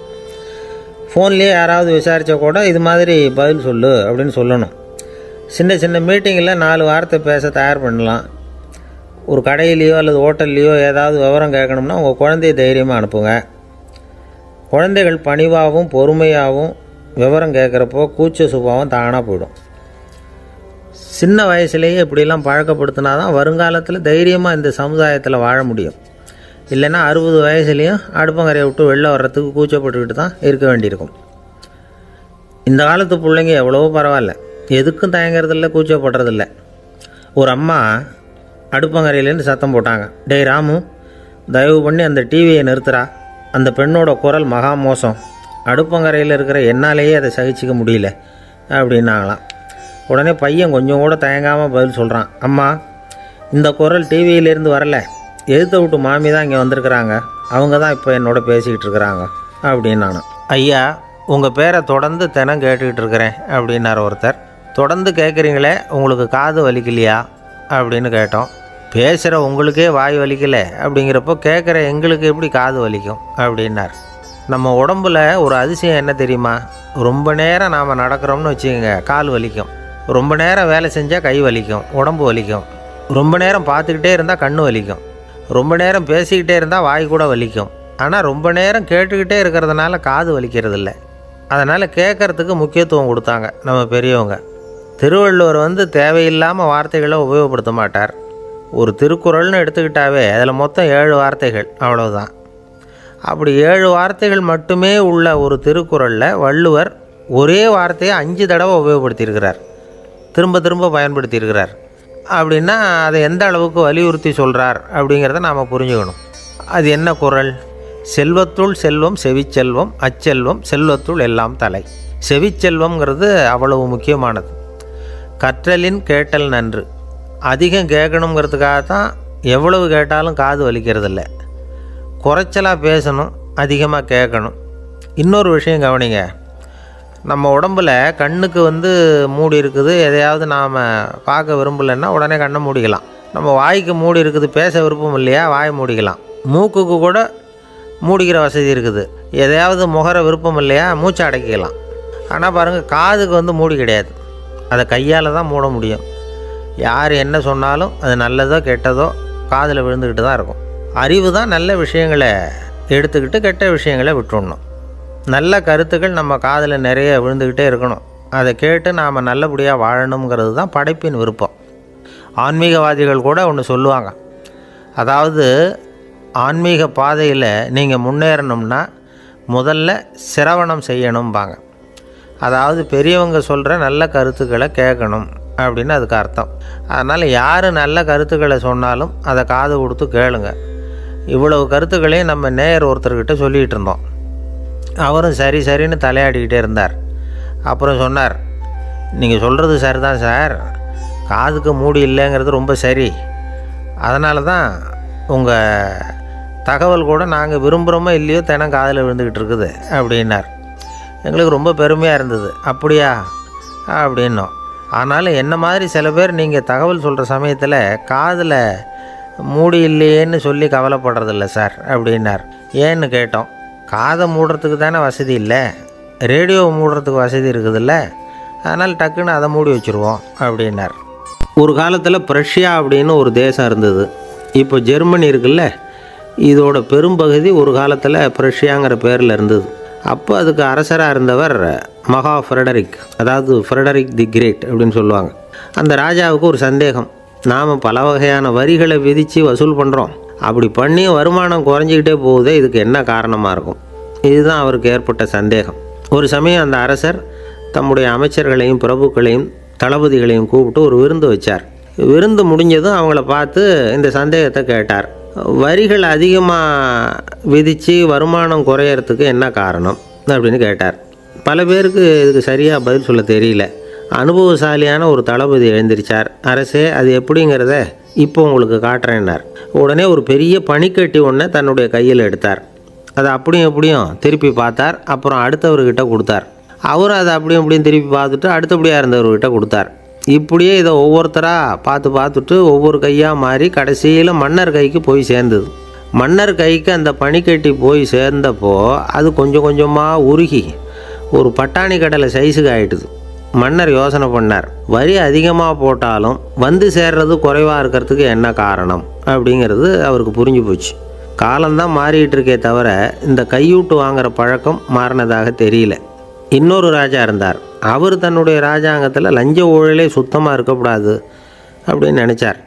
ஃபோன்லேயே யாராவது விசாரித்தா கூட இது மாதிரி பதில் சொல்லு அப்படின்னு சொல்லணும். சின்ன சின்ன மீட்டிங்கில் நாலு வார்த்தை பேச தயார் பண்ணலாம். ஒரு கடையிலையோ அல்லது ஹோட்டல்லையோ ஏதாவது விவரம் கேட்கணும்னா உங்கள் குழந்தைய தைரியமாக அனுப்புங்க. குழந்தைகள் பணிவாகவும் பொறுமையாகவும் விவரம் கேட்குறப்போ கூச்ச சுபாவம் தானாக போயிடும். சின்ன வயசுலேயே இப்படிலாம் பழக்கப்படுத்தினா தான் வருங்காலத்தில் தைரியமாக இந்த சமுதாயத்தில் வாழ முடியும். இல்லைன்னா அறுபது வயசுலேயும் அடுப்பங்கரையை விட்டு வெளில வர்றதுக்கு கூச்சப்பட்டுக்கிட்டு தான் இருக்க வேண்டியிருக்கும். இந்த காலத்து பிள்ளைங்க எவ்வளவோ பரவாயில்ல. எதுக்கும் தயங்குறதில்ல கூச்சப்படுறதில்ல. ஒரு அம்மா அடுப்பங்கரையிலேருந்து சத்தம் போட்டாங்க. டேய் ராமு தயவு பண்ணி அந்த டிவியை நிறுத்துறா. அந்த பெண்ணோட குரல் மகா மோசம். அடுப்பங்கரையில் இருக்கிற என்னாலேயே அதை சகிச்சிக்க முடியல அப்படின்னாங்களாம். உடனே பையன் கொஞ்சம் கூட தயங்காமல் பதில் சொல்கிறான் அம்மா இந்த குரல் டிவியிலேருந்து வரல. எழுத்த விட்டு மாமி தான் இங்கே வந்திருக்கிறாங்க. அவங்க தான் இப்போ என்னோட பேசிக்கிட்டு இருக்கிறாங்க அப்படின்னு நானும் ஐயா உங்கள் பேரை தொடர்ந்து தினம் கேட்டுக்கிட்டு இருக்கிறேன் அப்படின்னார் ஒருத்தர். தொடர்ந்து கேட்குறீங்களே உங்களுக்கு காது வலிக்கலையா? அப்படின்னு கேட்டோம். பேசுகிற உங்களுக்கே வாய் வலிக்கலை. அப்படிங்கிறப்போ கேட்குற எங்களுக்கு எப்படி காது வலிக்கும்? அப்படின்னார். நம்ம உடம்பில் ஒரு அதிசயம் என்ன தெரியுமா? ரொம்ப நேரம் நாம் நடக்கிறோம்னு வச்சுக்கோங்க கால் வலிக்கும். ரொம்ப நேரம் வேலை செஞ்சால் கை வலிக்கும் உடம்பு வலிக்கும். ரொம்ப நேரம் பார்த்துக்கிட்டே இருந்தால் கண் வலிக்கும். ரொம்ப நேரம் பேசிக்கிட்டே இருந்தால் வாய் கூட வலிக்கும். ஆனால் ரொம்ப நேரம் கேட்டுக்கிட்டே இருக்கிறதுனால காது வலிக்கிறது இல்லை அதனால் கேட்கறதுக்கு முக்கியத்துவம் கொடுத்தாங்க நம்ம பெரியவங்க. திருவள்ளுவர் வந்து தேவையில்லாமல் வார்த்தைகளை உபயோகப்படுத்த மாட்டார். ஒரு திருக்குறள்னு எடுத்துக்கிட்டாவே அதில் மொத்தம் ஏழு வார்த்தைகள் அவ்வளோதான் அப்படி ஏழு வார்த்தைகள் மட்டுமே உள்ள ஒரு திருக்குறளில் வள்ளுவர் ஒரே வார்த்தையை அஞ்சு தடவை உபயோகப்படுத்தியிருக்கிறார். திரும்ப திரும்ப பயன்படுத்தியிருக்கிறார். அப்படின்னா அதை எந்த அளவுக்கு வலியுறுத்தி சொல்கிறார் அப்படிங்கிறத நாம் புரிஞ்சுக்கணும். அது என்ன குறள்? செல்வத்துள் செல்வம் செவிச்செல்வம் அச்செல்வம் செல்வத்துள் எல்லாம் தலை. செவிச்செல்வம்ங்கிறது அவ்வளவு முக்கியமானது. கற்றலின் கேட்டல் நன்று. அதிகம் கேட்கணுங்கிறதுக்காக தான் எவ்வளவு கேட்டாலும் காது வலிக்கிறதில்ல. குறைச்சலாக பேசணும் அதிகமாக கேட்கணும். இன்னொரு விஷயம் கவனிங்க. நம்ம உடம்பில் கண்ணுக்கு வந்து மூடி இருக்குது. எதையாவது நாம் பார்க்க விரும்பலைன்னா உடனே கண்ணை மூடிக்கலாம். நம்ம வாய்க்கு மூடி இருக்குது பேச விருப்பம் இல்லையா வாய் மூடிக்கலாம். மூக்குக்கு கூட மூடிக்கிற வசதி இருக்குது. எதையாவது முகர விருப்பம் இல்லையா மூச்சை அடக்கிக்கலாம். ஆனால் பாருங்கள் காதுக்கு வந்து மூடி கிடையாது. அதை கையால் தான் மூட முடியும். யார் என்ன சொன்னாலும் அது நல்லதோ கெட்டதோ காதில் விழுந்துக்கிட்டு தான் இருக்கும். அறிவு தான் நல்ல விஷயங்களை எடுத்துக்கிட்டு கெட்ட விஷயங்களை விட்டுடணும் நல்ல கருத்துக்கள் நம்ம காதில் நிறைய விழுந்துக்கிட்டே இருக்கணும். அதை கேட்டு நாம் நல்லபடியாக வாழணுங்கிறது தான் படைப்பின் விருப்பம். ஆன்மீகவாதிகள் கூட ஒன்று சொல்லுவாங்க. அதாவது ஆன்மீக பாதையில் நீங்கள் முன்னேறணும்னா முதல்ல சிரவணம் செய்யணும்பாங்க. அதாவது பெரியவங்க சொல்கிற நல்ல கருத்துக்களை கேட்கணும் அப்படின்னு அதுக்கு அர்த்தம். அதனால் யார் நல்ல கருத்துக்களை சொன்னாலும் அதை காது கொடுத்து கேளுங்க. இவ்வளவு கருத்துக்களையும் நம்ம நேயர் ஒருத்தர்கிட்ட சொல்லிகிட்டு இருந்தோம். அவரும் சரி சரின்னு தலையாடிக்கிட்டே இருந்தார். அப்புறம் சொன்னார் நீங்கள் சொல்கிறது சரிதான் சார். காதுக்கு மூடி இல்லைங்கிறது ரொம்ப சரி. அதனால தான் உங்கள் தகவல் கூட நாங்கள் விரும்புகிறோமோ இல்லையோ தினம் காதில் விழுந்துக்கிட்டு இருக்குது அப்படின்னார். எங்களுக்கு ரொம்ப பெருமையாக இருந்தது. அப்படியா? அப்படின்னோம். ஆனாலும் என்ன மாதிரி சில பேர் நீங்கள் தகவல் சொல்கிற சமயத்தில் காதில் மூடி இல்லையேன்னு சொல்லி கவலைப்படுறதில்ல சார் அப்படின்னார். ஏன்னு கேட்டோம். காதை மூடுறதுக்கு தானே வசதி இல்லை. ரேடியோ மூடுறதுக்கு வசதி இருக்குதுல்ல. அதனால் டக்குன்னு அதை மூடி வச்சுருவோம் அப்படின்னார். ஒரு காலத்தில் பிரஷ்யா அப்படின்னு ஒரு தேசம் இருந்தது. இப்போ ஜெர்மனி இருக்குல்ல. இதோட பெரும்பகுதி ஒரு காலத்தில் பிரஷ்யாங்கிற பேரில் இருந்தது. அப்போ அதுக்கு அரசராக இருந்தவர் மகா ஃப்ரெடரிக் அதாவது ஃப்ரெடரிக் தி கிரேட் அப்படின்னு சொல்லுவாங்க. அந்த ராஜாவுக்கு ஒரு சந்தேகம். நாம் பல வகையான வரிகளை விதித்து வசூல் பண்ணுறோம் அப்படி பண்ணி வருமானம் குறைஞ்சிக்கிட்டே போகுதே இதுக்கு என்ன காரணமாக இருக்கும்? இதுதான் அவருக்கு ஏற்பட்ட சந்தேகம். ஒரு சமயம் அந்த அரசர் தம்முடைய அமைச்சர்களையும் பிரபுக்களையும் தளபதிகளையும் கூப்பிட்டு ஒரு விருந்து வச்சார். விருந்து முடிஞ்சதும் அவங்கள பார்த்து இந்த சந்தேகத்தை கேட்டார். வரிகள் அதிகமாக விதித்து வருமானம் குறையறதுக்கு என்ன காரணம் அப்படின்னு கேட்டார். பல பேருக்கு இதுக்கு சரியாக பதில் சொல்ல தெரியல. அனுபவசாலியான ஒரு தளபதி எழுந்திருச்சார். அரசே அது எப்படிங்கிறத இப்போ உங்களுக்கு காட்டுறேன்னார். உடனே ஒரு பெரிய பனிக்கட்டி ஒன்றை தன்னுடைய கையில் எடுத்தார். அதை அப்படியும் எப்படியும் திருப்பி பார்த்தார். அப்புறம் அடுத்தவர்கிட்ட கொடுத்தார். அவரும் அதை அப்படியும் இப்படியும் திருப்பி பார்த்துட்டு அடுத்தபடியாக இருந்தவர்கிட்ட கொடுத்தார். இப்படியே இதை ஒவ்வொருத்தராக பார்த்து பார்த்துட்டு ஒவ்வொரு கையாக மாறி கடைசியில் மன்னர் கைக்கு போய் சேர்ந்தது. மன்னர் கைக்கு அந்த பனிக்கட்டி போய் சேர்ந்தப்போ அது கொஞ்சம் கொஞ்சமாக உருகி ஒரு பட்டாணி கடலை சைஸுக்கு ஆயிட்டுது. மன்னர் யோசனை பண்ணார். வரி அதிகமாக போட்டாலும் வந்து சேர்றது குறைவாக இருக்கிறதுக்கு என்ன காரணம் அப்படிங்கிறது அவருக்கு புரிஞ்சு போச்சு. காலம்தான் மாறிட்டு இருக்கே தவிர இந்த கையூட்டு வாங்குற பழக்கம் மாறினதாக தெரியல. இன்னொரு ராஜா இருந்தார். அவர் தன்னுடைய ராஜாங்கத்தில் லஞ்ச ஊழலே சுத்தமாக இருக்கக்கூடாது அப்படின்னு நினச்சார்.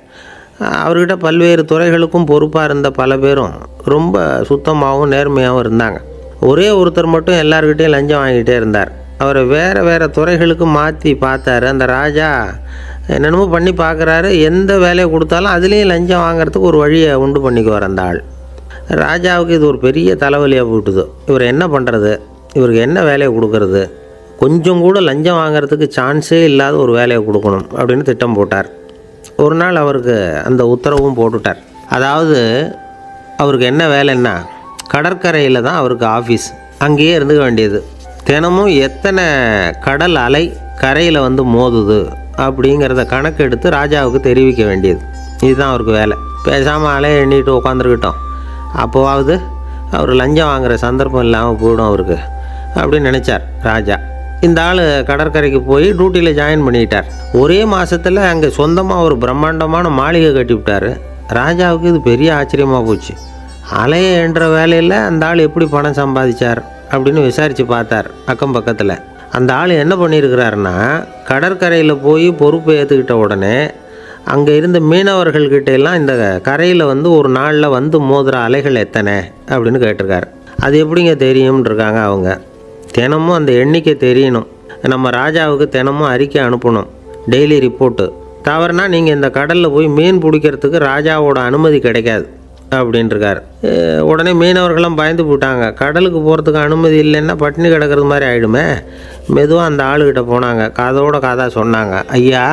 அவர்கிட்ட பல்வேறு துறைகளுக்கும் பொறுப்பாக இருந்த பல பேரும் ரொம்ப சுத்தமாகவும் நேர்மையாகவும் இருந்தாங்க. ஒரே ஒருத்தர் மட்டும் எல்லார்கிட்டையும் லஞ்சம் வாங்கிட்டே இருந்தார். அவரை வேறு வேறு துறைகளுக்கு மாற்றி பார்த்தாரு. அந்த ராஜா என்னென்னமோ பண்ணி பார்க்குறாரு. எந்த வேலையை கொடுத்தாலும் அதுலேயும் லஞ்சம் வாங்குறதுக்கு ஒரு வழியை உண்டு பண்ணிக்குவார் அந்த ஆள். ராஜாவுக்கு இது ஒரு பெரிய தலைவலியாக போட்டுது இவர் என்ன பண்ணுறது இவருக்கு என்ன வேலையை கொடுக்கறது? கொஞ்சம் கூட லஞ்சம் வாங்குறதுக்கு சான்ஸே இல்லாத ஒரு வேலையை கொடுக்கணும் அப்படின்னு திட்டம் போட்டார். ஒரு நாள் அவருக்கு அந்த உத்தரவும் போட்டுட்டார். அதாவது அவருக்கு என்ன வேலைன்னா கடற்கரையில் தான் அவருக்கு ஆஃபீஸ் அங்கேயே இருந்துக்க வேண்டியது. தினமும் எத்தனை கடல் அலை கரையில் வந்து மோதுது அப்படிங்கிறத கணக்கெடுத்து ராஜாவுக்கு தெரிவிக்க வேண்டியது. இதுதான் அவருக்கு வேலை. பேசாமல் அலையை எண்ணிட்டு உட்காந்துருக்கட்டும் அப்போவாவது அவர் லஞ்சம் வாங்குற சந்தர்ப்பம் இல்லாமல் போயிடும் அவருக்கு. அப்படின்னு நினச்சார் ராஜா. இந்த ஆள் கடற்கரைக்கு போய் டியூட்டியில் ஜாயின் பண்ணிக்கிட்டார் ஒரே மாதத்தில் அங்கே சொந்தமாக ஒரு பிரம்மாண்டமான மாளிகை கட்டி விட்டார். ராஜாவுக்கு இது பெரிய ஆச்சரியமாக போச்சு. அலையை என்ற வேலையில் அந்த ஆள் எப்படி பணம் சம்பாதிச்சார் அப்படின்னு விசாரித்து பார்த்தார் அக்கம் பக்கத்தில். அந்த ஆள் என்ன பண்ணியிருக்கிறாருன்னா கடற்கரையில் போய் பொறுப்பு ஏற்றுக்கிட்ட உடனே அங்கே இருந்த மீனவர்கள்கிட்ட எல்லாம் இந்த கரையில் வந்து ஒரு நாளில் வந்து மோதுகிற அலைகள் எத்தனை அப்படின்னு கேட்டிருக்காரு. அது எப்படிங்க தெரியும்னு இருக்காங்க அவங்க. தினமும் அந்த எண்ணிக்கை தெரியணும். நம்ம ராஜாவுக்கு தினமும் அறிக்கை அனுப்பணும். டெய்லி ரிப்போர்ட்டு தவறுனா நீங்கள் இந்த கடலில் போய் மீன் பிடிக்கிறதுக்கு ராஜாவோட அனுமதி கிடைக்காது அப்படின்ட்டுருக்காரு உடனே மீனவர்களும் பயந்து போட்டாங்க கடலுக்கு போகிறதுக்கு அனுமதி இல்லைன்னா பட்டினி கிடக்கிறது மாதிரி ஆகிடுமே மெதுவாக அந்த ஆளுகிட்ட போனாங்க. காதோட காதாக சொன்னாங்க. ஐயா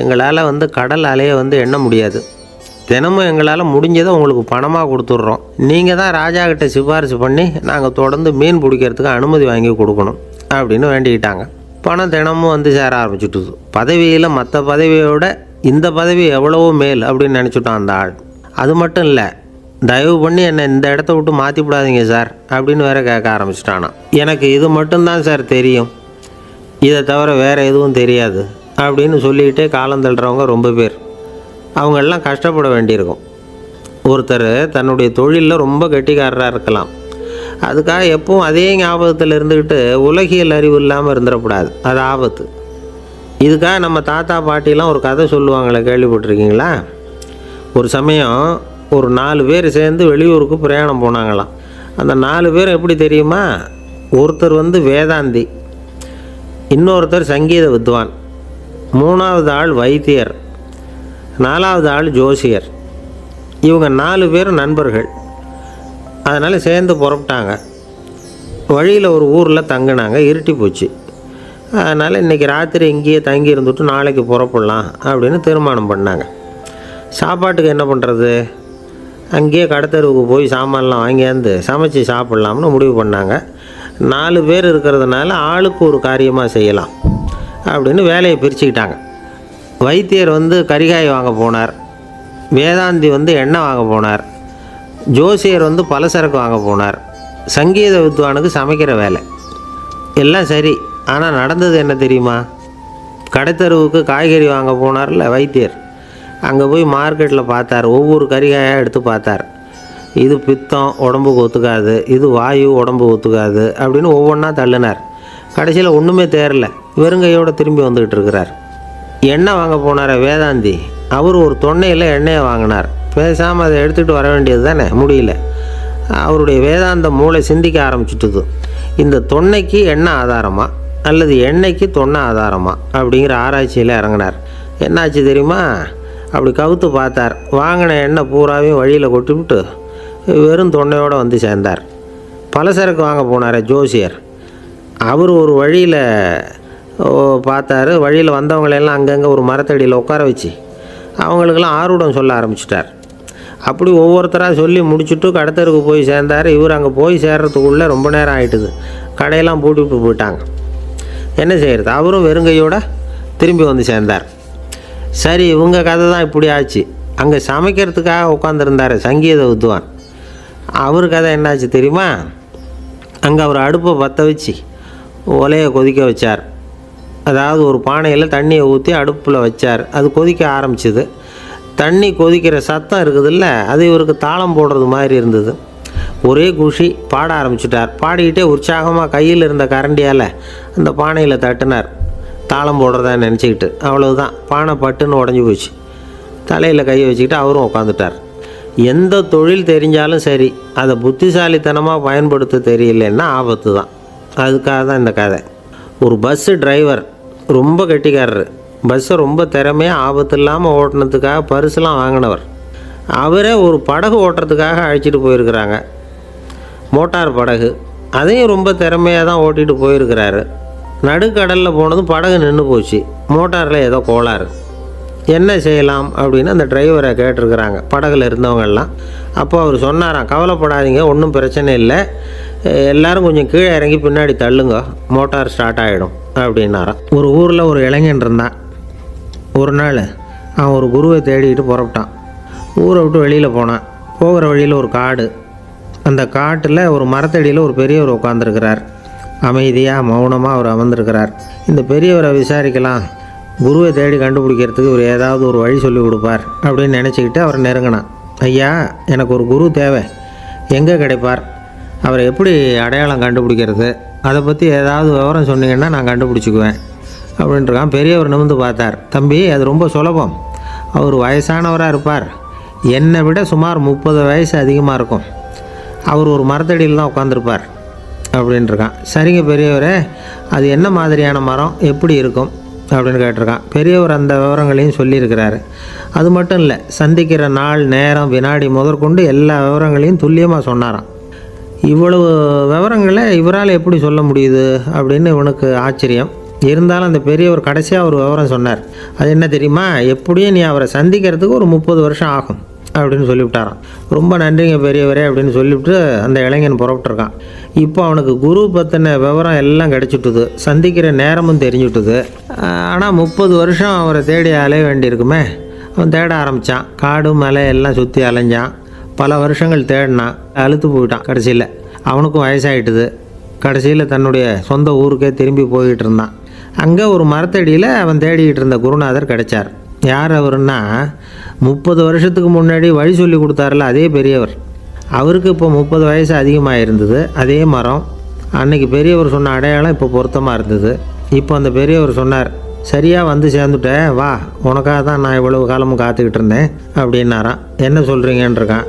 எங்களால் வந்து கடல் அலையை வந்து எண்ண முடியாது. தினமும் எங்களால் முடிஞ்சதை உங்களுக்கு பணமாக கொடுத்துட்றோம். நீங்கள் தான் ராஜா கிட்ட சிபாரிசு பண்ணி நாங்கள் தொடர்ந்து மீன் பிடிக்கிறதுக்கு அனுமதி வாங்கி கொடுக்கணும் அப்படின்னு வேண்டிக்கிட்டாங்க. பணம் தினமும் வந்து சேர ஆரம்பிச்சுட்டுது. பதவியில் மற்ற பதவியோட இந்த பதவி எவ்வளவோ மேல் அப்படின்னு நினச்சிட்டான் அந்த ஆள். அது மட்டும் இல்லை தயவு பண்ணி என்னை இந்த இடத்த விட்டு மாற்றி விடாதீங்க சார் அப்படின்னு வேற கேட்க ஆரம்பிச்சிட்டானா. எனக்கு இது மட்டும்தான் சார் தெரியும். இதை தவிர வேறு எதுவும் தெரியாது அப்படின்னு சொல்லிக்கிட்டே காலம் தள்ளுறவங்க ரொம்ப பேர். அவங்கெல்லாம் கஷ்டப்பட வேண்டியிருக்கும். ஒருத்தர் தன்னுடைய தொழிலில் ரொம்ப கெட்டிக்காரராக இருக்கலாம். அதுக்காக எப்பவும் அதே ஞாபகத்தில் இருந்துக்கிட்டு உலகியல் அறிவு இல்லாமல் இருந்துடக்கூடாது அது ஆபத்து. இதுக்காக நம்ம தாத்தா பாட்டிலாம் ஒரு கதை சொல்லுவாங்களே கேள்விப்பட்டிருக்கீங்களா? ஒரு சமயம் ஒரு நாலு பேர் சேர்ந்து வெளியூருக்கு பிரயாணம் போனாங்களாம். அந்த நாலு பேர் எப்படி தெரியுமா? ஒருத்தர் வந்து வேதாந்தி இன்னொருத்தர் சங்கீத வித்வான் மூணாவது ஆள் வைத்தியர். நாலாவது ஆள் ஜோசியர். இவங்க நாலு பேர் நண்பர்கள். அதனால் சேர்ந்து புறப்பட்டாங்க. வழியில் ஒரு ஊரில் தங்கினாங்க. இருட்டி போச்சு. அதனால் இன்றைக்கி ராத்திரி இங்கேயே தங்கி இருந்துட்டு நாளைக்கு புறப்படலாம் அப்படின்னு தீர்மானம் பண்ணாங்க. சாப்பாட்டுக்கு என்ன பண்ணுறது அங்கேயே கடத்தருவுக்கு போய் சாமான்லாம் வாங்கியாந்து சமைச்சு சாப்பிட்லாம்னு முடிவு பண்ணாங்க. நாலு பேர் இருக்கிறதுனால ஆளுக்கு ஒரு காரியமாக செய்யலாம் அப்படின்னு வேலையை பிரிச்சுக்கிட்டாங்க. வைத்தியர் வந்து கரிகாய் வாங்க போனார். வேதாந்தி வந்து எண்ணெய் வாங்க போனார். ஜோசியர் வந்து பலசரக்கு வாங்க போனார். சங்கீத வித்வானுக்கு சமைக்கிற வேலை. எல்லாம் சரி ஆனால் நடந்தது என்ன தெரியுமா? கடைத்தருவுக்கு காய்கறி வாங்க போனார்ல வைத்தியர். அங்கே போய் மார்க்கெட்டில் பார்த்தார். ஒவ்வொரு கறிகாயாக எடுத்து பார்த்தார். இது பித்தம் உடம்புக்கு ஒத்துக்காது. இது வாயு உடம்பு ஒத்துக்காது அப்படின்னு ஒவ்வொன்றா தள்ளினார். கடைசியில் ஒன்றுமே தேரல வெறுங்கையோடு திரும்பி வந்துக்கிட்டு இருக்கிறார். எண்ணெய் வாங்க போனார் வேதாந்தி. அவர் ஒரு தொன்னையில் எண்ணெயை வாங்கினார். பேசாமல் அதை எடுத்துகிட்டு வர வேண்டியது தானே? முடியல. அவருடைய வேதாந்த மூளை சிந்திக்க ஆரம்பிச்சுட்டுது. இந்த தொன்னைக்கு எண்ணெய் ஆதாரமா? அல்லது எண்ணெய்க்கு தொன்னை ஆதாரமா? அப்படிங்கிற ஆராய்ச்சியில் இறங்கினார். என்னாச்சு தெரியுமா? அப்படி கவுத்து பார்த்தார். வாங்கின எண்ணெய் பூராவையும் வழியில் கொட்டிவிட்டு வெறும் தொன்னையோடு வந்து சேர்ந்தார். பலசரக்கு வாங்க போனார் ஜோசியர். அவர் ஒரு வழியில் பார்த்தாரு. வழியில் வந்தவங்களெல்லாம் அங்கங்கே ஒரு மரத்தடியில் உட்கார வச்சு அவங்களுக்கெல்லாம் ஆர்வடம் சொல்ல ஆரம்பிச்சிட்டார். அப்படி ஒவ்வொருத்தராக சொல்லி முடிச்சுட்டு கடத்தருக்கு போய் சேர்ந்தார். இவர் அங்கே போய் சேர்றதுக்குள்ளே ரொம்ப நேரம் ஆயிட்டுது. கடையெல்லாம் பூட்டிவிட்டு போயிட்டாங்க. என்ன செய்கிறது அவரும் வெறுங்கையோட திரும்பி வந்து சேர்ந்தார். சரி இவங்க கதை தான் இப்படி ஆச்சு. அங்கே சமைக்கிறதுக்காக உட்காந்துருந்தார் சங்கீத வித்வான். அவர் கதை என்னாச்சு தெரியுமா? அங்கே அவர் அடுப்பை பற்ற வச்சு ஒலையை கொதிக்க வச்சார். அதாவது ஒரு பானையில் தண்ணியை ஊற்றி அடுப்பில் வச்சார். அது கொதிக்க ஆரம்பிச்சுது. தண்ணி கொதிக்கிற சத்தம் இருக்குதுல்ல அது இவருக்கு தாளம் போடுறது மாதிரி இருந்தது. ஒரே குஷி பாட ஆரம்பிச்சிட்டார். பாடிக்கிட்டே உற்சாகமாக கையில் இருந்த கரண்டியால் அந்த பானையில் தட்டினார். தாளம் போடுறதா நினச்சிக்கிட்டு. அவ்வளவுதான். பானை பட்டுன்னு உடஞ்சி போச்சு. தலையில் கையை வச்சுக்கிட்டு அவரும் உட்காந்துட்டார் எந்த தொழில் தெரிஞ்சாலும் சரி அதை புத்திசாலித்தனமாக பயன்படுத்த தெரியலன்னா ஆபத்து தான் அதுக்காக தான் இந்த கதை. ஒரு பஸ்ஸு டிரைவர் ரொம்ப கெட்டிக்காரர். பஸ்ஸை ரொம்ப திறமையாக ஆபத்து இல்லாமல் ஓட்டினதுக்காக பரிசுலாம் வாங்கினவர். அவரே ஒரு படகு ஓட்டுறதுக்காக அழைச்சிட்டு போயிருக்கிறாங்க. மோட்டார் படகு. அதையும் ரொம்ப திறமையாக தான் ஓட்டிகிட்டு போயிருக்கிறாரு. நடுக்கடலில் போனதும் படகு நின்று போச்சு. மோட்டாரில் ஏதோ கோளாறு. என்ன செய்யலாம் அப்படின்னு அந்த டிரைவரை கேட்டிருக்கிறாங்க. படகுல இருந்தவங்கெல்லாம் அப்போ அவர் சொன்னாராம் கவலைப்படாதீங்க ஒன்றும் பிரச்சனை இல்லை. எல்லாரும் கொஞ்சம் கீழே இறங்கி பின்னாடி தள்ளுங்க. மோட்டார் ஸ்டார்ட் ஆகிடும் அப்படின்னாராம். ஒரு ஊரில் ஒரு இளைஞன் இருந்தான். ஒரு நாள் அவன் ஒரு குருவை தேடிக்கிட்டு புறப்பட்டான். ஊரை விட்டு வெளியில் போனான். போகிற வழியில் ஒரு காடு. அந்த காட்டில் ஒரு மரத்தடியில் ஒரு பெரியவர் உட்காந்துருக்கிறார் அமைதியாக மௌனமாக அவர் அமர்ந்திருக்கிறார். இந்த பெரியவரை விசாரிக்கலாம். குருவை தேடி கண்டுபிடிக்கிறதுக்கு இவர் ஏதாவது ஒரு வழி சொல்லி கொடுப்பார் அப்படின்னு நினச்சிக்கிட்டு அவர் நெருங்கினான். ஐயா எனக்கு ஒரு குரு தேவை. எங்கே கிடைப்பார்? அவரை எப்படி அடையாளம் கண்டுபிடிக்கிறது? அதை பற்றி ஏதாவது விவரம் சொன்னீங்கன்னா நான் கண்டுபிடிச்சிக்குவேன். அப்படின்ட்டுருக்கான் பெரியவர் நிமிந்து பார்த்தார். தம்பி அது ரொம்ப சுலபம். அவர் வயசானவராக இருப்பார். என்னை விட சுமார் முப்பது வயசு அதிகமாக இருக்கும். அவர் ஒரு மரத்தடியில் தான் உட்காந்துருப்பார் அப்படின்ட்டுருக்கான் சரிங்க பெரியவரே அது என்ன மாதிரியான மரம்? எப்படி இருக்கும்? அப்படின்னு கேட்டிருக்கான். பெரியவர் அந்த விவரங்களையும் சொல்லியிருக்கிறாரு. அது மட்டும் இல்லை சந்திக்கிற நாள் நேரம் வினாடி முதற்கொண்டு எல்லா விவரங்களையும் துல்லியமாக சொன்னாராம். இவ்வளவு விவரங்களை இவரால் எப்படி சொல்ல முடியுது அப்படின்னு இவனுக்கு ஆச்சரியம். இருந்தாலும் அந்த பெரியவர் கடைசியாக ஒரு விவரம் சொன்னார். அது என்ன தெரியுமா? எப்படியும் நீ அவரை சந்திக்கிறதுக்கு ஒரு முப்பது வருஷம் ஆகும் அப்படின்னு சொல்லிவிட்டாராம். ரொம்ப நன்றிங்க பெரியவரே அப்படின்னு சொல்லிவிட்டு அந்த இளைஞன் புறப்பட்டுருக்கான். இப்போ அவனுக்கு குரு பற்றின விவரம் எல்லாம் கிடச்சிட்டுது. சந்திக்கிற நேரமும் தெரிஞ்சுட்டுது. ஆனால் முப்பது வருஷம் அவரை தேடி அலைய வேண்டியிருக்குமே. அவன் தேட ஆரம்பித்தான் காடு மலை எல்லாம் சுற்றி அலைஞ்சான். பல வருஷங்கள் தேடினான் அழுத்து போயிட்டான் கடைசியில். அவனுக்கும் வயசாயிட்டுது. கடைசியில் தன்னுடைய சொந்த ஊருக்கே திரும்பி போய்கிட்டு இருந்தான். அங்கே ஒரு மரத்தடியில் அவன் தேடிக்கிட்டு இருந்த குருநாதர் கிடைச்சார். யார் அவருன்னா முப்பது வருஷத்துக்கு முன்னாடி வழி சொல்லி கொடுத்தாருல அதே பெரியவர். அவருக்கு இப்போ முப்பது வயசு அதிகமாக இருந்தது அதே மரம். அன்னைக்கு பெரியவர் சொன்ன அடையாளம் இப்போ பொருத்தமாக இருந்தது. இப்போ அந்த பெரியவர் சொன்னார் சரியாக வந்து சேர்ந்துட்டேன் வா உனக்காக தான் நான் இவ்வளவு காலமும் காத்துக்கிட்டு இருந்தேன் அப்படின்னாரான் என்ன சொல்கிறீங்கன்றிருக்கான்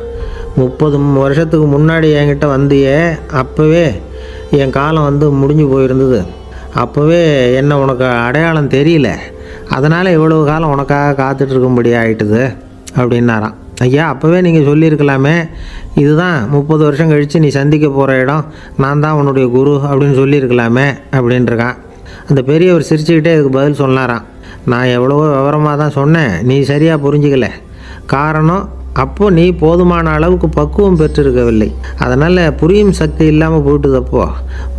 முப்பது வருஷத்துக்கு முன்னாடி என்கிட்ட வந்தியே அப்போவே என் காலம் வந்து முடிஞ்சு போயிருந்தது. அப்போவே என்ன உனக்கு அடையாளம் தெரியல. அதனால் இவ்வளவு காலம் உனக்காக காத்துட்ருக்கும்படி ஆகிட்டுது அப்படின்னாராம். ஐயா அப்போவே நீங்கள் சொல்லியிருக்கலாமே இதுதான் முப்பது வருஷம் கழித்து நீ சந்திக்க போகிற இடம் நான் தான் உன்னுடைய குரு அப்படின்னு சொல்லியிருக்கலாமே அப்படின்ட்டுருக்கான் அந்த பெரியவர் சிரிச்சுக்கிட்டே இதுக்கு பதில் சொன்னாராம். நான் எவ்வளவோ விவரமாக தான் சொன்னேன் நீ சரியாக புரிஞ்சிக்கல. காரணம் அப்போ நீ போதுமான அளவுக்கு பக்குவம் பெற்றிருக்கவில்லை. அதனால் புரியும் சக்தி இல்லாமல் போயிட்டுதப்போ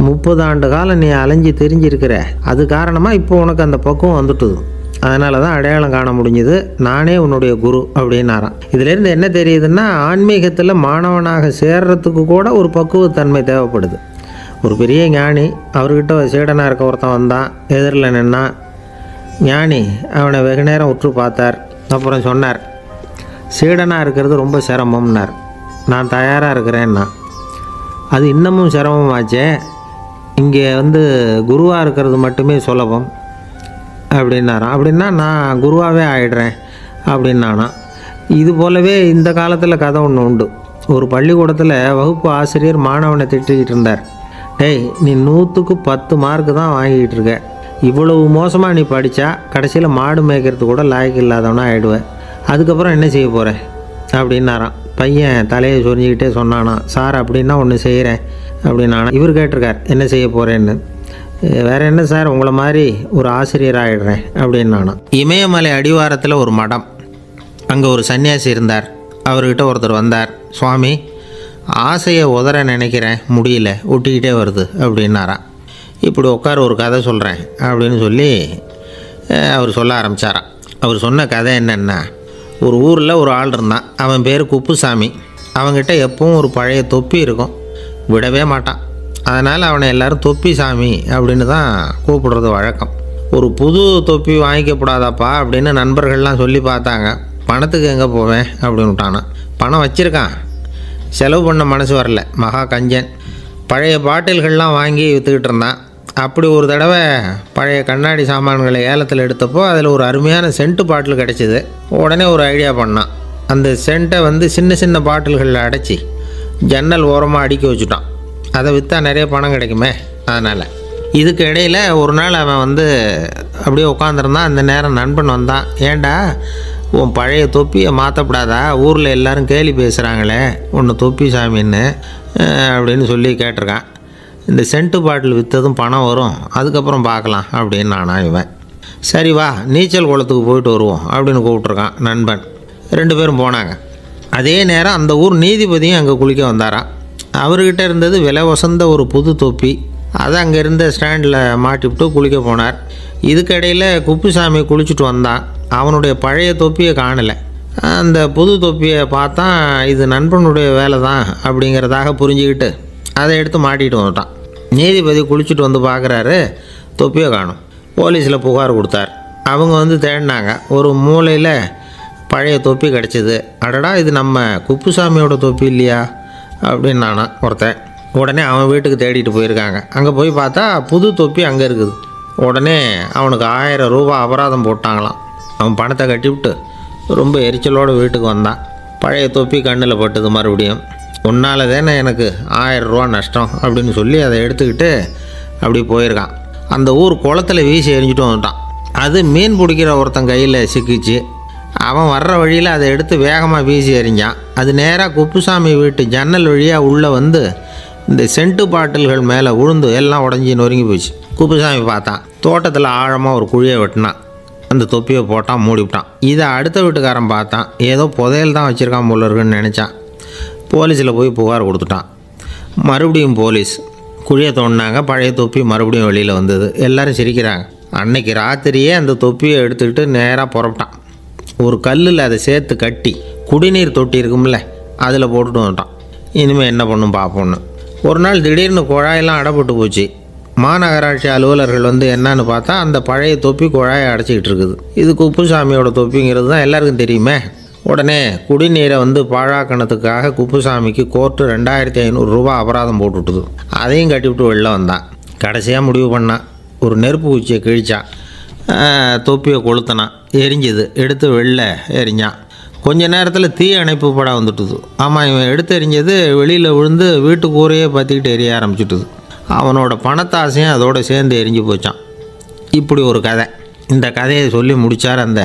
முப்பது ஆண்டு காலம் நீ அலைஞ்சு தெரிஞ்சிருக்கிற. அது காரணமாக இப்போ உனக்கு அந்த பக்குவம் வந்துட்டுது. அதனால தான் அடையாளம் காண முடிஞ்சது. நானே உன்னுடைய குரு அப்படின்னாராம். இதிலேருந்து என்ன தெரியுதுன்னா ஆன்மீகத்தில் மாணவனாக சேர்றதுக்கு கூட ஒரு பக்குவத்தன்மை தேவைப்படுது. ஒரு பெரிய ஞானி அவர்கிட்ட சீடனாக இருக்க ஒருத்தன் வந்தான். எதிரில் நின்னான். ஞானி அவனை வெகு நேரம் உற்று பார்த்தார். அப்புறம் சொன்னார் சீடனாக இருக்கிறது ரொம்ப சிரமம்னார். நான் தயாராக இருக்கிறேன்னா. அது இன்னமும் சிரமமாச்சே. இங்கே வந்து குருவாக இருக்கிறது மட்டுமே சுலபம். அப்படின்னாராம் அப்படின்னா நான் குருவாகவே ஆயிடுறேன். அப்படின்னானா. இது போலவே இந்த காலத்தில் கதை ஒன்று உண்டு. ஒரு பள்ளிக்கூடத்தில் வகுப்பு ஆசிரியர் மாணவனை திட்டிக்கிட்டு இருந்தார். டேய் நீ நூற்றுக்கு பத்து மார்க்கு தான் வாங்கிக்கிட்டு இருக்க. இவ்வளவு மோசமாக நீ படித்தா கடைசியில் மாடு மேய்க்கிறது கூட லாய்க்கு இல்லாதவனா ஆகிடுவேன் அதுக்கப்புறம் என்ன செய்ய போகிறேன் அப்படின்னாராம். பையன் தலையை சொரிஞ்சிக்கிட்டே சொன்னானா சார் அப்படின்னா ஒன்று செய்கிறேன் அப்படின்னானா இவர் கேட்டிருக்கார் என்ன செய்ய போகிறேன்னு வேற என்ன சார் உங்களை மாதிரி ஒரு ஆசிரியர் ஆகிடுறேன் அப்படின்னானா. இமயமலை அடிவாரத்தில் ஒரு மடம். அங்கே ஒரு சன்னியாசி இருந்தார். அவர்கிட்ட ஒருத்தர் வந்தார். சுவாமி ஆசையை உதற நினைக்கிறேன் முடியல ஒட்டிக்கிட்டே வருது. அப்படின்னாராம். இப்படி உட்கார ஒரு கதை சொல்கிறேன் அப்படின்னு சொல்லி அவர் சொல்ல ஆரம்பித்தாராம் அவர் சொன்ன கதை என்னென்னா ஒரு ஊரில் ஒரு ஆள் இருந்தான். அவன் பேர் குப்புசாமி. அவங்கிட்ட எப்பவும் ஒரு பழைய தொப்பி இருக்கும். விடவே மாட்டான். அதனால் அவனை எல்லாரும் தொப்பி சாமி அப்படின்னு தான் கூப்பிடுறது வழக்கம். ஒரு புது தொப்பி வாங்கிக்கப்படாதாப்பா அப்படின்னு நண்பர்கள்லாம் சொல்லி பார்த்தாங்க. பணத்துக்கு எங்கே போவேன் அப்படின்னு பணம் வச்சுருக்கான். செலவு பண்ண மனசு வரல. மகா கஞ்சன். பழைய பாட்டில்கள்லாம் வாங்கி விற்றுக்கிட்டு இருந்தான். அப்படி ஒரு தடவை பழைய கண்ணாடி சாமான்களை ஏலத்தில் எடுத்தப்போ அதில் ஒரு அருமையான சென்ட்டு பாட்டில் கிடச்சிது. உடனே ஒரு ஐடியா பண்ணான். அந்த சென்ட்டை வந்து சின்ன சின்ன பாட்டில்களில் அடைச்சி ஜன்னல் ஓரமாக அடுக்கி வச்சுட்டான். அதை விற்றா நிறைய பணம் கிடைக்குமே அதனால். இதுக்கு இடையில் ஒரு நாள் அவன் வந்து அப்படியே உட்காந்துருந்தான் அந்த நேரம் நண்பன் வந்தான். ஏன்டா உன் பழைய தொப்பியை மாற்றப்படாதா ஊரில் எல்லோரும் கேலி பேசுகிறாங்களே உன்னை தொப்பி சாமின்னு அப்படின்னு சொல்லி கேட்டிருக்கான். இந்த சென்ட்டு பாட்டில் விற்றதும் பணம் வரும் அதுக்கப்புறம் பார்க்கலாம் அப்படின்னு நானா இவன். சரி வா நீச்சல் குளத்துக்கு போயிட்டு வருவோம் அப்படின்னு கூப்பிட்ருக்கான் நண்பன். ரெண்டு பேரும் போனாங்க. அதே நேரம் அந்த ஊர் நீதிபதியும் அங்கே குளிக்க வந்தாராம். அவர்கிட்ட இருந்தது விலை வசந்த ஒரு புது தொப்பி. அதை அங்கே இருந்த ஸ்டாண்டில் மாட்டிவிட்டு குளிக்க போனார். இதுக்கிடையில் குப்புசாமி குளிச்சுட்டு வந்தான். அவனுடைய பழைய தொப்பியை காணலை. அந்த புது தொப்பியை பார்த்தா இது நண்பனுடைய வேலை தான் அப்படிங்கிறதாக புரிஞ்சுக்கிட்டு அதை எடுத்து மாட்டிட்டு வந்துட்டான். நீதிபதி குளிச்சுட்டு வந்து பார்க்குறாரு தொப்பியை காணும். போலீஸில் புகார் கொடுத்தார். அவங்க வந்து தேடினாங்க ஒரு மூலையில் பழைய தொப்பி கிடச்சிது. அடடா இது நம்ம குப்புசாமியோட தொப்பி இல்லையா? அப்படின்னு நானா ஒருத்தன். உடனே அவன் வீட்டுக்கு தேடிட்டு போயிருக்காங்க. அங்கே போய் பார்த்தா புது தொப்பி அங்கே இருக்குது. உடனே அவனுக்கு ஆயிரம் ரூபா அபராதம் போட்டாங்களாம். அவன் பணத்தை கட்டிவிட்டு ரொம்ப எரிச்சலோடு வீட்டுக்கு வந்தான். பழைய தொப்பி கண்ணில் பட்டுது மறுபடியும். உன்னால் தானே எனக்கு ஆயிரம் நஷ்டம் அப்படின்னு சொல்லி அதை எடுத்துக்கிட்டு அப்படி போயிருக்கான். அந்த ஊர் குளத்துல வீசி எரிஞ்சிட்டு வந்துட்டான். அது மீன் பிடிக்கிற ஒருத்தன் கையில் சிக்கிச்சு. அவன் வர்ற வழியில் அதை எடுத்து வேகமாக வீசி எறிஞ்சான். அது நேராக குப்புசாமி வீட்டு ஜன்னல் வழியாக உள்ளே வந்து இந்த சென்ட்டு பாட்டில்கள் மேலே உழுந்து எல்லாம் உடஞ்சி நொறுங்கி போச்சு. குப்புசாமி பார்த்தான். தோட்டத்தில் ஆழமாக ஒரு குழியை வெட்டினான். அந்த தொப்பியை போட்டான் மூடிவிட்டான் இதை அடுத்த வீட்டுக்காரன் பார்த்தான். ஏதோ புதையல் தான் வச்சுருக்கான் போல இருக்குன்னு நினச்சான். போலீஸில் போய் புகார் கொடுத்துட்டான். மறுபடியும் போலீஸ் குழியை தோண்டினாங்க. பழைய தொப்பி மறுபடியும் வெளியில் வந்தது. எல்லாரும் சிரிக்கிறாங்க. அன்னைக்கு ராத்திரியே அந்த தொப்பியை எடுத்துக்கிட்டு நேராக புறப்பட்டான். ஒரு கல்லில் அதை சேர்த்து கட்டி குடிநீர் தொட்டி இருக்கும்ல அதில் போட்டுட்டு வந்துட்டான். இனிமேல் என்ன பண்ணும் பார்ப்போன்னு ஒரு நாள் திடீர்னு குழாயெல்லாம் அடப்பட்டு போச்சு. மாநகராட்சி அலுவலர்கள் வந்து என்னன்னு பார்த்தா அந்த பழைய தொப்பி குழாயை அடைச்சிக்கிட்டு இருக்குது. இது குப்புசாமியோட தொப்பிங்கிறது தான் எல்லாருக்கும் தெரியுமே. உடனே குடிநீரை வந்து பாழாக்கணத்துக்காக குப்புசாமிக்கு கோர்ட்டு ரெண்டாயிரத்தி ஐநூறுரூவா அபராதம் போட்டுவிட்டுது. அதையும் கட்டிவிட்டு வெளில வந்தான். கடைசியாக முடிவு பண்ணான் ஒரு நெருப்பு குச்சியை கிழிச்சான் தொப்பியை கொளுத்தினான் எரிஞ்சுது. எடுத்து வெளில எரிஞ்சான். கொஞ்ச நேரத்தில் தீ அணைப்பு படம் வந்துட்டுது. ஆமாம் இவன் எடுத்து எரிஞ்சது வெளியில் விழுந்து வீட்டு கூரையே பற்றிக்கிட்டு எரிய ஆரம்பிச்சுட்டுது. அவனோட பணத்தாசையும் அதோடு சேர்ந்து எரிஞ்சு போச்சான். இப்படி ஒரு கதை. இந்த கதையை சொல்லி முடித்தார் அந்த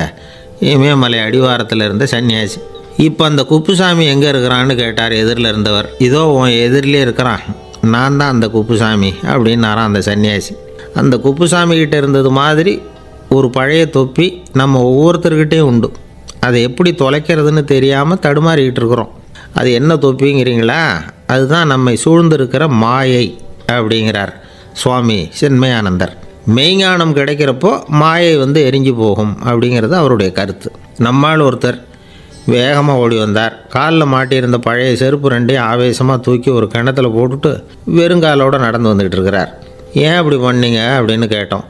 இமயமலை அடிவாரத்தில் இருந்த சன்னியாசி. இப்போ அந்த குப்புசாமி எங்கே இருக்கிறான்னு கேட்டார் எதிரில் இருந்தவர். இதோ உன் எதிரிலே இருக்கிறான். நான் தான் அந்த குப்புசாமி அப்படின்னாரான் அந்த சன்னியாசி. அந்த குப்புசாமி கிட்ட இருந்தது மாதிரி ஒரு பழைய தொப்பி நம்ம ஒவ்வொருத்தர்கிட்டையும் உண்டு. அதை எப்படி தொலைக்கிறதுன்னு தெரியாமல் தடுமாறிக்கிட்டு இருக்கிறோம். அது என்ன தொப்பிங்கிறீங்களா? அதுதான் நம்மை சூழ்ந்திருக்கிற மாயை அப்படிங்கிறார் சுவாமி சென்மயானந்தர். மெய்ஞானம் கிடைக்கிறப்போ மாயை வந்து எரிஞ்சு போகும் அப்படிங்கிறது அவருடைய கருத்து. நம்மால் ஒருத்தர் வேகமாக ஓடி வந்தார். காலில் மாட்டியிருந்த பழைய செருப்பு ரெண்டையும் ஆவேசமாக தூக்கி ஒரு கிணத்துல போட்டுட்டு வெறுங்காலோடு நடந்து வந்துக்கிட்டு இருக்கிறார். ஏன் அப்படி பண்ணீங்க? அப்படின்னு கேட்டோம்.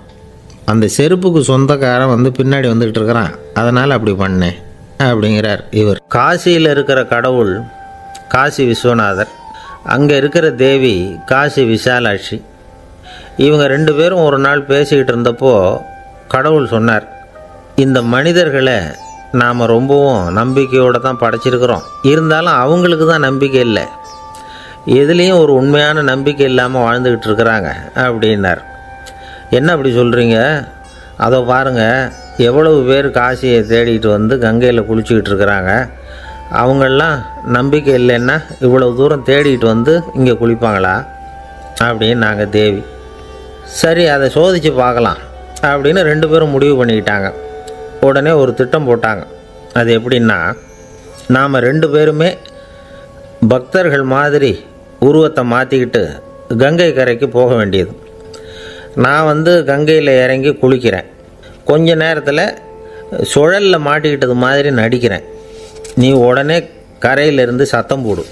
அந்த செருப்புக்கு சொந்தக்காரன் வந்து பின்னாடி வந்துக்கிட்டு இருக்கிறான். அதனால் அப்படி பண்ணேன் அப்படிங்கிறார் இவர். காசியில் இருக்கிற கடவுள் காசி விஸ்வநாதர். அங்கே இருக்கிற தேவி காசி விசாலாட்சி. இவங்க ரெண்டு பேரும் ஒரு நாள் பேசிக்கிட்டு இருந்தப்போ கடவுள் சொன்னார் இந்த மனிதர்களை நாம் ரொம்பவும் நம்பிக்கையோடு தான் படைச்சிருக்கிறோம். இருந்தாலும் அவங்களுக்கு தான் நம்பிக்கை இல்லை. எதுலேயும் ஒரு உண்மையான நம்பிக்கை இல்லாமல் வாழ்ந்துக்கிட்டு இருக்கிறாங்க அப்படின்னார். என்ன அப்படி சொல்கிறீங்க அதை பாருங்கள் எவ்வளவு பேர் காசியை தேடிட்டு வந்து கங்கையில் குளிச்சுக்கிட்டு இருக்கிறாங்க. அவங்கெல்லாம் நம்பிக்கை இல்லைன்னா இவ்வளோ தூரம் தேடிட்டு வந்து இங்கே குளிப்பாங்களா? அப்படின்னு நாங்கள் தேவி. சரி அதை சோதித்து பார்க்கலாம் அப்படின்னு ரெண்டு பேரும் முடிவு பண்ணிக்கிட்டாங்க. உடனே ஒரு திட்டம் போட்டாங்க. அது எப்படின்னா நாம் ரெண்டு பேருமே பக்தர்கள் மாதிரி உருவத்தை மாற்றிக்கிட்டு கங்கை கரைக்கு போக வேண்டியது. நான் வந்து கங்கையில் இறங்கி குளிக்கிறேன். கொஞ்ச நேரத்தில் சுழலில் மாட்டிக்கிட்டது மாதிரி நடிக்கிறேன். நீ உடனே கரையிலிருந்து சத்தம் போடு.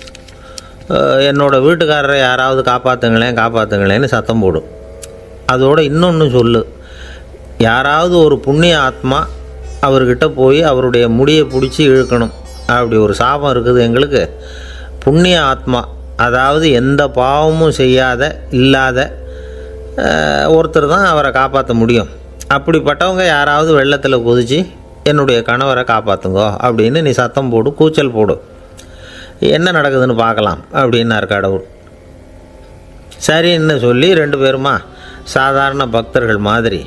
என்னோடய வீட்டுக்காரரை யாராவது காப்பாற்றுங்களேன் காப்பாற்றுங்களேன்னு சத்தம் போடும் அதோட இன்னொன்று சொல்லு. யாராவது ஒரு புண்ணிய ஆத்மா அவர்கிட்ட போய் அவருடைய முடியை பிடிச்சி இழுக்கணும். அப்படி ஒரு சாபம் இருக்குது எங்களுக்கு. புண்ணிய ஆத்மா அதாவது எந்த பாவமும் செய்யாத இல்லாத ஒருத்தர் தான் அவரை காப்பாற்ற முடியும். அப்படிப்பட்டவங்க யாராவது வெள்ளத்தில் குதிச்சு என்னுடைய கணவரை காப்பாற்றுங்கோ அப்படின்னு நீ சத்தம் போடு கூச்சல் போடு. என்ன நடக்குதுன்னு பார்க்கலாம் அப்படின்னார் கடவுள். சரின்னு சொல்லி ரெண்டு பேருமா சாதாரண பக்தர்கள் மாதிரி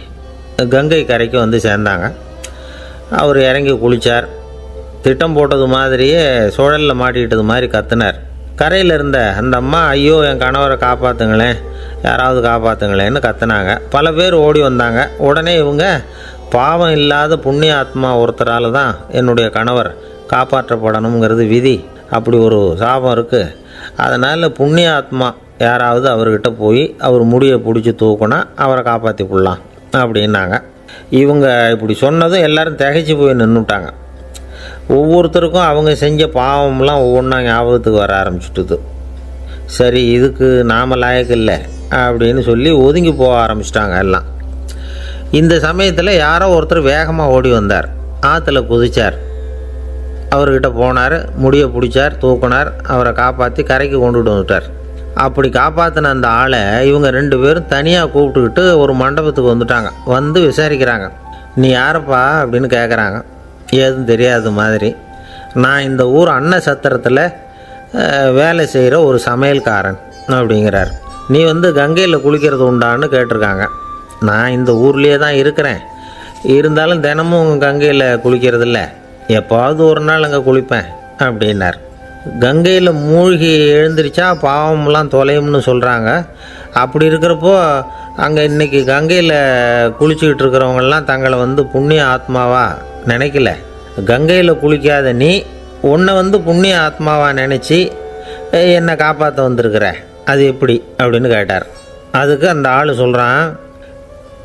கங்கை கரைக்கு வந்து சேர்ந்தாங்க. அவர் இறங்கி குளித்தார் திட்டம் போட்டது மாதிரியே சுழலில் மாட்டிக்கிட்டது மாதிரி கத்துனார். கரையில் இருந்த அந்த அம்மா ஐயோ என் கணவரை காப்பாற்றுங்களேன் யாராவது காப்பாற்றுங்களேன்னு கத்துனாங்க. பல பேர் ஓடி வந்தாங்க. உடனே இவங்க பாவம் இல்லாத புண்ணிய ஆத்மா ஒருத்தரால் தான் என்னுடைய கணவர் காப்பாற்றப்படணுங்கிறது விதி. அப்படி ஒரு சாபம் இருக்குது அதனால் புண்ணிய ஆத்மா யாராவது அவர்கிட்ட போய் அவர் முடியை பிடிச்சி தூக்குனா அவரை காப்பாற்றி விடலாம் அப்படின்னாங்க. இவங்க இப்படி சொன்னதும் எல்லாரும் திகைச்சு போய் நின்றுட்டாங்க ஒவ்வொருத்தருக்கும் அவங்க செஞ்ச பாவம்லாம் ஒவ்வொன்றா ஞாபகத்துக்கு வர ஆரம்பிச்சுட்டுது. சரி இதுக்கு நாம லாயக்கு இல்லை அப்படின்னு சொல்லி ஒதுங்கி போக ஆரம்பிச்சிட்டாங்க எல்லாம். இந்த சமயத்தில் யாரோ ஒருத்தர் வேகமாக ஓடி வந்தார். ஆற்றுல குதித்தார் அவர்கிட்ட போனார் முடியை பிடிச்சார் தூக்குனார் அவரை காப்பாற்றி கரைக்கு கொண்டுட்டு வந்துட்டார். அப்படி காப்பாற்றின அந்த ஆளை இவங்க ரெண்டு பேரும் தனியாக கூப்பிட்டுக்கிட்டு ஒரு மண்டபத்துக்கு வந்துட்டாங்க. வந்து விசாரிக்கிறாங்க. நீ யாரப்பா? அப்படின்னு கேட்குறாங்க ஏதும் தெரியாத மாதிரி. நான் இந்த ஊர் அன்ன சத்திரத்தில் வேலை செய்கிற ஒரு சமையல்காரன் அப்படிங்கிறார். நீ வந்து கங்கையில் குளிக்கிறது உண்டான்னு கேட்டிருக்காங்க. நான் இந்த ஊர்லேயே தான் இருக்கிறேன். இருந்தாலும் தினமும் கங்கையில் குளிக்கிறதில்ல. எப்பாவது ஒரு நாள் அங்கே குளிப்பேன் அப்படின்னார். கங்கையில் மூழ்கி எழுந்திரிச்சா பாவம்லாம் தொலையும்னு சொல்கிறாங்க அப்படி இருக்கிறப்போ அங்கே இன்னைக்கு கங்கையில் குளிச்சுக்கிட்டு இருக்கிறவங்கெல்லாம் தங்களை வந்து புண்ணிய ஆத்மாவாக நினைக்கல. கங்கையில் குளிக்காத நீ உன்னை வந்து புண்ணிய ஆத்மாவாக நினச்சி என்னை காப்பாற்ற வந்திருக்கிற? அது எப்படி? அப்படின்னு கேட்டார். அதுக்கு அந்த ஆள் சொல்கிறான்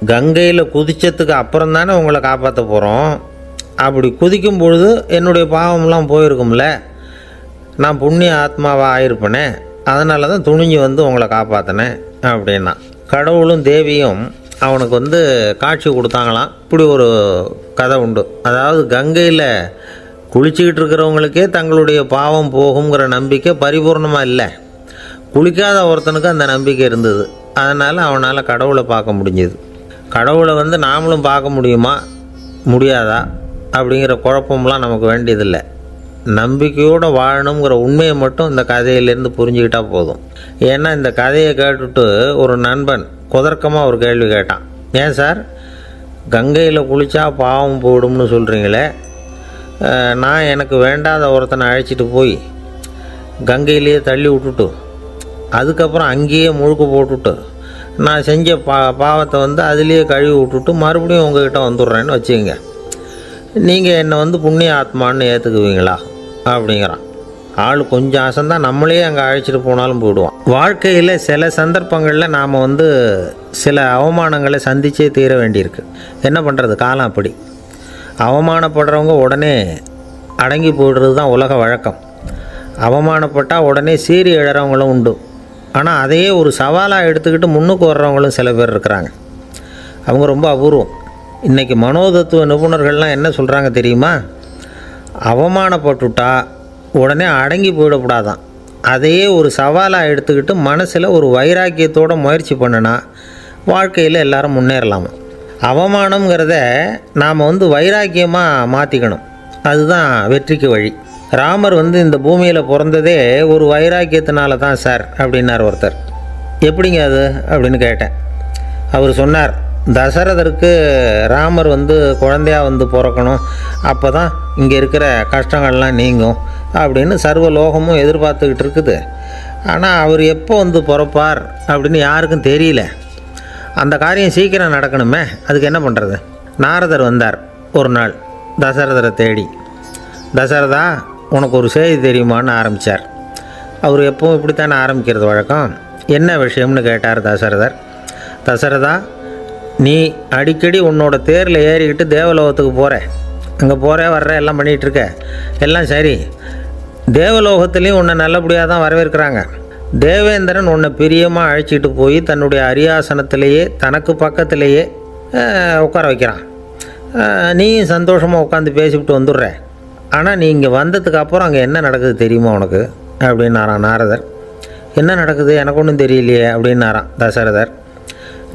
கங்கையில் குதித்ததுக்கு அப்புறம் தானே உங்களை காப்பாற்ற போகிறோம் அப்படி குதிக்கும் பொழுது என்னுடைய பாவம்லாம் போயிருக்கும்ல. நான் புண்ணிய ஆத்மாவாக ஆயிருப்பேனே அதனால தான் துணிஞ்சு வந்து உங்களை காப்பாற்றினேன் அப்படின்னா. கடவுளும் தேவியும் அவனுக்கு வந்து காட்சி கொடுத்தாங்களாம். இப்படி ஒரு கதை உண்டு. அதாவது கங்கையில் குளிச்சுக்கிட்டு இருக்கிறவங்களுக்கே தங்களுடைய பாவம் போகுங்கிற நம்பிக்கை பரிபூர்ணமாக இல்லை. குளிக்காத ஒருத்தனுக்கு அந்த நம்பிக்கை இருந்தது. அதனால் அவனால் கடவுளை பார்க்க முடிஞ்சது. கடவுளை வந்து நாமளும் பார்க்க முடியுமா? முடியாதா? அப்படிங்கிற குழப்பம்லாம் நமக்கு வேண்டியதில்லை. நம்பிக்கையோடு வாழணுங்கிற உண்மையை மட்டும் இந்த கதையிலேருந்து புரிஞ்சுக்கிட்டால் போதும். ஏன்னா இந்த கதையை கேட்டுட்டு ஒரு நண்பன் குதர்க்கமாக ஒரு கேள்வி கேட்டான். ஏன் சார்? கங்கையில் குளித்தா பாவம் போயிடும்னு சொல்கிறீங்களே நான் எனக்கு வேண்டாத ஒருத்தனை அழைச்சிட்டு போய் கங்கையிலேயே தள்ளி விட்டுட்டு அதுக்கப்புறம் அங்கேயே முழுக்க போட்டுட்டு நான் செஞ்ச பா பாவத்தை வந்து அதுலேயே கழுவி விட்டுட்டு மறுபடியும் உங்ககிட்ட வந்துடுறேன்னு வச்சுக்கோங்க. நீங்கள் என்னை வந்து புண்ணிய ஆத்மான்னு ஏற்றுக்குவீங்களா அப்படிங்கிறான். ஆள் கொஞ்சம் ஆசந்தான் நம்மளே அங்கே அழைச்சிட்டு போனாலும் போயிடுவான். வாழ்க்கையில் சில சந்தர்ப்பங்களில் நாம் வந்து சில அவமானங்களை சந்திச்சே தீர வேண்டியிருக்கு. என்ன பண்ணுறது காலம் அப்படி. அவமானப்படுறவங்க உடனே அடங்கி போயிடுறது தான் உலக வழக்கம். அவமானப்பட்டால் உடனே சீறி எழறவங்களும் உண்டு. ஆனால் அதையே ஒரு சவாலாக எடுத்துக்கிட்டு முன்னுக்கு வர்றவங்களும் சில பேர் இருக்கிறாங்க. அவங்க ரொம்ப அபூர்வம். இன்றைக்கி மனோதத்துவ நிபுணர்கள்லாம் என்ன சொல்கிறாங்க தெரியுமா? அவமானப்பட்டுட்டா உடனே அடங்கி போயிடக்கூடாதான் அதையே ஒரு சவாலாக எடுத்துக்கிட்டு மனசில் ஒரு வைராக்கியத்தோட முயற்சி பண்ணினா வாழ்க்கையில் எல்லாரும் முன்னேறலாமா? அவமானங்கிறத நாம் வந்து வைராக்கியமாக மாற்றிக்கணும் அதுதான் வெற்றிக்கு வழி. ராமர் வந்து இந்த பூமியில் பிறந்ததே ஒரு வைராக்கியத்தினால தான் சார் அப்படின்னார் ஒருத்தர். எப்படிங்க அது? அப்படின்னு கேட்டேன். அவர் சொன்னார் தசரதருக்கு ராமர் வந்து குழந்தையா வந்து பிறக்கணும். அப்போ தான் இங்கே இருக்கிற கஷ்டங்கள்லாம் நீங்கும் அப்படின்னு சர்வ லோகமும் எதிர்பார்த்துக்கிட்டு இருக்குது. ஆனால் அவர் எப்போ வந்து பிறப்பார் அப்படின்னு யாருக்கும் தெரியல. அந்த காரியம் சீக்கிரம் நடக்கணுமே. அதுக்கு என்ன பண்ணுறது நாரதர் வந்தார் ஒரு நாள் தசரதரை தேடி. தசரதா உனக்கு ஒரு செய்தி தெரியுமான்னு ஆரம்பித்தார் அவர் எப்பவும் இப்படித்தானே ஆரம்பிக்கிறது வழக்கம்? என்ன விஷயம்னு கேட்டார் தசரதர். தசரதா நீ அடிக்கடி உன்னோட தேரில் ஏறிக்கிட்டு தேவலோகத்துக்கு போகிற அங்கே போகிற வர்ற எல்லாம் பண்ணிகிட்டு இருக்க எல்லாம் சரி. தேவலோகத்துலேயும் உன்னை நல்லபடியாக தான் வரவேற்கிறாங்க. தேவேந்திரன் உன்னை பிரியமாக அழைச்சிட்டு போய் தன்னுடைய அரியாசனத்திலேயே தனக்கு பக்கத்திலேயே உட்கார வைக்கிறான். நீயும் சந்தோஷமாக உட்காந்து பேசிவிட்டு வந்துடுற. ஆனால் நீ இங்கே வந்ததுக்கு அப்புறம் அங்கே என்ன நடக்குது தெரியுமா உனக்கு? அப்படின்னாரான் நாரதர். என்ன நடக்குது? எனக்கு ஒன்றும் தெரியலையே அப்படின்னாரான் தசரதர்.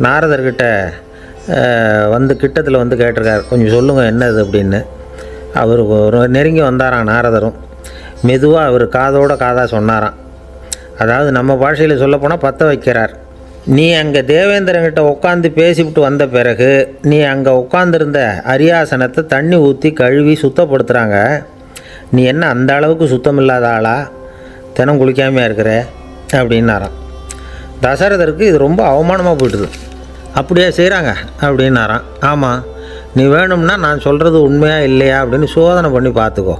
நாரதர்கிட்ட வந்து கிட்டத்தில் வந்து கேட்டிருக்கார். கொஞ்சம் சொல்லுங்கள் என்னது அப்படின்னு. அவர் ஒரு நெருங்கி வந்தாராம் நாரதரும். மெதுவாக அவர் காதோட காதாக சொன்னாராம். அதாவது நம்ம பாஷையில் சொல்லப்போனால் பற்ற வைக்கிறார். நீ அங்கே தேவேந்திரங்கிட்ட உட்காந்து பேசிவிட்டு வந்த பிறகு நீ அங்கே உட்காந்துருந்த அரியாசனத்தை தண்ணி ஊற்றி கழுவி சுத்தப்படுத்துகிறாங்க நீ என்ன அந்த அளவுக்கு சுத்தம் இல்லாத ஆளா? தினம் குளிக்காமையாக இருக்கிற? அப்படின்னாராம். தசரதருக்கு இது ரொம்ப அவமானமாக போயிட்டுது. அப்படியே செய்கிறாங்க அப்படின்னாரான் ஆமாம் நீ வேணும்னா நான் சொல்கிறது உண்மையா இல்லையா அப்படின்னு சோதனை பண்ணி பார்த்துக்கோ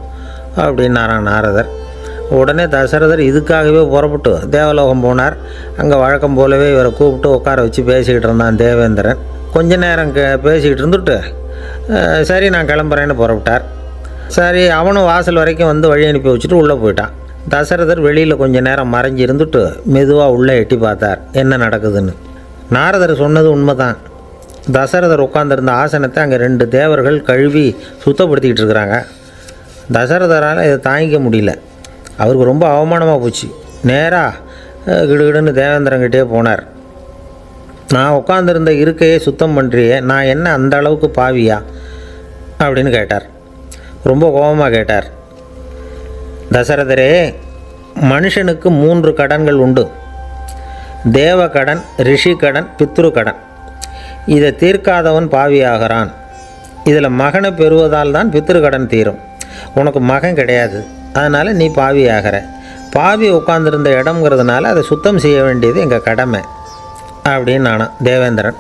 அப்படின்னாரான் நாரதர். உடனே தசரதர் இதுக்காகவே புறப்பட்டு தேவலோகம் போனார். அங்கே வழக்கம் போலவே இவரை கூப்பிட்டு உட்கார வச்சு பேசிக்கிட்டு இருந்தான் தேவேந்திரன். கொஞ்ச நேரம் கே பேசிக்கிட்டு இருந்துட்டு சரி நான் கிளம்புறேன்னு புறப்பட்டார். சரி அவனும் வாசல் வரைக்கும் வந்து வழி அனுப்பி வச்சுட்டு உள்ளே போயிட்டான். தசரதர் வெளியில் கொஞ்ச நேரம் மறைஞ்சு இருந்துட்டு மெதுவாக உள்ளே எட்டி பார்த்தார் என்ன நடக்குதுன்னு. நாரதர் சொன்னது உண்மைதான். தசரதர் உட்காந்துருந்த ஆசனத்தை அங்கே ரெண்டு தேவர்கள் கழுவி சுத்தப்படுத்திக்கிட்டு இருக்கிறாங்க. தசரதரால் இதை தாங்கிக்க முடியல. அவருக்கு ரொம்ப அவமானமாக போச்சு. நேராக கிடுகிடுன்னு தேவேந்திரங்கிட்டே போனார். நான் உட்காந்துருந்த இருக்கையே சுத்தம் பண்ணுறியே நான் என்ன அந்த அளவுக்கு பாவியா? அப்படின்னு கேட்டார். ரொம்ப கோபமாக கேட்டார். தசரதரே மனுஷனுக்கு மூன்று கடன்கள் உண்டு. தேவ கடன் ரிஷி பித்ரு கடன் இதை தீர்க்காதவன் பாவியாகிறான். இதில் மகனை பெறுவதால் தான் பித்திருக்கடன் தீரும். உனக்கு மகன் கிடையாது. அதனால் நீ பாவி ஆகிற பாவி உட்காந்துருந்த இடம்ங்கிறதுனால அதை சுத்தம் செய்ய வேண்டியது எங்கள் கடமை. அப்படின்னு நானும் தேவேந்திரன்.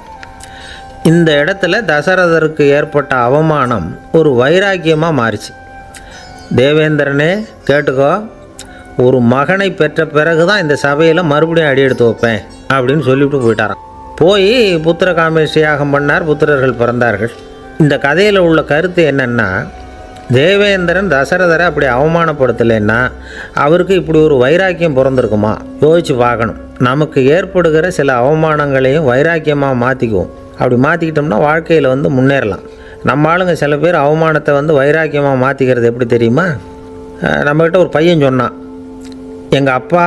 இந்த இடத்துல தசரதருக்கு ஏற்பட்ட அவமானம் ஒரு வைராக்கியமாக மாறிச்சு. தேவேந்திரனே கேட்டுக்கோ. ஒரு மகனை பெற்ற பிறகு தான் இந்த சபையில் மறுபடியும் அடி எடுத்து வைப்பேன் அப்படின்னு சொல்லிவிட்டு போயிட்டாராம். போய் புத்திர காமேஷ்டி யாகம் பண்ணார் புத்திரர்கள் பிறந்தார்கள். இந்த கதையில் உள்ள கருத்து என்னென்னா தேவேந்திரன் தசரதரை அப்படி அவமானப்படுத்தலைன்னா அவருக்கு இப்படி ஒரு வைராக்கியம் பிறந்திருக்குமா? யோசிச்சு பார்க்கணும். நமக்கு ஏற்படுகிற சில அவமானங்களையும் வைராக்கியமாக மாற்றிக்குவோம் அப்படி மாற்றிக்கிட்டோம்னா வாழ்க்கையில் வந்து முன்னேறலாம். நம்ம ஆளுங்க சில பேர் அவமானத்தை வந்து வைராக்கியமாக மாற்றிக்கிறது எப்படி தெரியுமா? நம்மக்கிட்ட ஒரு பையன் சொன்னான் எங்கள் அப்பா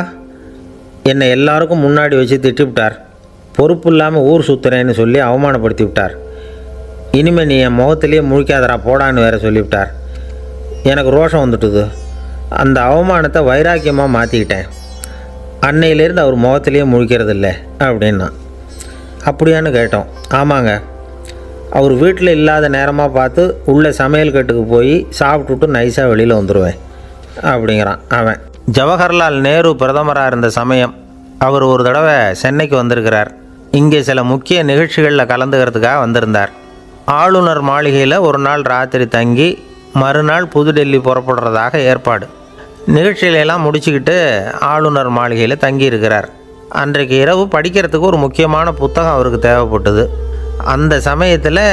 என்னை எல்லாருக்கும் முன்னாடி வச்சு திட்டிவிட்டார். பொறுப்பு இல்லாமல் ஊர் சுற்றுறேன்னு சொல்லி அவமானப்படுத்தி விட்டார். இனிமேல் நீ என் முகத்திலேயே முழிக்காதடா போடான்னு வேற சொல்லிவிட்டார். எனக்கு ரோஷம் வந்துட்டுது. அந்த அவமானத்தை வைராக்கியமாக மாற்றிக்கிட்டேன் அன்னையிலேருந்து அவர் முகத்திலேயே முழிக்கிறது இல்லை அப்படின்னா. அப்படியான்னு கேட்டோம். ஆமாங்க. அவர் வீட்டில் இல்லாத நேரமாக பார்த்து உள்ளே சமையல் கட்டுக்கு போய் சாப்பிட்டுட்டு நைஸாக வெளியில் வந்துடுவேன் அப்படிங்கிறான் அவன். ஜவஹர்லால் நேரு பிரதமராக இருந்த சமயம் அவர் ஒரு தடவை சென்னைக்கு வந்திருக்கிறார். இங்கே சில முக்கிய நிகழ்ச்சிகளில் கலந்துக்கிறதுக்காக வந்திருந்தார். ஆளுநர் மாளிகையில் ஒரு நாள் ராத்திரி தங்கி மறுநாள் புதுடெல்லி புறப்படுறதாக ஏற்பாடு. நிகழ்ச்சியிலெல்லாம் முடிச்சுக்கிட்டு ஆளுநர் மாளிகையில் தங்கியிருக்கிறார். அன்றைக்கு இரவு படிக்கிறதுக்கு ஒரு முக்கியமான புத்தகம் அவருக்கு தேவைப்பட்டது. அந்த சமயத்தில்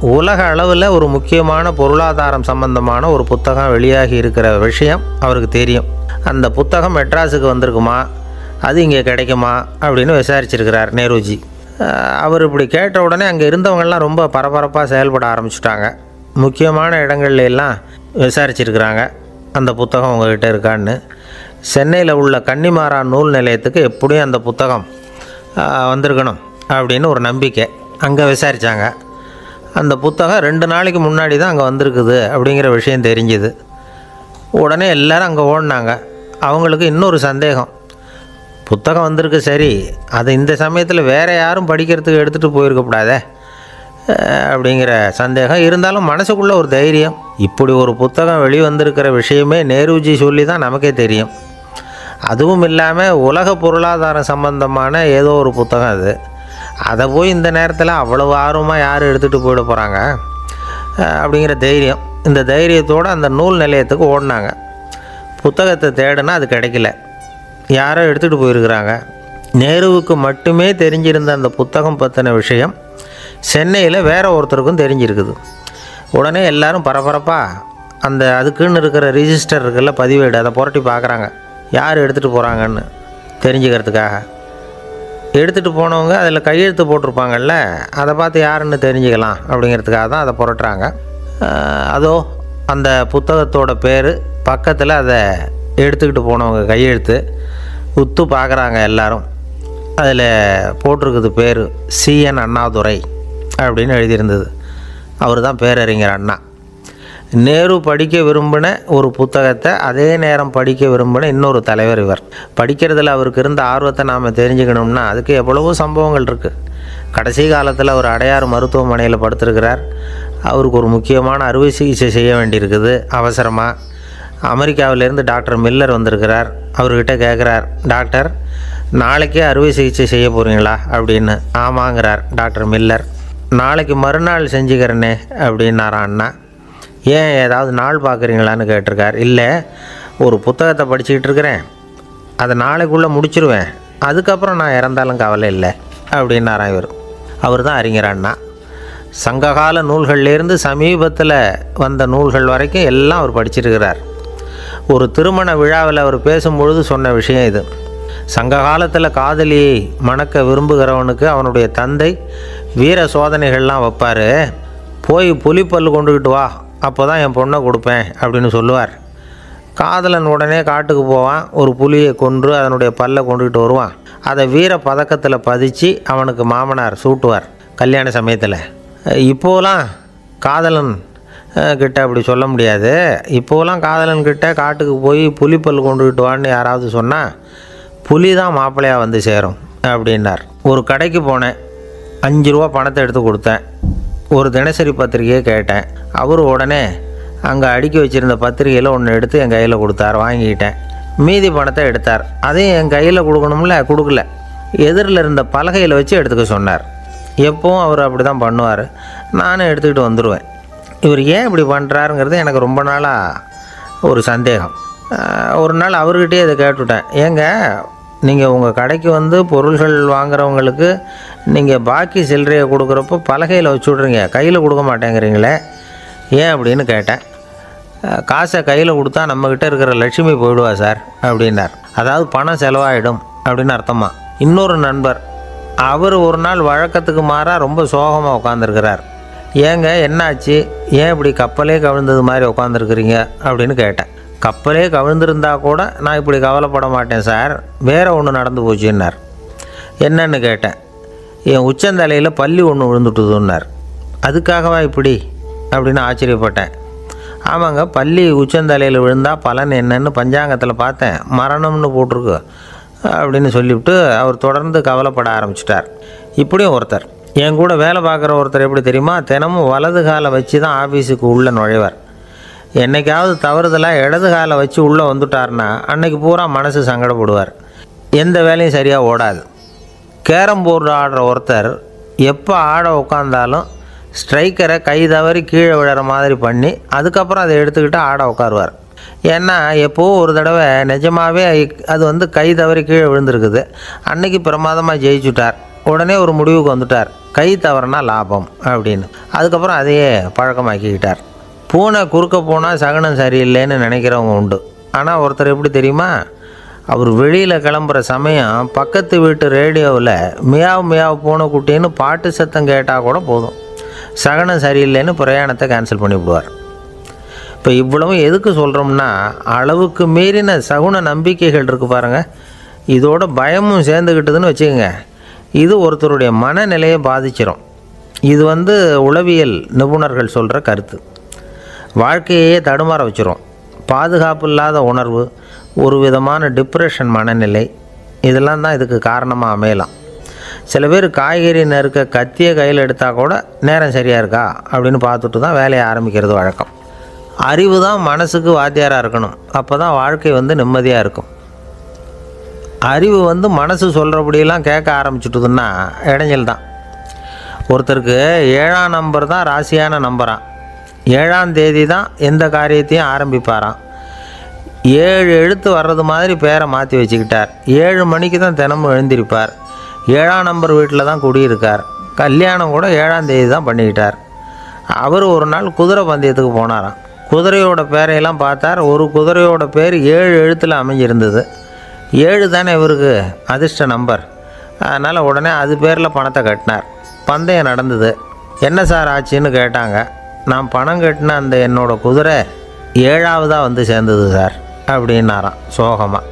உலக அளவில் ஒரு முக்கியமான பொருளாதாரம் சம்பந்தமான ஒரு புத்தகம் வெளியாகி இருக்கிற விஷயம் அவருக்கு தெரியும். அந்த புத்தகம் மெட்ராஸுக்கு வந்திருக்குமா? அது இங்கே கிடைக்குமா? அப்படின்னு விசாரிச்சிருக்கிறார் நேருஜி. அவர் இப்படி கேட்ட உடனே அங்கே இருந்தவங்கள்லாம் ரொம்ப பரபரப்பாக செயல்பட ஆரம்பிச்சிட்டாங்க. முக்கியமான இடங்கள்ல எல்லாம் விசாரிச்சிருக்கிறாங்க. அந்த புத்தகம் உங்ககிட்ட இருக்கான்னு. சென்னையில் உள்ள கன்னிமாரா நூல் நிலையத்துக்கு எப்படியும் அந்த புத்தகம் வந்திருக்கணும் அப்படின்னு ஒரு நம்பிக்கை அங்கே விசாரித்தாங்க அந்த புத்தகம் ரெண்டு நாளைக்கு முன்னாடி தான் அங்கே வந்திருக்குது அப்படிங்கிற விஷயம் தெரிஞ்சுது. உடனே எல்லோரும் அங்கே ஓடினாங்க. அவங்களுக்கு இன்னொரு சந்தேகம். புத்தகம் வந்திருக்கு சரி. அது இந்த சமயத்தில் வேறு யாரும் படிக்கிறதுக்கு எடுத்துகிட்டு போயிருக்கக்கூடாதே அப்படிங்கிற சந்தேகம். இருந்தாலும் மனசுக்குள்ளே ஒரு தைரியம். இப்படி ஒரு புத்தகம் வெளிவந்திருக்கிற விஷயமே நேருஜி சொல்லி தான் நமக்கே தெரியும். அதுவும் இல்லாமல் உலக பொருளாதாரம் சம்பந்தமான ஏதோ ஒரு புத்தகம் அது. அதை போய் இந்த நேரத்தில் அவ்வளவு ஆர்வமாக யார் எடுத்துகிட்டு போயிட போகிறாங்க அப்படிங்கிற தைரியம். இந்த தைரியத்தோடு அந்த நூல் நிலையத்துக்கு ஓடினாங்க. புத்தகத்தை தேடினா அது கிடைக்கல. யாரோ எடுத்துகிட்டு போயிருக்கிறாங்க. நேருவுக்கு மட்டுமே தெரிஞ்சிருந்த அந்த புத்தகம் பற்றின விஷயம் சென்னையில் வேற ஒருத்தருக்கும் தெரிஞ்சிருக்குது. உடனே எல்லாரும் பரபரப்பாக அந்த அதுக்குன்னு இருக்கிற ரிஜிஸ்டர் இருக்குல்ல பதிவேடு அதை புரட்டி பார்க்குறாங்க. யார் எடுத்துகிட்டு போகிறாங்கன்னு தெரிஞ்சுக்கிறதுக்காக. எடுத்துகிட்டு போனவங்க அதில் கையெழுத்து போட்டிருப்பாங்கல்ல அதை பார்த்து யாருன்னு தெரிஞ்சுக்கலாம் அப்படிங்கிறதுக்காக தான் அதை புரட்டுறாங்க. அதோ அந்த புத்தகத்தோட பேர் பக்கத்தில் அதை எடுத்துக்கிட்டு போனவங்க கையெழுத்து உத்து பார்க்குறாங்க எல்லாரும். அதில் போட்டிருக்குது பேர் சிஎன் அண்ணாதுரை அப்படின்னு எழுதியிருந்தது. அவர் தான் பேரறிஞர் அண்ணா. நேரு படிக்க விரும்பின ஒரு புத்தகத்தை அதே நேரம் படிக்க விரும்பின இன்னொரு தலைவர் இவர். படிக்கிறதுல அவருக்கு இருந்த ஆர்வத்தை நாம் தெரிஞ்சுக்கணும்னா அதுக்கு எவ்வளவோ சம்பவங்கள் இருக்குது கடைசி காலத்தில் அவர் அடையாறு மருத்துவமனையில் படுத்திருக்கிறார். அவருக்கு ஒரு முக்கியமான அறுவை சிகிச்சை செய்ய வேண்டியிருக்குது. அவசரமாக அமெரிக்காவிலேருந்து டாக்டர் மில்லர் வந்திருக்கிறார். அவர்கிட்ட கேட்குறார் டாக்டர் நாளைக்கே அறுவை சிகிச்சை செய்ய போகிறீங்களா அப்படின்னு. ஆமாங்கிறார் டாக்டர் மில்லர். நாளைக்கு மறுநாள் செஞ்சுக்கிறனே அப்படின்னாரா அண்ணா. ஏன் ஏதாவது நாள் பார்க்குறீங்களான்னு கேட்டிருக்கார். இல்லை ஒரு புத்தகத்தை படிச்சுக்கிட்டு இருக்கிறேன். அதை நாளைக்குள்ளே முடிச்சிருவேன். அதுக்கப்புறம் நான் இறந்தாலும் கவலை இல்லை அப்படின்னாரா இவர். அவர் தான் அறிஞர் அண்ணா. சங்ககால நூல்கள்லேருந்து சமீபத்தில் வந்த நூல்கள் வரைக்கும் எல்லாம் அவர் படிச்சிருக்கிறார். ஒரு திருமண விழாவில் அவர் பேசும்பொழுது சொன்ன விஷயம் இது. சங்க காலத்தில் காதலியை மணக்க விரும்புகிறவனுக்கு அவனுடைய தந்தை வீர சோதனைகள்லாம் வைப்பார். போய் புலிப்பல் கொண்டுக்கிட்டு வா அப்போ தான் என் பொண்ணை கொடுப்பேன் அப்படின்னு சொல்லுவார். காதலன் உடனே காட்டுக்கு போவான் ஒரு புலியை கொன்று அதனுடைய பல்லை கொண்டுக்கிட்டு வருவான். அதை வீர பதக்கத்தில் பதிச்சு அவனுக்கு மாமனார் சூட்டுவார் கல்யாண சமயத்தில். இப்போலாம் காதலன் கிட்ட அப்படி சொல்ல முடியாது. இப்போலாம் காதலன்கிட்ட காட்டுக்கு போய் புலிப்பல் கொண்டுக்கிட்டு வான்னு யாராவது சொன்னால் புலி தான் மாப்பிள்ளையாக வந்து சேரும் அப்படின்னார். ஒரு கடைக்கு போனேன். அஞ்சு ரூபா பணத்தை எடுத்து கொடுத்தேன். ஒரு தினசரி பத்திரிகையை கேட்டேன். அவர் உடனே அங்கே அடுக்கி வச்சுருந்த பத்திரிகையில் ஒன்று எடுத்து என் கையில் கொடுத்தார். வாங்கிக்கிட்டேன். மீதி பணத்தை எடுத்தார். அதையும் என் கையில் கொடுக்கணும்ல? கொடுக்கல. எதிரில் இருந்த பலகையில் வச்சு எடுத்துக்க சொன்னார். எப்பவும் அவர் அப்படி தான் பண்ணுவார். நானும் எடுத்துக்கிட்டு வந்துடுவேன் இவர் ஏன் இப்படி பண்ணுறாருங்கிறது எனக்கு ரொம்ப நாளாக ஒரு சந்தேகம். ஒரு நாள் அவர்கிட்டயே இதை கேட்டுவிட்டேன் ஏங்க நீங்கள் உங்கள் கடைக்கு வந்து பொருள்கள் வாங்குறவங்களுக்கு நீங்கள் பாக்கி சில்லறையை கொடுக்குறப்போ பலகையில் வச்சு விட்றீங்க. கையில் கொடுக்க மாட்டேங்கிறீங்களே. ஏன் அப்படின்னு கேட்டேன். காசை கையில் கொடுத்தா நம்மக்கிட்ட இருக்கிற லட்சுமி போயிடுவா சார் அப்படின்னார். அதாவது பணம் செலவாயிடும் அப்படின்னு அர்த்தமாக இன்னொரு நண்பர் அவர் ஒரு நாள் வழக்கத்துக்கு மாறாக ரொம்ப சோகமாக உட்காந்துருக்கிறார் ஏங்க என்னாச்சு? ஏன் இப்படி கப்பலே கவிழ்ந்தது மாதிரி உட்காந்துருக்குறீங்க அப்படின்னு கேட்டேன். கப்பலே கவிழ்ந்திருந்தா கூட நான் இப்படி கவலைப்பட மாட்டேன் சார். வேறு ஒன்று நடந்து போச்சுன்னார். என்னன்னு கேட்டேன். என் உச்சந்தலையில் பள்ளி ஒன்று விழுந்துட்டுதுன்னார். அதுக்காகவா இப்படி? அப்படின்னு ஆச்சரியப்பட்டேன். ஆமாங்க பள்ளி உச்சந்தலையில் விழுந்தால் பலன் என்னன்னு பஞ்சாங்கத்தில் பார்த்தேன். மரணம்னு போட்டிருக்கு. அப்படின்னு சொல்லிவிட்டு அவர் தொடர்ந்து கவலைப்பட ஆரம்பிச்சிட்டார். இப்படியும் ஒருத்தர். என் கூட வேலை பார்க்குற ஒருத்தர் எப்படி தெரியுமா? தினமும் வலது காலை வச்சு தான் ஆஃபீஸுக்கு உள்ளே நுழைவார். என்னைக்காவது தவறுதலாக இடது காலை வச்சு உள்ளே வந்துட்டார்னா அன்னைக்கு பூரா மனசு சங்கடப்படுவார். எந்த வேலையும் சரியாக ஓடாது. கேரம் போர்டு ஆடுற ஒருத்தர் எப்போ ஆட உட்காந்தாலும் ஸ்ட்ரைக்கரை கை தவறி கீழே விழுற மாதிரி பண்ணி அதுக்கப்புறம் அதை எடுத்துக்கிட்டு ஆட உட்காருவார் ஏன்னா எப்போ ஒரு தடவை நிஜமாகவே அது வந்து கை தவறி கீழே விழுந்திருக்குது. அன்னைக்கு பிரமாதமாக ஜெயிச்சுட்டார். உடனே ஒரு முடிவுக்கு வந்துட்டார். கை தவறுனா லாபம் அப்படின்னு. அதுக்கப்புறம் அதையே பழக்கமாக்கிக்கிட்டார். பூனை குறுக்க போனால் சகனம் சரியில்லைன்னு நினைக்கிறவங்க உண்டு. ஆனால் ஒருத்தர் எப்படி தெரியுமா? அவர் வெளியில் கிளம்புற சமயம் பக்கத்து வீட்டு ரேடியோவில் மியாவ் மியாவ் பூனை குட்டின்னு பாட்டு சத்தம் கேட்டால் கூட போதும். சகனம் சரியில்லைன்னு பிரயாணத்தை கேன்சல் பண்ணிவிடுவார். இப்போ இவ்வளவும் எதுக்கு சொல்கிறோம்னா அளவுக்கு மீறின சகுன நம்பிக்கைகள் இருக்குது பாருங்கள் இதோட பயமும் சேர்ந்துக்கிட்டதுன்னு வச்சுக்கோங்க. இது ஒருத்தருடைய மனநிலையை பாதிச்சிரும். இது வந்து உளவியல் நிபுணர்கள் சொல்கிற கருத்து. வாழ்க்கையே தடுமாற வச்சிரும். பாதுகாப்பு இல்லாத உணர்வு ஒரு விதமான டிப்ரெஷன் மனநிலை இதெல்லாம் தான் இதுக்கு காரணமாக அமையலாம். சில பேர் காய்கறி நறுக்க கத்தியை கையில் எடுத்தால் கூட நேரம் சரியாக இருக்கா? அப்படின்னு பார்த்துட்டு தான் வேலையை ஆரம்பிக்கிறது வழக்கம். அறிவு தான் மனசுக்கு வாத்தியாராக இருக்கணும். அப்போ தான் வாழ்க்கை வந்து நிம்மதியாக இருக்கும். அறிவு வந்து மனசு சொல்கிறபடியெல்லாம் கேட்க ஆரம்பிச்சுட்டுதுன்னா இடைஞ்சல் தான். ஒருத்தருக்கு ஏழாம் நம்பர் தான் ராசியான நம்பரான் ஏழாம் தேதி தான் எந்த காரியத்தையும் ஆரம்பிப்பாராம். ஏழு எழுத்து வர்றது மாதிரி பேரை மாற்றி வச்சுக்கிட்டார். ஏழு மணிக்கு தான் தினமும் எழுந்திருப்பார். ஏழாம் நம்பர் வீட்டில் தான் குடியிருக்கார். கல்யாணம் கூட ஏழாம் தேதி தான் பண்ணிக்கிட்டார். அவர் ஒரு நாள் குதிரை பந்தயத்துக்கு போனாராம். குதிரையோட பேரையெல்லாம் பார்த்தார். ஒரு குதிரையோட பேர் ஏழு எழுத்தில் அமைஞ்சிருந்தது. ஏழு தானே இவருக்கு அதிர்ஷ்ட நம்பர். அதனால் உடனே அது பேரில் பணத்தை கட்டினார். பந்தயம் நடந்தது. என்ன சார் ஆச்சுன்னு கேட்டாங்க. நான் பணம் கட்டின அந்த என்னோடய குதிரை ஏழாவதாக வந்து சேர்ந்தது சார் அப்படின்னாராம் சோகமாக